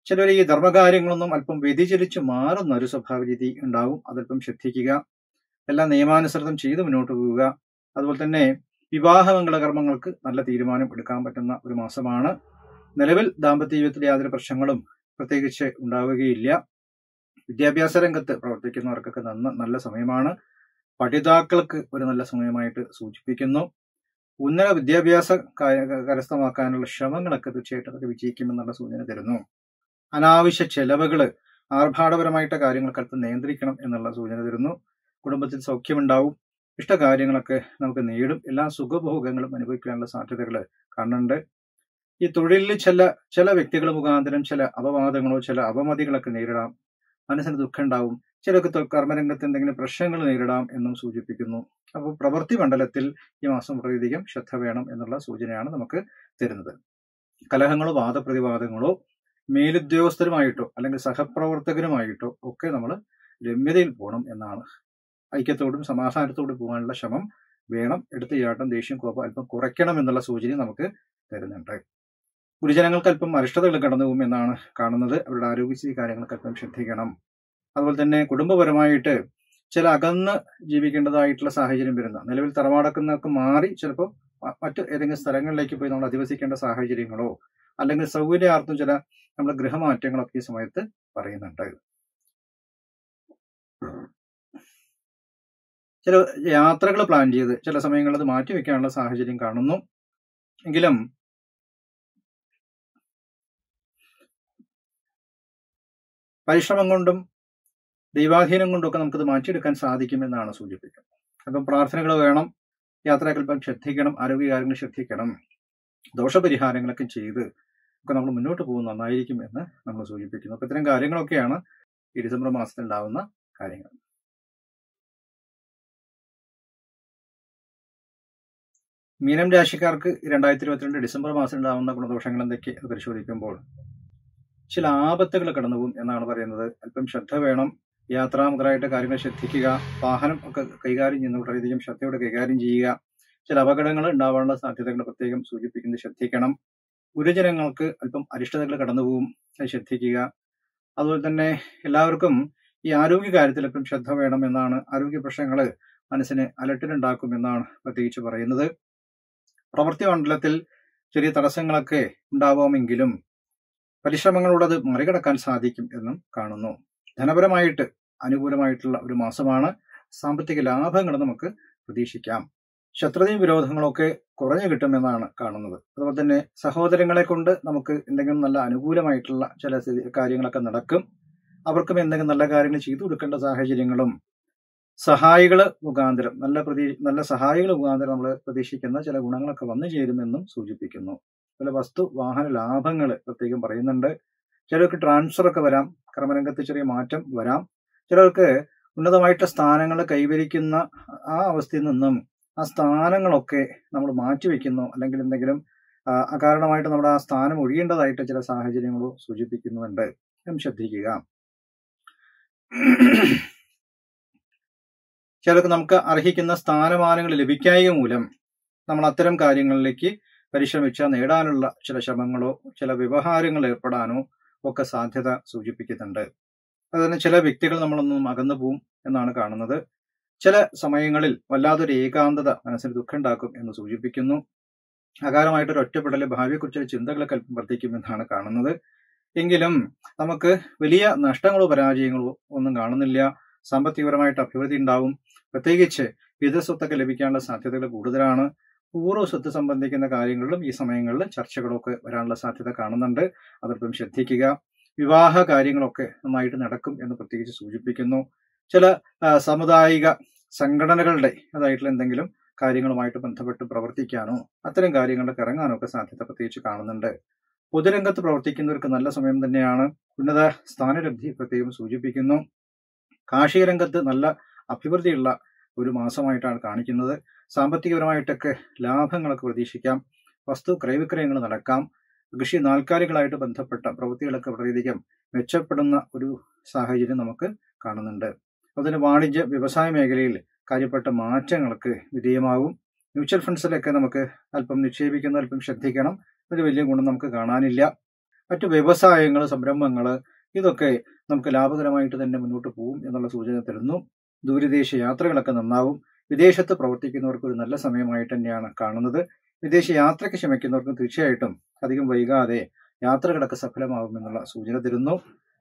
Speaker 1: ചിലർ ഈ ധർമ്മകാര്യങ്ങളൊന്നും അല്പം വ്യതിചലിച്ച് മാറുന്ന ഒരു സ്വഭാവ രീതി ഉണ്ടാവും. അതല്പം ശ്രദ്ധിക്കുക. എല്ലാം നിയമാനുസൃതം ചെയ്ത് മുന്നോട്ട് പോവുക. അതുപോലെ തന്നെ വിവാഹമംഗള കർമ്മങ്ങൾക്ക് നല്ല തീരുമാനം എടുക്കാൻ പറ്റുന്ന ഒരു മാസമാണ്. നിലവിൽ ദാമ്പത്യ ജീവിതത്തിൽ യാതൊരു പ്രശ്നങ്ങളും പ്രത്യേകിച്ച് ഉണ്ടാവുകയില്ല. വിദ്യാഭ്യാസ രംഗത്ത് പ്രവർത്തിക്കുന്നവർക്കൊക്കെ നന്ന നല്ല സമയമാണ്. പഠിതാക്കൾക്ക് ഒരു നല്ല സമയമായിട്ട് സൂചിപ്പിക്കുന്നു. ഉന്നത വിദ്യാഭ്യാസ കരസ്ഥമാക്കാനുള്ള ശ്രമങ്ങളൊക്കെ തീർച്ചയായിട്ടും അതൊക്കെ വിജയിക്കുമെന്നുള്ള സൂചന തരുന്നു. അനാവശ്യ ചെലവുകൾ ആർഭാടപരമായിട്ട് കാര്യങ്ങൾക്കടുത്ത് നിയന്ത്രിക്കണം എന്നുള്ള സൂചന തരുന്നു. കുടുംബത്തിൽ സൗഖ്യമുണ്ടാവും. ഇഷ്ടകാര്യങ്ങളൊക്കെ നമുക്ക് നേടും. എല്ലാ സുഖഭോഗങ്ങളും അനുഭവിക്കാനുള്ള സാധ്യതകൾ കാണുന്നുണ്ട്. ഈ തൊഴിലിൽ ചില ചില വ്യക്തികൾ മുഖാന്തരം ചില അപവാദങ്ങളോ ചില അപമതികളൊക്കെ നേരിടാം. മനസ്സിന് ദുഃഖം ഉണ്ടാവും ചിലർക്ക് കർമ്മരംഗത്ത് എന്തെങ്കിലും പ്രശ്നങ്ങൾ നേരിടാം എന്നും സൂചിപ്പിക്കുന്നു. അപ്പോൾ പ്രവൃത്തി മണ്ഡലത്തിൽ ഈ മാസം വളരെയധികം ശ്രദ്ധ വേണം എന്നുള്ള സൂചനയാണ് നമുക്ക് തരുന്നത്. കലഹങ്ങളോ വാദപ്രതിവാദങ്ങളോ മേലുദ്യോഗസ്ഥരുമായിട്ടോ അല്ലെങ്കിൽ സഹപ്രവർത്തകരുമായിട്ടോ ഒക്കെ നമ്മൾ രമ്യതയിൽ പോകണം എന്നാണ് ഐക്യത്തോടും സമാധാനത്തോടും പോകാനുള്ള ശ്രമം വേണം. എടുത്ത ചാട്ടം ദേഷ്യം കോപം അല്പം കുറയ്ക്കണം എന്നുള്ള സൂചന നമുക്ക് തരുന്നുണ്ട്. ഗുരുജനങ്ങൾക്ക് അല്പം അരിഷ്ടതകൾ കടന്നു പോകും എന്നാണ് കാണുന്നത്. അവരുടെ ആരോഗ്യസ്ഥിതി കാര്യങ്ങൾക്ക് അല്പം ശ്രദ്ധിക്കണം. അതുപോലെ തന്നെ കുടുംബപരമായിട്ട് ചില അകന്ന് ജീവിക്കേണ്ടതായിട്ടുള്ള സാഹചര്യം വരുന്ന നിലവിൽ തറവാടക്കുന്നൊക്കെ മാറി ചിലപ്പോൾ മറ്റ് ഏതെങ്കിലും സ്ഥലങ്ങളിലേക്ക് പോയി നമ്മൾ അധിവസിക്കേണ്ട സാഹചര്യങ്ങളോ അല്ലെങ്കിൽ സൗകര്യാർത്ഥം ചില നമ്മുടെ ഗൃഹമാറ്റങ്ങളൊക്കെ ഈ സമയത്ത് പറയുന്നുണ്ട്. ചില യാത്രകൾ പ്ലാൻ ചെയ്ത് ചില സമയങ്ങളിൽ അത് മാറ്റിവെക്കാനുള്ള സാഹചര്യം കാണുന്നു. എങ്കിലും പരിശ്രമം കൊണ്ടും ദൈവാധീനം കൊണ്ടൊക്കെ നമുക്കത് മാറ്റിയെടുക്കാൻ സാധിക്കുമെന്നാണ് സൂചിപ്പിക്കുന്നത്. അപ്പം പ്രാർത്ഥനകൾ വേണം യാത്രകൾ ഇപ്പം ശ്രദ്ധിക്കണം ആരോഗ്യകാര്യങ്ങൾ ശ്രദ്ധിക്കണം ദോഷപരിഹാരങ്ങളൊക്കെ ചെയ്ത് ഒക്കെ നമ്മൾ മുന്നോട്ട് പോകുന്ന നന്നായിരിക്കും എന്ന് നമ്മൾ സൂചിപ്പിക്കുന്നു. അപ്പം ഇത്തരം കാര്യങ്ങളൊക്കെയാണ് ഈ ഡിസംബർ മാസത്തിൽ ഉണ്ടാവുന്ന കാര്യങ്ങൾ. മീനം രാശിക്കാർക്ക് രണ്ടായിരത്തി ഇരുപത്തിരണ്ട് ഡിസംബർ മാസം ഉണ്ടാകുന്ന ഗുണദോഷങ്ങൾ എന്തൊക്കെ അത് പരിശോധിക്കുമ്പോൾ ചില ആപത്തുകൾ കടന്നുപോകും എന്നാണ് പറയുന്നത്. അല്പം ശ്രദ്ധ വേണം. യാത്രാ മുതലായിട്ട് കാര്യങ്ങൾ ശ്രദ്ധിക്കുക. വാഹനം ഒക്കെ കൈകാര്യം ചെയ്യുന്ന വളരെയധികം ശ്രദ്ധയോടെ കൈകാര്യം ചെയ്യുക. ചില അപകടങ്ങൾ ഉണ്ടാവാനുള്ള സാധ്യതകൾ പ്രത്യേകം സൂചിപ്പിക്കുന്നത് ശ്രദ്ധിക്കണം. ഗുരുജനങ്ങൾക്ക് അല്പം അരിഷ്ടതകൾ കടന്നുപോകും അത് ശ്രദ്ധിക്കുക. അതുപോലെ തന്നെ എല്ലാവർക്കും ഈ ആരോഗ്യ കാര്യത്തിൽ അല്പം ശ്രദ്ധ വേണം എന്നാണ് ആരോഗ്യ പ്രശ്നങ്ങൾ മനസ്സിന് അലട്ടിലുണ്ടാക്കും എന്നാണ് പ്രത്യേകിച്ച് പറയുന്നത്. പ്രവൃത്തി മണ്ഡലത്തിൽ ചെറിയ തടസ്സങ്ങളൊക്കെ ഉണ്ടാവാമെങ്കിലും പരിശ്രമങ്ങളോടത് മറികടക്കാൻ സാധിക്കും എന്നും കാണുന്നു. ധനപരമായിട്ട് അനുകൂലമായിട്ടുള്ള ഒരു മാസമാണ്. സാമ്പത്തിക ലാഭങ്ങൾ നമുക്ക് പ്രതീക്ഷിക്കാം. ശത്രുതയും വിരോധങ്ങളൊക്കെ കുറഞ്ഞു കിട്ടുമെന്നാണ് കാണുന്നത്. അതുപോലെ തന്നെ സഹോദരങ്ങളെ കൊണ്ട് നമുക്ക് എന്തെങ്കിലും നല്ല അനുകൂലമായിട്ടുള്ള ചില കാര്യങ്ങളൊക്കെ നടക്കും. അവർക്കും എന്തെങ്കിലും നല്ല കാര്യങ്ങൾ ചെയ്തു കൊടുക്കേണ്ട സാഹചര്യങ്ങളും സഹായികൾ മുഖാന്തരം നല്ല പ്രതീ നല്ല സഹായികൾ മുഖാന്തരം നമ്മൾ പ്രതീക്ഷിക്കുന്ന ചില ഗുണങ്ങളൊക്കെ വന്നു ചേരുമെന്നും സൂചിപ്പിക്കുന്നു. ചില വസ്തു വാഹന ലാഭങ്ങൾ പ്രത്യേകം പറയുന്നുണ്ട്. ചിലർക്ക് ട്രാൻസ്ഫർ ഒക്കെ വരാം കർമ്മരംഗത്ത് ചെറിയ മാറ്റം വരാം. ചിലർക്ക് ഉന്നതമായിട്ട് സ്ഥാനങ്ങൾ കൈവരിക്കുന്ന ആ അവസ്ഥയിൽ നിന്നും ആ സ്ഥാനങ്ങളൊക്കെ നമ്മൾ മാറ്റിവെക്കുന്നു അല്ലെങ്കിൽ എന്തെങ്കിലും അകാരണമായിട്ട് നമ്മുടെ ആ സ്ഥാനം ഒഴിയേണ്ടതായിട്ട് ചില സാഹചര്യങ്ങളോ സൂചിപ്പിക്കുന്നുണ്ട്. ശ്രദ്ധിക്കുക. ചിലർക്ക് നമുക്ക് അർഹിക്കുന്ന സ്ഥാനമാനങ്ങൾ ലഭിക്കായ മൂലം നമ്മൾ അത്തരം കാര്യങ്ങളിലേക്ക് പരിശ്രമിച്ച നേടാനുള്ള ചില ശ്രമങ്ങളോ ചില വ്യവഹാരങ്ങൾ ഏർപ്പെടാനോ ഒക്കെ സാധ്യത സൂചിപ്പിക്കുന്നുണ്ട്. അതുതന്നെ ചില വ്യക്തികൾ നമ്മളൊന്നും അകന്നു പോവും എന്നാണ് കാണുന്നത്. ചില സമയങ്ങളിൽ വല്ലാതൊരു ഏകാന്തത മനസ്സിന് ദുഃഖമുണ്ടാക്കും എന്ന് സൂചിപ്പിക്കുന്നു. അകാലമായിട്ടൊരു ഒറ്റപ്പെടൽ ഭാവിയെക്കുറിച്ചുള്ള ചിന്തകളൊക്കെ അല്പം വർദ്ധിക്കുമെന്നാണ് കാണുന്നത്. എങ്കിലും നമുക്ക് വലിയ നഷ്ടങ്ങളോ പരാജയങ്ങളോ ഒന്നും കാണുന്നില്ല. സാമ്പത്തികപരമായിട്ട് അഭിവൃദ്ധി ഉണ്ടാവും. പ്രത്യേകിച്ച് പിതൃസ്വത്തൊക്കെ ലഭിക്കാനുള്ള സാധ്യതകൾ കൂടുതലാണ്. പൂർവ സ്വത്ത് സംബന്ധിക്കുന്ന കാര്യങ്ങളിലും ഈ സമയങ്ങളിൽ ചർച്ചകളൊക്കെ വരാനുള്ള സാധ്യത കാണുന്നുണ്ട്. അതല്പം ശ്രദ്ധിക്കുക. വിവാഹ കാര്യങ്ങളൊക്കെ നന്നായിട്ട് നടക്കും എന്ന് പ്രത്യേകിച്ച് സൂചിപ്പിക്കുന്നു. ചില സാമുദായിക സംഘടനകളുടെ അതായിട്ടുള്ള എന്തെങ്കിലും കാര്യങ്ങളുമായിട്ട് ബന്ധപ്പെട്ട് പ്രവർത്തിക്കാനോ അത്തരം കാര്യങ്ങളിലൊക്കെ ഇറങ്ങാനോ ഒക്കെ സാധ്യത പ്രത്യേകിച്ച് കാണുന്നുണ്ട്. പൊതുരംഗത്ത് പ്രവർത്തിക്കുന്നവർക്ക് നല്ല സമയം തന്നെയാണ്. ഉന്നത സ്ഥാനലബ്ധി പ്രത്യേകം സൂചിപ്പിക്കുന്നു. കാർഷിക രംഗത്ത് നല്ല അഭിവൃദ്ധിയുള്ള ഒരു മാസമായിട്ടാണ് കാണിക്കുന്നത്. സാമ്പത്തികപരമായിട്ടൊക്കെ ലാഭങ്ങളൊക്കെ പ്രതീക്ഷിക്കാം. വസ്തു ക്രയവിക്രയങ്ങൾ നടക്കാം. കൃഷി നാൽക്കാലികളായിട്ട് ബന്ധപ്പെട്ട പ്രവൃത്തികളൊക്കെ വളരെയധികം മെച്ചപ്പെടുന്ന ഒരു സാഹചര്യം നമുക്ക് കാണുന്നുണ്ട്. അതുപോലെ വാണിജ്യ വ്യവസായ മേഖലയിൽ കാര്യപ്പെട്ട മാറ്റങ്ങൾക്ക് വിധേയമാകും. മ്യൂച്വൽ ഫണ്ട്സിലൊക്കെ നമുക്ക് അല്പം നിക്ഷേപിക്കുന്ന അല്പം ശ്രദ്ധിക്കണം. ഒരു വലിയ ഗുണം നമുക്ക് കാണാനില്ല. മറ്റു വ്യവസായങ്ങൾ സംരംഭങ്ങൾ ഇതൊക്കെ നമുക്ക് ലാഭകരമായിട്ട് തന്നെ മുന്നോട്ട് പോകും എന്നുള്ള സൂചന തരുന്നു. ദൂരദേശ യാത്രകളൊക്കെ നന്നാവും. വിദേശത്ത് പ്രവർത്തിക്കുന്നവർക്ക് ഒരു നല്ല സമയമായിട്ട് തന്നെയാണ് കാണുന്നത്. വിദേശ യാത്രയ്ക്ക് ശ്രമിക്കുന്നവർക്ക് തീർച്ചയായിട്ടും അധികം വൈകാതെ യാത്രകളൊക്കെ സഫലമാകുമെന്നുള്ള സൂചന തരുന്നു.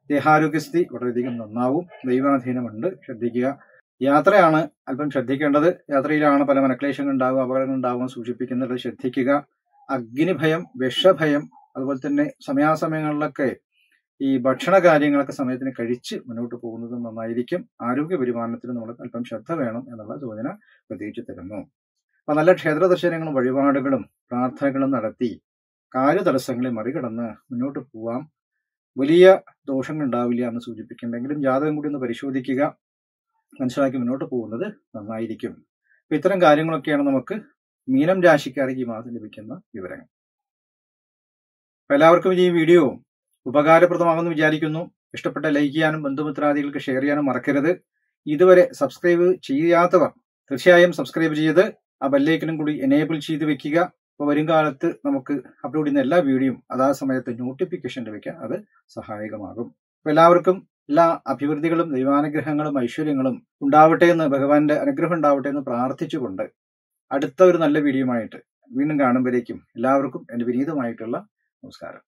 Speaker 1: ദേഹാരോഗ്യസ്ഥിതി വളരെയധികം നന്നാവും. ദൈവാധീനമുണ്ട്. ശ്രദ്ധിക്കുക. യാത്രയാണ് അല്പം ശ്രദ്ധിക്കേണ്ടത്. യാത്രയിലാണ് പല മനക്ലേശങ്ങൾ ഉണ്ടാകും അപകടങ്ങൾ ഉണ്ടാവുക സൂചിപ്പിക്കുന്നത് ശ്രദ്ധിക്കുക. അഗ്നിഭയം വിഷഭയം അതുപോലെ തന്നെ സമയാസമയങ്ങളിലൊക്കെ ഈ ഭക്ഷണ കാര്യങ്ങളൊക്കെ സമയത്തിന് കഴിച്ച് മുന്നോട്ട് പോകുന്നത് നന്നായിരിക്കും. ആരോഗ്യ പരിപാലനത്തിന് നമ്മൾ അല്പം ശ്രദ്ധ വേണം എന്നുള്ള സൂചന പ്രതീക്ഷിച്ച് തരുന്നു. അപ്പൊ നല്ല ക്ഷേത്ര ദർശനങ്ങളും വഴിപാടുകളും പ്രാർത്ഥനകളും നടത്തി കാര്യതടസ്സങ്ങളെ മറികടന്ന് മുന്നോട്ട് പോവാം. വലിയ ദോഷങ്ങൾ ഉണ്ടാവില്ല എന്ന് സൂചിപ്പിക്കേണ്ടെങ്കിലും ജാതകം കൂടി ഒന്ന് പരിശോധിക്കുക. മനസ്സിലാക്കി മുന്നോട്ട് പോകുന്നത് നന്നായിരിക്കും. അപ്പൊ ഇത്തരം കാര്യങ്ങളൊക്കെയാണ് നമുക്ക് മീനം രാശിക്കാർക്ക് ഈ മാസം ലഭിക്കുന്ന വിവരങ്ങൾ. എല്ലാവർക്കും ഈ വീഡിയോ ഉപകാരപ്രദമാകുമെന്ന് വിചാരിക്കുന്നു. ഇഷ്ടപ്പെട്ട ലൈക്ക് ചെയ്യാനും ബന്ധുമിത്രാദികൾക്ക് ഷെയർ ചെയ്യാനും മറക്കരുത്. ഇതുവരെ സബ്സ്ക്രൈബ് ചെയ്യാത്തവർ തീർച്ചയായും സബ്സ്ക്രൈബ് ചെയ്ത് ആ ബെല്ലൈക്കനും കൂടി എനേബിൾ ചെയ്ത് വെക്കുക. അപ്പോൾ വരും കാലത്ത് നമുക്ക് അപ്ലോഡ് ചെയ്യുന്ന എല്ലാ വീഡിയോയും അതാ സമയത്ത് നോട്ടിഫിക്കേഷൻ ലഭിക്കാൻ അത് സഹായകമാകും. അപ്പോൾ എല്ലാവർക്കും എല്ലാ അഭിവൃദ്ധികളും ദൈവാനുഗ്രഹങ്ങളും ഐശ്വര്യങ്ങളും ഉണ്ടാവട്ടെ എന്ന് ഭഗവാന്റെ അനുഗ്രഹം ഉണ്ടാവട്ടെ എന്ന് പ്രാർത്ഥിച്ചുകൊണ്ട് അടുത്ത ഒരു നല്ല വീഡിയോ ആയിട്ട് വീണ്ടും കാണുമ്പോഴേക്കും എല്ലാവർക്കും എന്റെ വിനീതമായിട്ടുള്ള നമസ്കാരം.